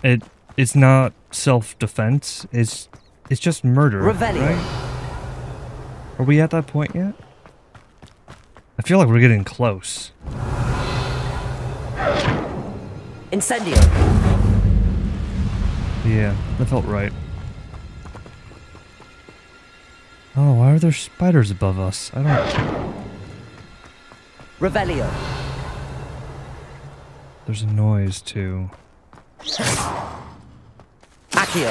[SPEAKER 1] it it's not self-defense. It's it's just murder,
[SPEAKER 2] Revelio.
[SPEAKER 1] right? Are we at that point yet? I feel like we're getting close.
[SPEAKER 2] Incendio.
[SPEAKER 1] Yeah, that felt right. Oh, why are there spiders above us? I don't.
[SPEAKER 2] Revelio.
[SPEAKER 1] There's a noise too.
[SPEAKER 2] Accio.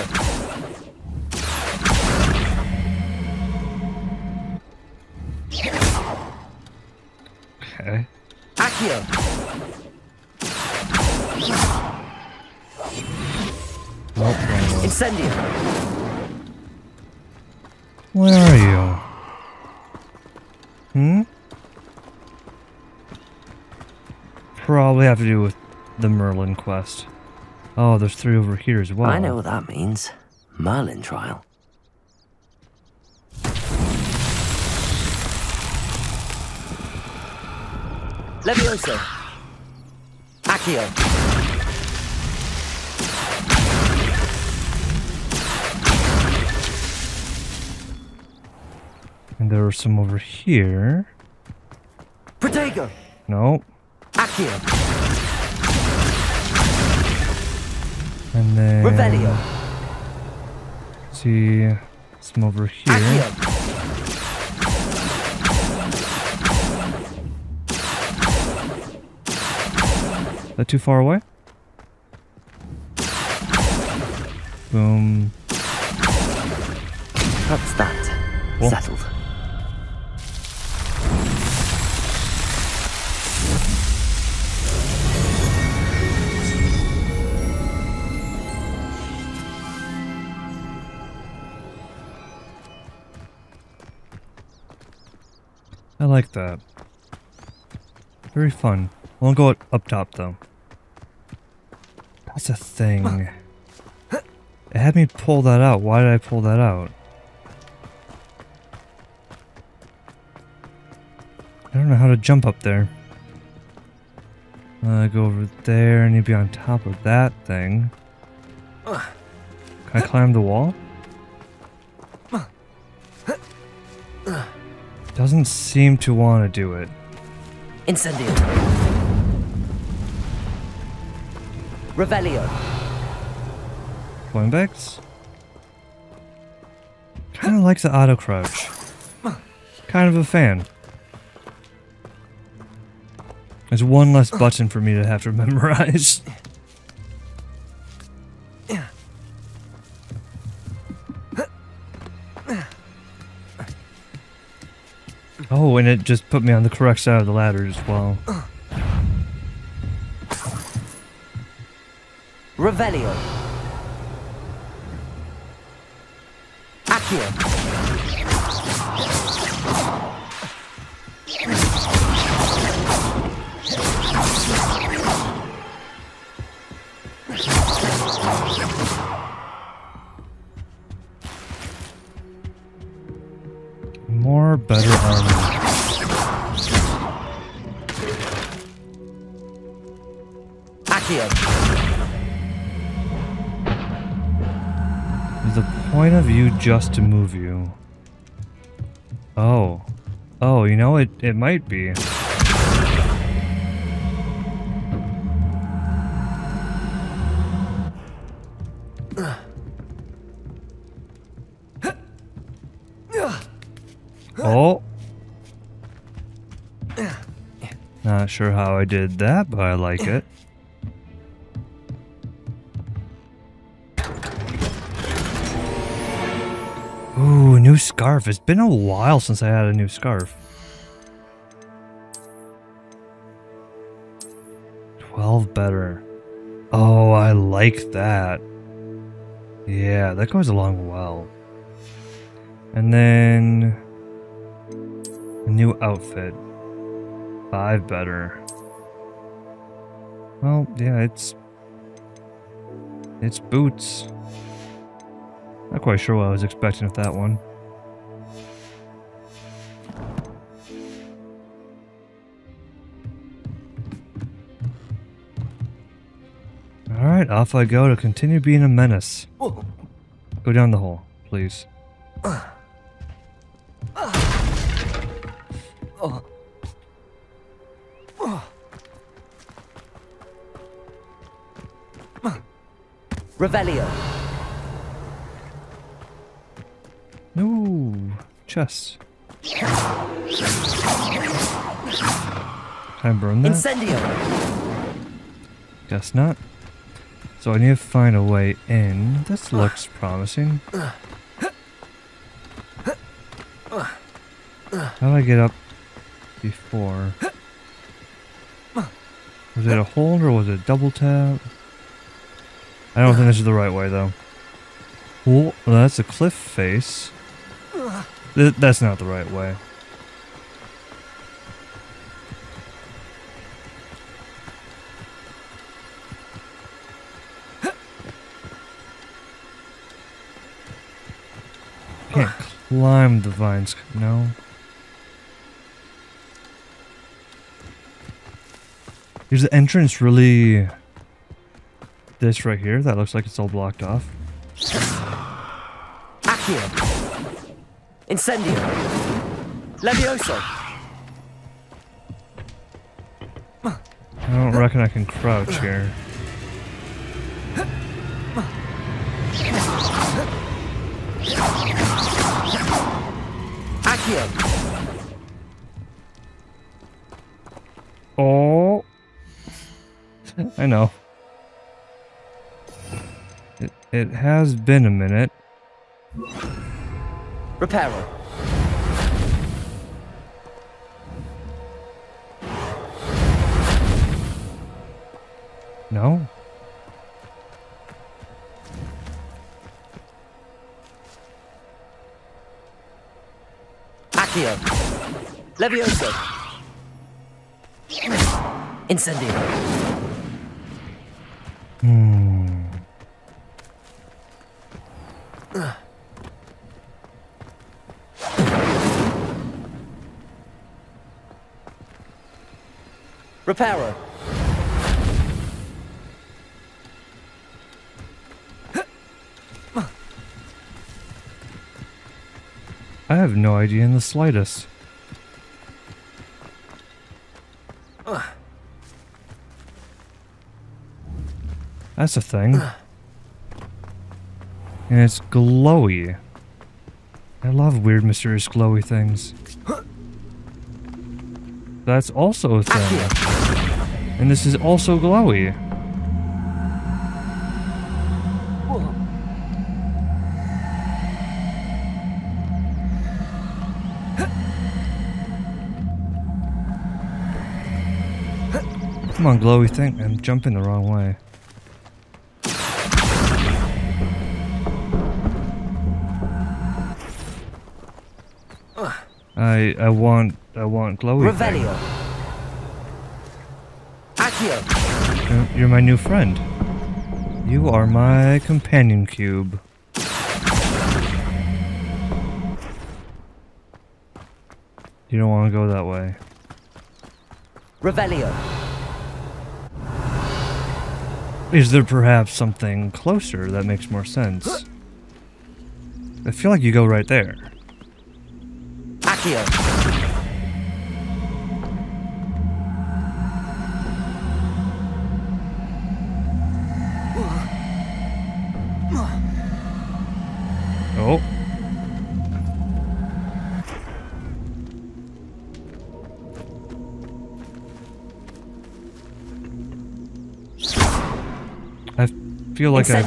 [SPEAKER 1] Okay.
[SPEAKER 2] Accio.
[SPEAKER 1] Nope.
[SPEAKER 2] Incendio.
[SPEAKER 1] Where are you? Hmm? Probably have to do with the Merlin quest. Oh, there's three over here as well.
[SPEAKER 2] I know what that means. Merlin trial. Levioso. Accio.
[SPEAKER 1] And there are some over here.
[SPEAKER 2] Protego.
[SPEAKER 1] Nope.
[SPEAKER 2] Accio.
[SPEAKER 1] And then
[SPEAKER 2] Revelio.
[SPEAKER 1] see some over here. Is that too far away? Boom.
[SPEAKER 2] That's that.
[SPEAKER 1] Cool.
[SPEAKER 2] Settled.
[SPEAKER 1] Like that. Very fun. I won't go up top though. That's a thing. It had me pull that out. Why did I pull that out? I don't know how to jump up there. Uh, go over there. I need to be on top of that thing. Can I climb the wall? Doesn't seem to want to do it.
[SPEAKER 2] Incendio. Revelio.
[SPEAKER 1] Coinbacks? Kind of like the auto crouch. Kind of a fan. There's one less button for me to have to memorize. Oh, and it just put me on the correct side of the ladder as well.
[SPEAKER 2] Revelio. Accio.
[SPEAKER 1] More better armor. Point of view just to move you? Oh. Oh, you know, it, it might be. Oh. Not sure how I did that, but I like it. New scarf. It's been a while since I had a new scarf. 12 better. Oh, I like that. Yeah, that goes along well. And then a new outfit. Five better. Well, yeah, it's it's boots. Not quite sure what I was expecting with that one. Alright, off I go to continue being a menace. Go down the hole, please.
[SPEAKER 2] Revelio.
[SPEAKER 1] No, chest. Can I burn that?
[SPEAKER 2] Incendio.
[SPEAKER 1] Guess not. So I need to find a way in. This uh. looks promising. How do I get up before? Was it a hold or was it a double tap? I don't think this is the right way though. Oh, well, that's a cliff face. Th that's not the right way. Can't climb the vines. No. Is the entrance really this right here? That looks like it's all blocked off.
[SPEAKER 2] Accio. Incendio. Levioso.
[SPEAKER 1] I don't reckon I can crouch here.
[SPEAKER 2] Accio.
[SPEAKER 1] Oh. I know. It, it has been a minute.
[SPEAKER 2] Reparo.
[SPEAKER 1] No?
[SPEAKER 2] Accio. Levioso. Incendio.
[SPEAKER 1] Hmm.
[SPEAKER 2] Reparo.
[SPEAKER 1] I have no idea in the slightest. That's a thing. And it's glowy. I love weird, mysterious, glowy things. That's also a thing. And this is also glowy. Come on, glowy thing. I'm jumping the wrong way. I I want I want glowy.
[SPEAKER 2] Revelio. Accio.
[SPEAKER 1] You're- You're my new friend. You are my companion cube. You don't want to go that way.
[SPEAKER 2] Revelio.
[SPEAKER 1] Is there perhaps something closer that makes more sense? I feel like you go right there.
[SPEAKER 2] Accio.
[SPEAKER 1] Feel like I.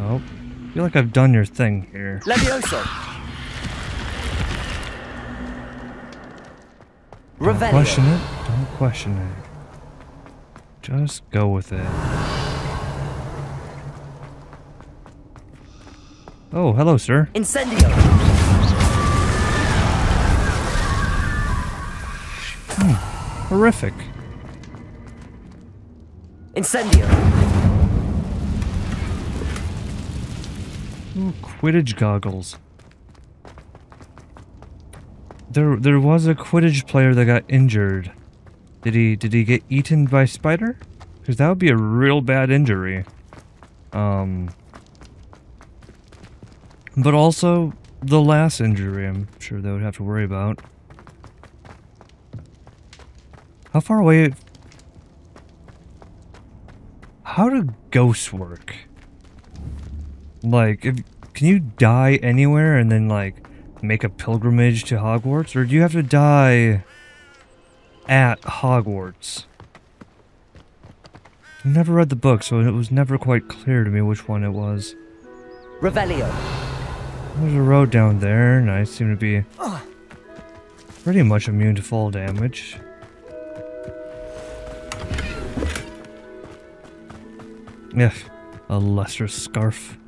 [SPEAKER 1] Oh, I feel like I've done your thing here.
[SPEAKER 2] Levioso.
[SPEAKER 1] Don't
[SPEAKER 2] Revelio.
[SPEAKER 1] question it. Don't question it. Just go with it. Oh, hello, sir.
[SPEAKER 2] Incendio.
[SPEAKER 1] Hmm. Horrific.
[SPEAKER 2] Incendio.
[SPEAKER 1] Ooh, Quidditch goggles. There, there was a Quidditch player that got injured. Did he, did he get eaten by spider? Because that would be a real bad injury. Um, but also, the last injury I'm sure they would have to worry about. How far away... How do ghosts work? Like, if, can you die anywhere and then, like, make a pilgrimage to Hogwarts? Or do you have to die at Hogwarts? I never read the book, so it was never quite clear to me which one it was.
[SPEAKER 2] Revelio.
[SPEAKER 1] There's a road down there, and I seem to be pretty much immune to fall damage. Yeah, a lesser scarf.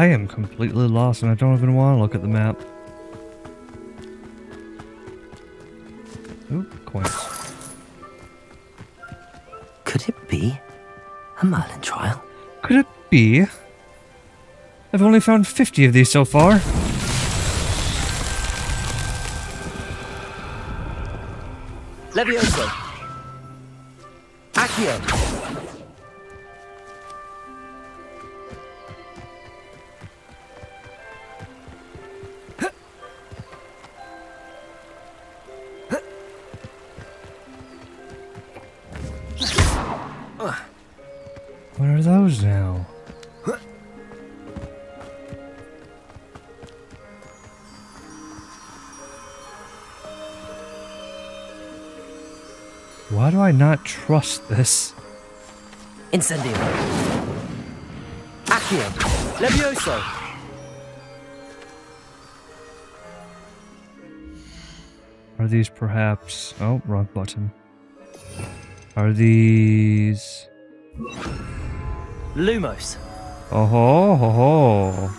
[SPEAKER 1] I am completely lost and I don't even want to look at the map. Ooh, coins.
[SPEAKER 2] Could it be a Merlin trial?
[SPEAKER 1] Could it be? I've only found 50 of these so far. I not trust this?
[SPEAKER 2] Incendio. Accio. Levioso.
[SPEAKER 1] Are these perhaps... Oh, wrong button. Are these...
[SPEAKER 2] Lumos.
[SPEAKER 1] Oh ho ho ho.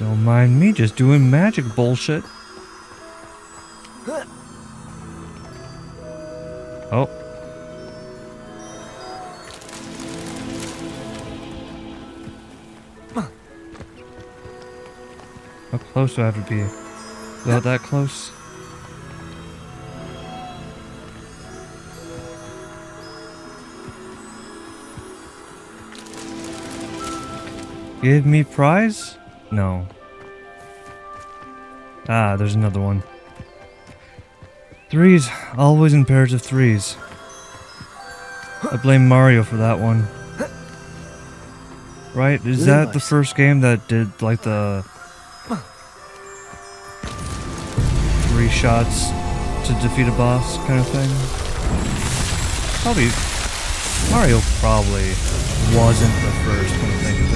[SPEAKER 1] Don't mind me just doing magic bullshit. Close do I have to be? About that close? Give me prize? No. Ah, there's another one. Threes. Always in pairs of threes. I blame Mario for that one. Right? Is that the first game that did, like, the... Three shots to defeat a boss kind of thing? Probably... Mario probably wasn't the first when I think of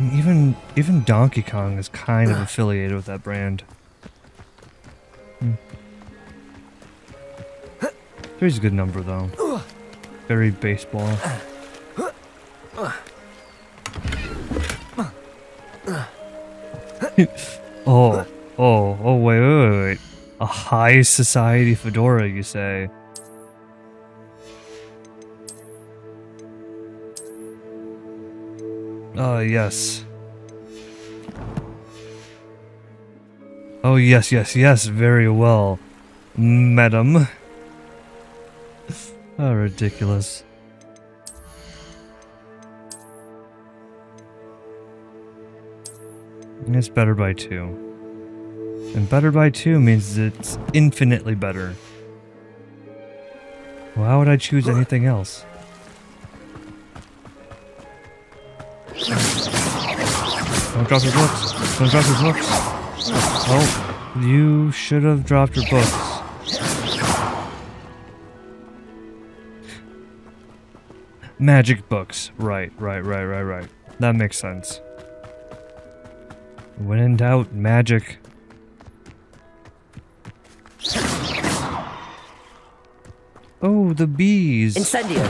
[SPEAKER 1] it. Even even Donkey Kong is kind of affiliated with that brand. Hmm. Three's a good number though. Very baseball. oh, oh, oh, wait, wait, wait, wait. A high society fedora, you say? Uh, yes. Oh, yes, yes, yes, very well. Madam. oh, ridiculous. It's better by two. And better by two means it's infinitely better. Why would I choose anything else? Don't drop your books. Don't drop your books. Oh, you should have dropped your books. Magic books. Right, right, right, right, right. That makes sense. When in doubt, magic. Oh, the bees.
[SPEAKER 2] Incendio.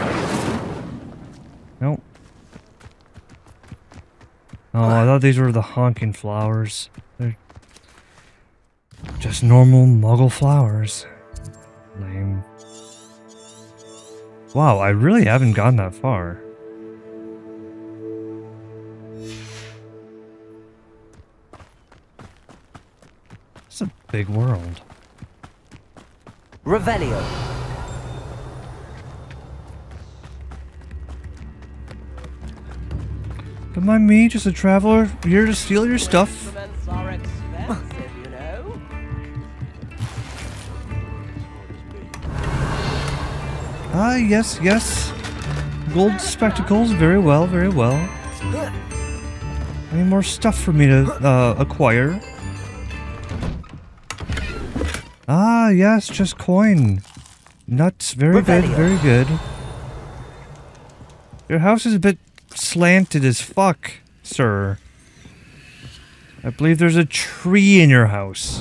[SPEAKER 1] Nope. Oh, I thought these were the honking flowers. They're just normal muggle flowers. Lame. Wow, I really haven't gone that far. Big world.
[SPEAKER 2] Revelio.
[SPEAKER 1] Don't mind me, just a traveler here to steal your stuff. Ah, yes, yes. Gold spectacles, very well, very well. Any more stuff for me to uh, acquire? Ah, yes, just coin. Nuts, very good, very good. Your house is a bit slanted as fuck, sir. I believe there's a tree in your house.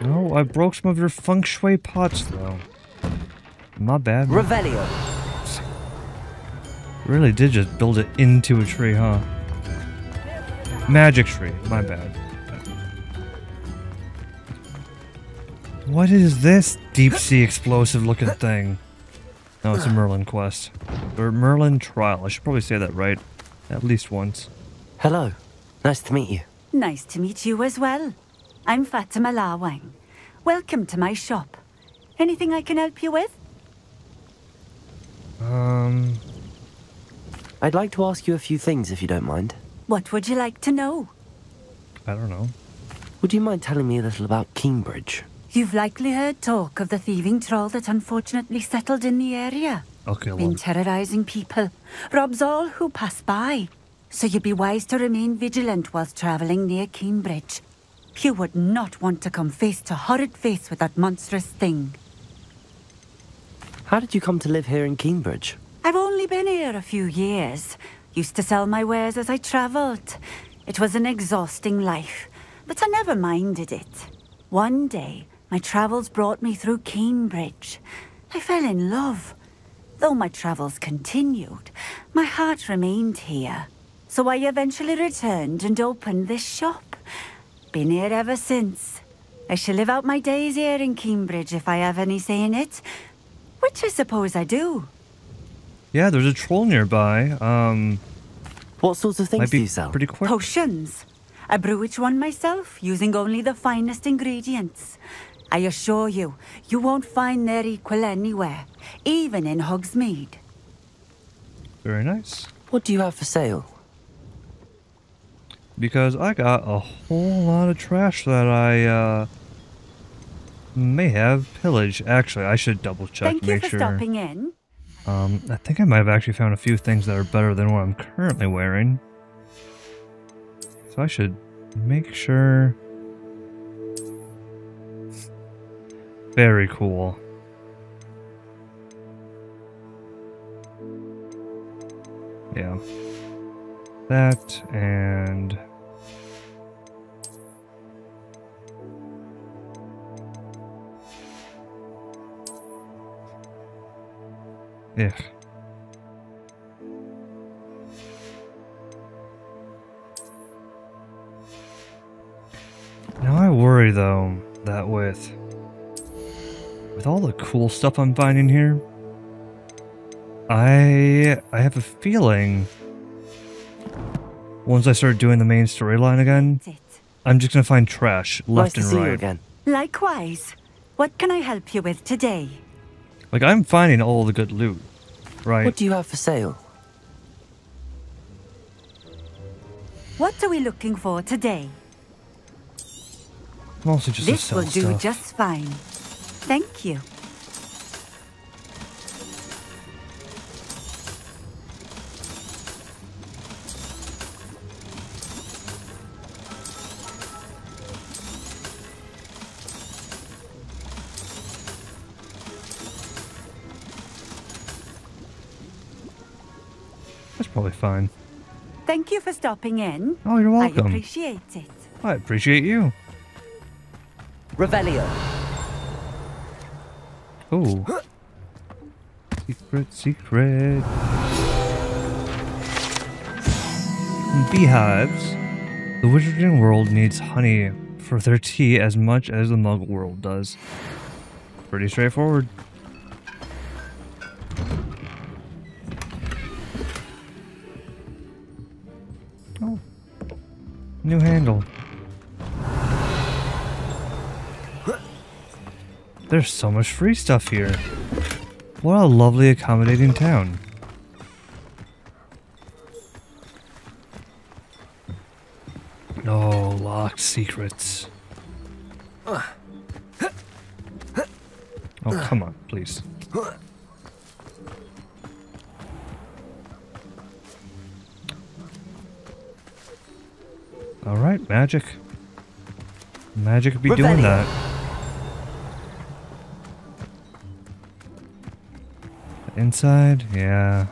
[SPEAKER 1] No, I broke some of your feng shui pots, though. My bad.
[SPEAKER 2] Revelio.
[SPEAKER 1] Really did just build it into a tree, huh? Magic tree. My bad. What is this deep sea explosive looking thing? No, it's a Merlin quest. Or Merlin trial. I should probably say that right. At least once.
[SPEAKER 2] Hello. Nice to meet you.
[SPEAKER 24] Nice to meet you as well. I'm Fatima Lawang. Welcome to my shop. Anything I can help you with?
[SPEAKER 1] Um.
[SPEAKER 2] I'd like to ask you a few things if you don't mind.
[SPEAKER 24] What would you like to know?
[SPEAKER 1] I don't know.
[SPEAKER 2] Would you mind telling me a little about Keenbridge?
[SPEAKER 24] You've likely heard talk of the thieving troll that unfortunately settled in the area.
[SPEAKER 1] Okay,
[SPEAKER 24] Been terrorizing people. Robs all who pass by. So you'd be wise to remain vigilant whilst traveling near Keenbridge. You would not want to come face to horrid face with that monstrous thing.
[SPEAKER 2] How did you come to live here in Keenbridge?
[SPEAKER 24] I've only been here a few years. Used to sell my wares as I travelled. It was an exhausting life, but I never minded it. One day, my travels brought me through Keenbridge. I fell in love. Though my travels continued, my heart remained here. So I eventually returned and opened this shop. Been here ever since. I shall live out my days here in Keenbridge if I have any say in it. Which I suppose I do.
[SPEAKER 1] Yeah, there's a troll nearby. Um.
[SPEAKER 2] What sorts of things
[SPEAKER 1] might be
[SPEAKER 2] do you sell?
[SPEAKER 1] Pretty quick.
[SPEAKER 24] Potions. I brew each one myself, using only the finest ingredients. I assure you, you won't find their equal anywhere, even in Hogsmeade.
[SPEAKER 1] Very nice.
[SPEAKER 2] What do you have for sale?
[SPEAKER 1] Because I got a whole lot of trash that I uh, may have pillaged. Actually, I should double check
[SPEAKER 24] Thank
[SPEAKER 1] to
[SPEAKER 24] you
[SPEAKER 1] make
[SPEAKER 24] for
[SPEAKER 1] sure.
[SPEAKER 24] stopping in.
[SPEAKER 1] Um, I think I might have actually found a few things that are better than what I'm currently wearing. So I should make sure. Very cool. Yeah. That and. Yeah. Now I worry though that with with all the cool stuff I'm finding here, I I have a feeling once I start doing the main storyline again, I'm just gonna find trash left
[SPEAKER 24] nice
[SPEAKER 1] and
[SPEAKER 24] to see
[SPEAKER 1] right.
[SPEAKER 24] you again. Likewise. What can I help you with today?
[SPEAKER 1] Like I'm finding all the good loot, right?
[SPEAKER 2] What do you have for sale?
[SPEAKER 24] What are we looking for today?
[SPEAKER 1] Mostly just to
[SPEAKER 24] this
[SPEAKER 1] sell
[SPEAKER 24] will do
[SPEAKER 1] stuff.
[SPEAKER 24] just fine. Thank you.
[SPEAKER 1] Probably fine.
[SPEAKER 24] Thank you for stopping in.
[SPEAKER 1] Oh, you're welcome.
[SPEAKER 24] I appreciate it.
[SPEAKER 1] I appreciate you.
[SPEAKER 2] Revelio.
[SPEAKER 1] Oh. Secret, secret. Beehives. The wizarding world needs honey for their tea as much as the muggle world does. Pretty straightforward. New handle. There's so much free stuff here. What a lovely accommodating town. No locked secrets. Oh, come on, please. Alright, magic. Magic be doing that. Inside? Yeah.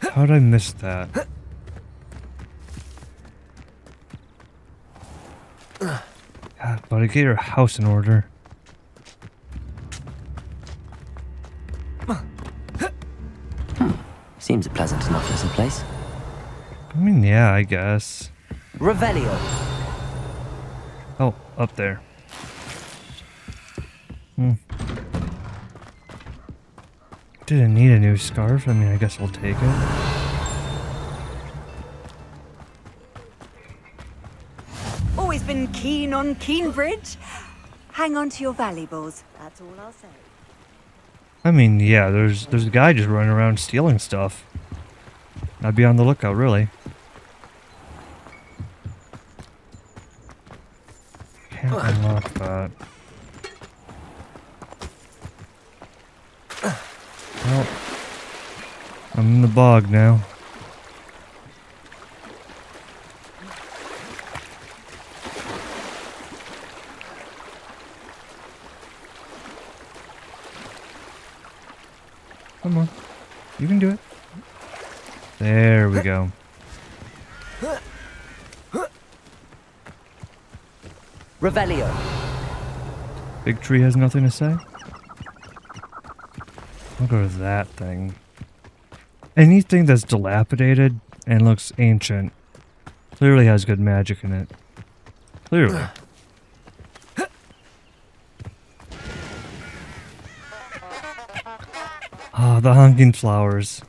[SPEAKER 1] How'd I miss that? God, buddy, get your house in order.
[SPEAKER 2] Seems a pleasant enough as a place.
[SPEAKER 1] I mean, yeah, I guess.
[SPEAKER 2] Revelio.
[SPEAKER 1] Oh, up there. Hmm. Didn't need a new scarf. I mean, I guess I'll take it.
[SPEAKER 24] Always been keen on Keenbridge. Hang on to your valuables. That's all I'll say.
[SPEAKER 1] I mean, yeah, there's there's a guy just running around stealing stuff. I'd be on the lookout, really. Can't unlock that. Well, I'm in the bog now. Come on. You can do it. There we go.
[SPEAKER 2] Revelio.
[SPEAKER 1] Big tree has nothing to say? Look at that thing. Anything that's dilapidated and looks ancient clearly has good magic in it. Clearly. Ah, the honking flowers.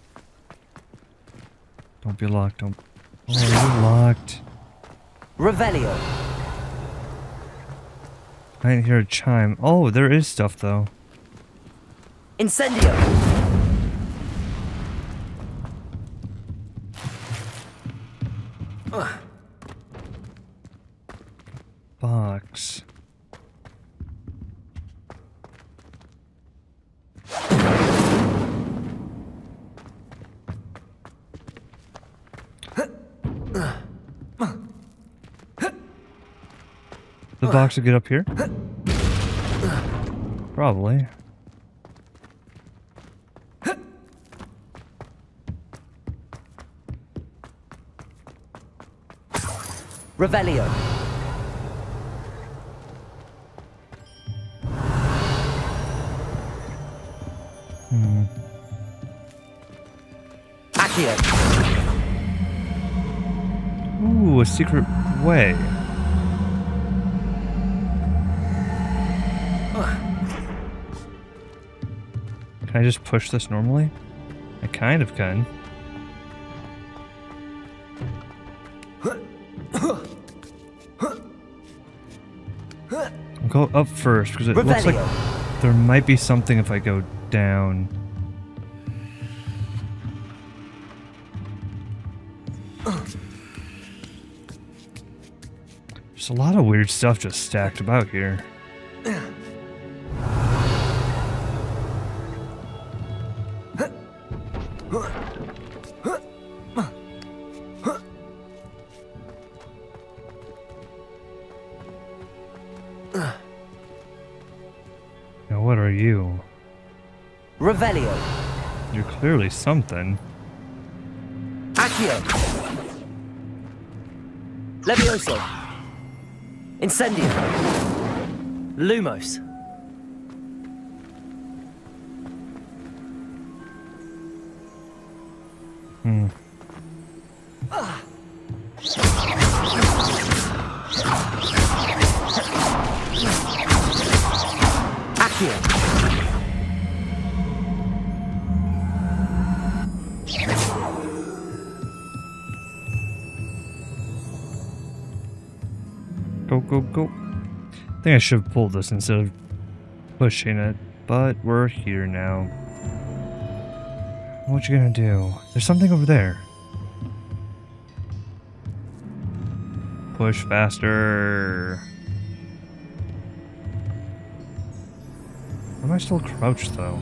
[SPEAKER 1] Don't be locked. Don't. Oh, you're locked.
[SPEAKER 2] Revelio.
[SPEAKER 1] I didn't hear a chime. Oh, there is stuff though.
[SPEAKER 2] Incendio.
[SPEAKER 1] Box. The box will get up here? Probably.
[SPEAKER 2] Revelio.
[SPEAKER 1] Hmm.
[SPEAKER 2] Accio.
[SPEAKER 1] Ooh, a secret way. Can I just push this normally? I kind of can. I'll go up first because it looks like there might be something if I go down. There's a lot of weird stuff just stacked about here. Now what are you?
[SPEAKER 2] Revelio.
[SPEAKER 1] You're clearly something.
[SPEAKER 2] Accio. Levioso. Incendio. Lumos. Go,
[SPEAKER 1] go, go. I think I should have pulled this instead of pushing it, but we're here now. What you gonna do? There's something over there. Push faster. Am I still crouched though?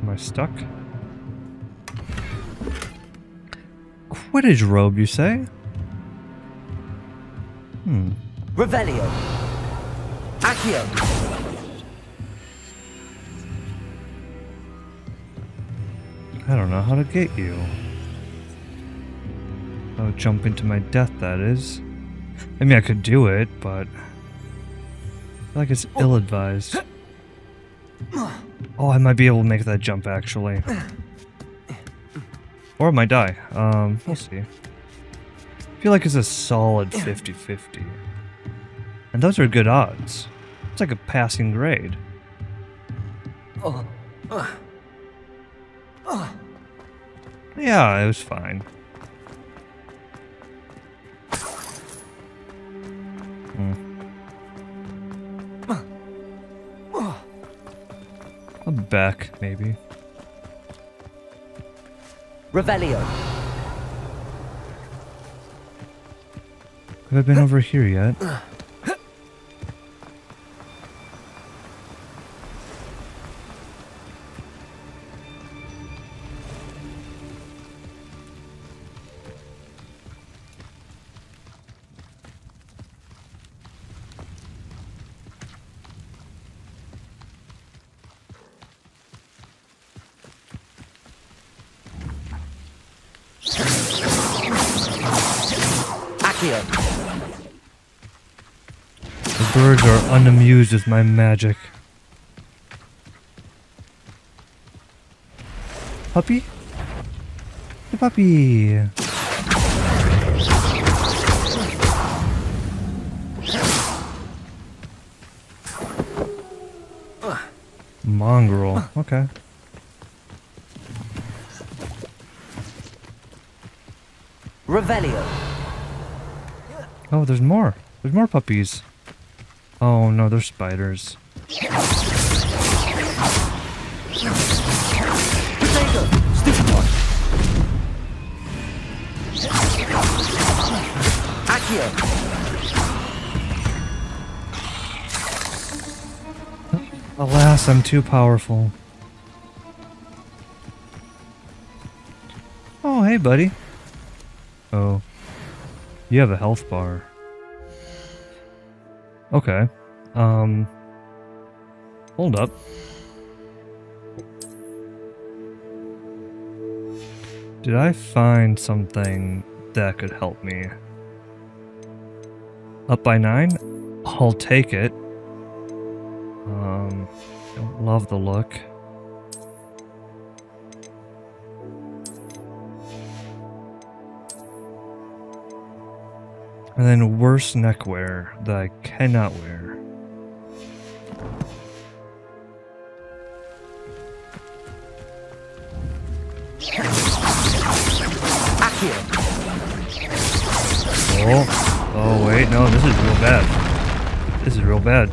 [SPEAKER 1] Am I stuck? Quidditch robe, you say? Hmm.
[SPEAKER 2] Revelio. Accio.
[SPEAKER 1] Know how to get you. Oh, jump into my death, that is. I mean, I could do it, but... I feel like it's ill-advised. Oh, I might be able to make that jump, actually. Or I might die. Um, we'll see. I feel like it's a solid 50-50. And those are good odds. It's like a passing grade.
[SPEAKER 2] Oh. Uh.
[SPEAKER 1] Yeah, it was fine. Hmm. A back, maybe.
[SPEAKER 2] Revelio.
[SPEAKER 1] Have I been over here yet? With my magic. Puppy? The puppy! Mongrel. Okay.
[SPEAKER 2] Revelio.
[SPEAKER 1] Oh, there's more. There's more puppies. Oh no, they're spiders. Alas, I'm too powerful. Oh, hey, buddy. Oh. You have a health bar. Okay. Um. Hold up. Did I find something that could help me? Up by nine? I'll take it. Um, don't love the look. And then worse neckwear that I cannot wear. Oh, oh wait, no, this is real bad. This is real bad.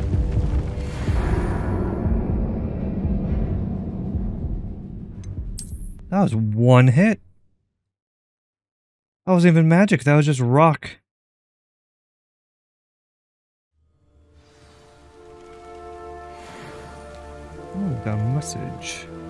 [SPEAKER 1] That was one hit. That wasn't even magic, that was just rock. Oh,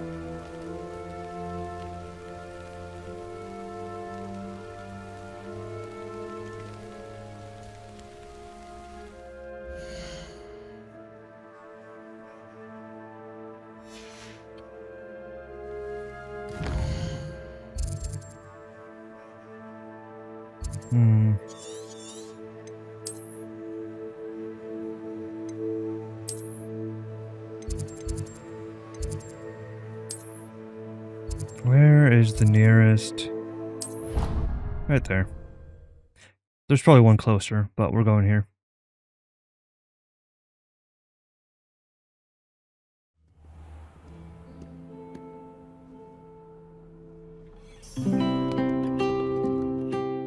[SPEAKER 1] There's probably one closer, but we're going here.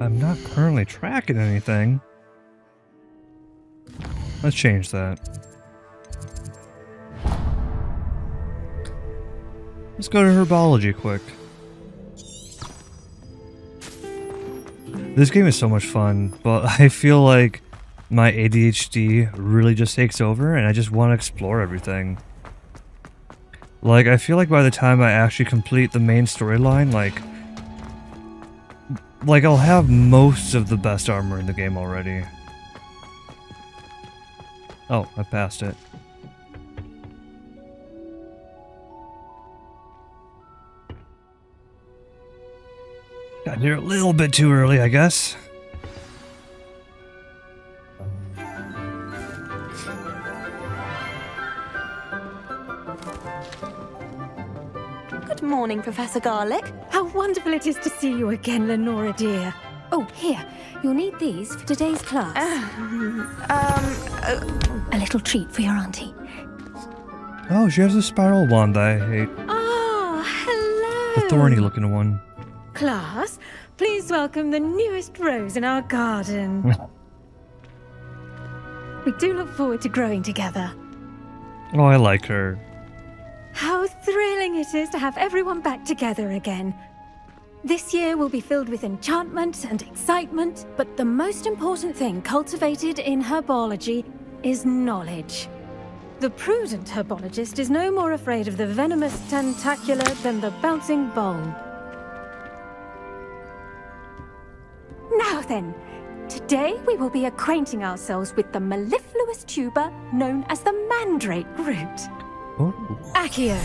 [SPEAKER 1] I'm not currently tracking anything. Let's change that. Let's go to herbology quick. This game is so much fun, but I feel like my ADHD really just takes over and I just want to explore everything. Like, I feel like by the time I actually complete the main storyline, like... Like, I'll have most of the best armor in the game already. Oh, I passed it. Got here a little bit too early, I guess.
[SPEAKER 20] Good morning, Professor Garlick. How wonderful it is to see you again, Lenora dear. Oh, here. You'll need these for today's class. um, uh, a little treat for your auntie.
[SPEAKER 1] Oh, she has a spiral wand that I hate.
[SPEAKER 20] Oh, hello.
[SPEAKER 1] The thorny looking one.
[SPEAKER 20] Class, please welcome the newest rose in our garden. we do look forward to growing together.
[SPEAKER 1] Oh, I like her.
[SPEAKER 20] How thrilling it is to have everyone back together again. This year will be filled with enchantment and excitement, but the most important thing cultivated in herbology is knowledge. The prudent herbologist is no more afraid of the venomous tentacula than the bouncing bulb. Now then, today we will be acquainting ourselves with the mellifluous tuber known as the mandrake root. Accio.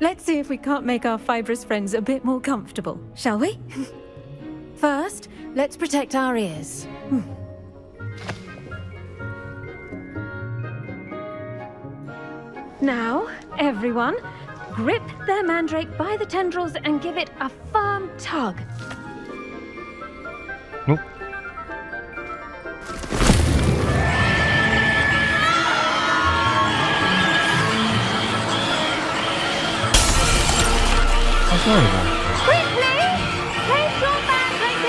[SPEAKER 20] Let's see if we can't make our fibrous friends a bit more comfortable, shall we? First, let's protect our ears. Hmm. Now, everyone, grip their mandrake by the tendrils and give it a firm tug.
[SPEAKER 1] Nope. That's horrible.
[SPEAKER 10] Quickly! Place your mandrake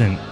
[SPEAKER 10] in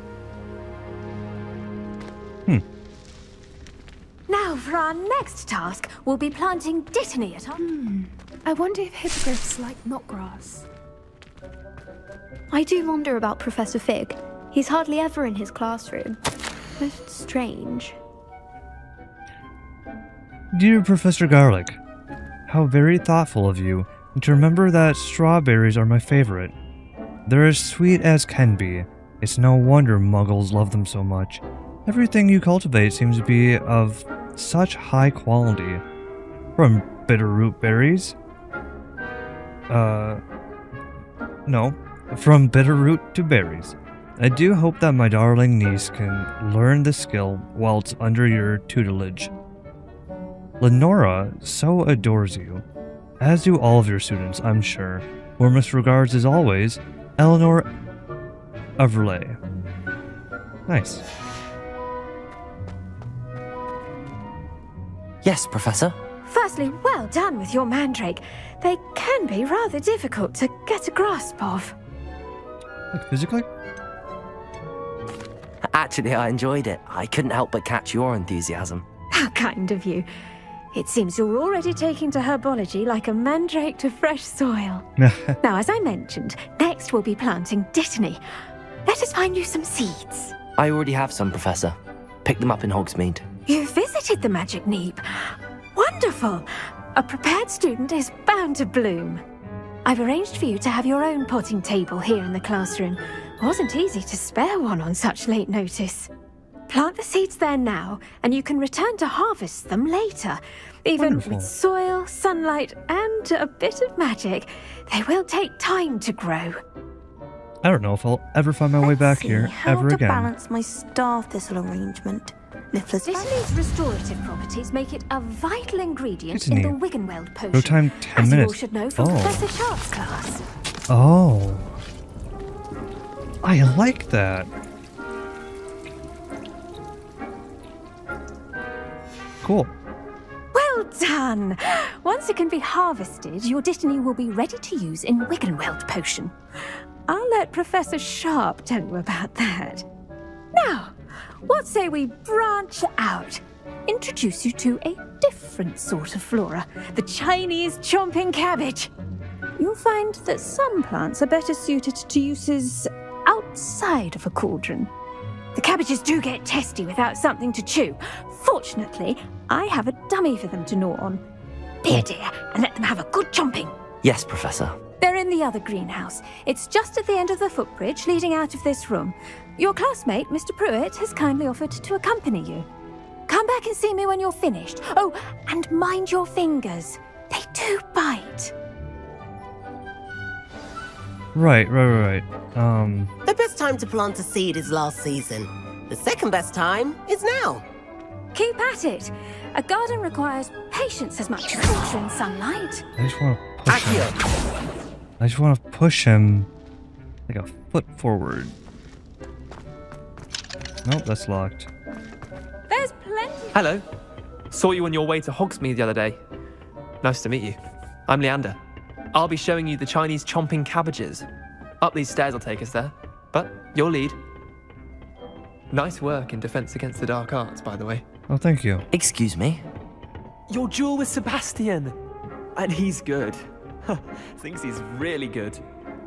[SPEAKER 20] Now, for our next task, we'll be planting dittany at our...
[SPEAKER 25] Hmm. I wonder if hippogriffs like knotgrass.
[SPEAKER 26] I do wonder about Professor Fig. He's hardly ever in his classroom. Most strange.
[SPEAKER 1] Dear Professor Garlick, how very thoughtful of you to remember that strawberries are my favorite. They're as sweet as can be. It's no wonder muggles love them so much. Everything you cultivate seems to be of such high quality. From bitterroot berries. Uh. No. From bitterroot to berries. I do hope that my darling niece can learn the skill while it's under your tutelage. Lenora so adores you, as do all of your students, I'm sure. Warmest regards as always, Eleanor Everlay. Nice.
[SPEAKER 2] Yes, Professor?
[SPEAKER 20] Firstly, well done with your mandrake. They can be rather difficult to get a grasp of.
[SPEAKER 1] Like physically?
[SPEAKER 2] Actually, I enjoyed it. I couldn't help but catch your enthusiasm.
[SPEAKER 20] How kind of you. It seems you're already taking to herbology like a mandrake to fresh soil. now, as I mentioned, next we'll be planting dittany. Let us find you some seeds.
[SPEAKER 2] I already have some, Professor. Pick them up in Hogsmeade.
[SPEAKER 20] You visited the Magic Neep. Wonderful! A prepared student is bound to bloom. I've arranged for you to have your own potting table here in the classroom. Wasn't easy to spare one on such late notice. Plant the seeds there now, and you can return to harvest them later. Even
[SPEAKER 1] Wonderful.
[SPEAKER 20] with soil, sunlight, and a bit of magic, they will take time to grow.
[SPEAKER 1] I don't know if I'll ever find my way back here
[SPEAKER 27] How
[SPEAKER 1] ever
[SPEAKER 27] to
[SPEAKER 1] again.
[SPEAKER 27] balance my star thistle arrangement? Niffler's
[SPEAKER 20] Dittany's restorative properties make it a vital ingredient in the Wiggenweld potion.
[SPEAKER 1] No time, 10
[SPEAKER 20] as you all should know from
[SPEAKER 1] Oh.
[SPEAKER 20] Professor Sharp's class.
[SPEAKER 1] Oh. I like that. Cool.
[SPEAKER 20] Well done! Once it can be harvested, your Dittany will be ready to use in Wiggenweld potion. I'll let Professor Sharp tell you about that. Now, what say we branch out? Introduce you to a different sort of flora, the Chinese chomping cabbage. You'll find that some plants are better suited to uses outside of a cauldron. The cabbages do get testy without something to chew. Fortunately, I have a dummy for them to gnaw on. Be a dear and let them have a good chomping.
[SPEAKER 2] Yes, Professor.
[SPEAKER 20] They're in the other greenhouse. It's just at the end of the footbridge leading out of this room. Your classmate, Mr. Prewett, has kindly offered to accompany you. Come back and see me when you're finished. Oh, and mind your fingers. They do bite.
[SPEAKER 1] Right, right, right, right. Um,
[SPEAKER 28] The best time to plant a seed is last season. The second best time is now.
[SPEAKER 20] Keep at it. A garden requires patience as much as water and sunlight.
[SPEAKER 1] I just want to push him. I just want to push him like a foot forward. Nope, that's locked.
[SPEAKER 20] There's plenty.
[SPEAKER 29] Hello. Saw you on your way to Hogsmeade the other day. Nice to meet you. I'm Leander. I'll be showing you the Chinese chomping cabbages. Up these stairs will take us there. But your lead. Nice work in Defense Against the Dark Arts, by the way.
[SPEAKER 1] Oh, thank you.
[SPEAKER 2] Excuse me?
[SPEAKER 29] Your duel with Sebastian! And he's good. Thinks he's really good.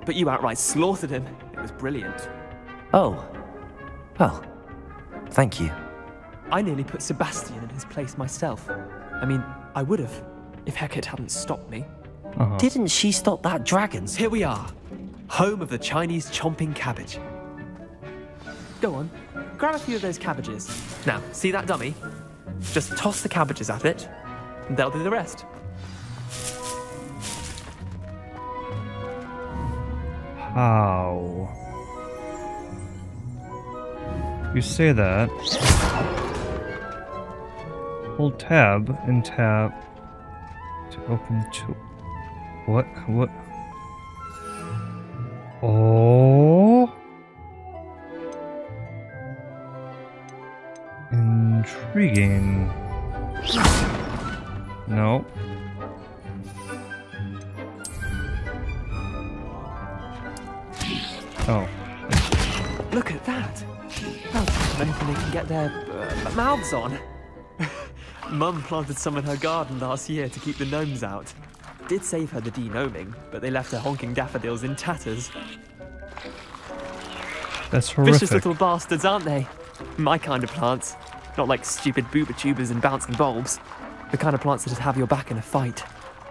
[SPEAKER 29] But you outright slaughtered him. It was brilliant.
[SPEAKER 2] Oh. Well, thank you.
[SPEAKER 29] I nearly put Sebastian in his place myself. I mean, I would have, if Hecat hadn't stopped me.
[SPEAKER 1] Uh-huh.
[SPEAKER 2] Didn't she stop that dragon?
[SPEAKER 29] Here we are, home of the Chinese chomping cabbage. Go on, grab a few of those cabbages. Now, see that dummy? Just toss the cabbages at it, and they'll do the rest.
[SPEAKER 1] How? You say that. Hold tab and tab to open the tool. What? What? Oh. Intriguing. No. Oh.
[SPEAKER 29] Look at that. That's anything they can get their uh, mouths on. Mum planted some in her garden last year to keep the gnomes out. Did save her the degnoming, but they left her honking daffodils in tatters.
[SPEAKER 1] That's horrific.
[SPEAKER 29] Vicious little bastards, aren't they? My kind of plants. Not like stupid bubotubers and bouncing bulbs. The kind of plants that just have your back in a fight.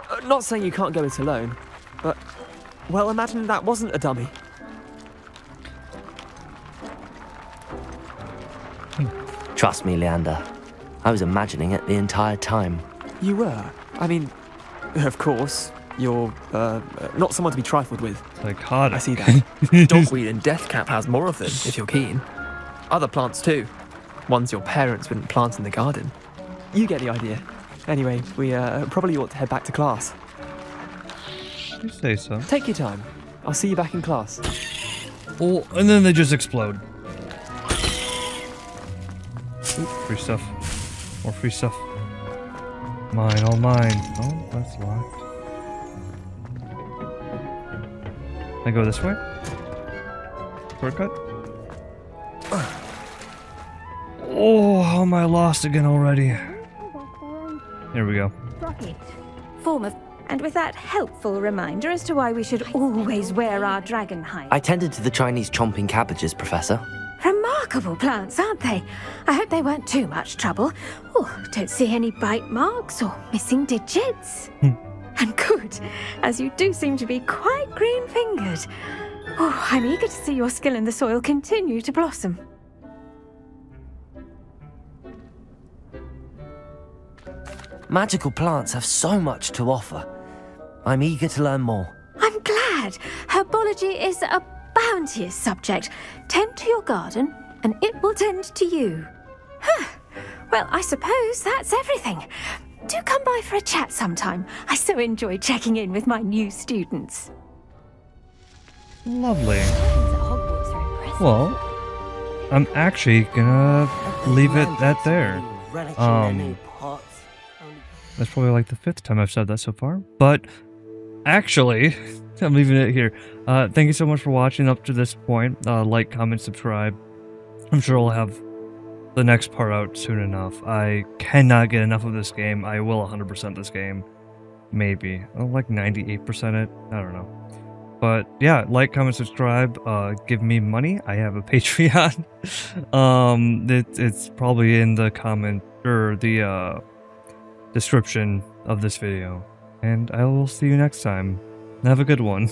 [SPEAKER 29] Uh, not saying you can't go it alone, but, well, imagine that wasn't a dummy.
[SPEAKER 2] Trust me, Leander. I was imagining it the entire time.
[SPEAKER 29] You were. I mean, of course, you're uh, not someone to be trifled with.
[SPEAKER 1] Psychotic.
[SPEAKER 29] I see that. Dogweed and Deathcap has more of them, if you're keen. Other plants too. Ones your parents wouldn't plant in the garden. You get the idea. Anyway, we uh, probably ought to head back to class.
[SPEAKER 1] You say so.
[SPEAKER 29] Take your time. I'll see you back in class.
[SPEAKER 1] Oh, and then they just explode. Oop, free stuff. More free stuff. Mine, all mine. Oh, that's locked. I go this way? Shortcut? Oh, how am I lost again already? Here we go.
[SPEAKER 20] Rocket. Form of. And with that helpful reminder as to why we should always wear our dragon hide.
[SPEAKER 2] I tended to the Chinese chomping cabbages, Professor.
[SPEAKER 20] Remarkable plants, aren't they? I hope they weren't too much trouble. Oh, don't see any bite marks or missing digits. Hmm. and good, as you do seem to be quite green-fingered. Oh, I'm eager to see your skill in the soil continue to blossom.
[SPEAKER 2] Magical plants have so much to offer. I'm eager to learn more.
[SPEAKER 20] I'm glad. Herbology is a bounteous subject. Tend to your garden, and it will tend to you. Huh. Well, I suppose that's everything. Do come by for a chat sometime. I so enjoy checking in with my new students.
[SPEAKER 1] Lovely. Well, I'm actually gonna leave it at there. Um, that's probably like the fifth time I've said that so far. But actually, I'm leaving it here. Uh, thank you so much for watching up to this point. Uh, like, comment, subscribe. I'm sure I'll have the next part out soon enough. I cannot get enough of this game. I will 100% this game. Maybe. I'll like 98% it. I don't know. But yeah, like, comment, subscribe. Uh, give me money. I have a Patreon. um, it, it's probably in the comment or the uh, description of this video. And I will see you next time. Have a good one.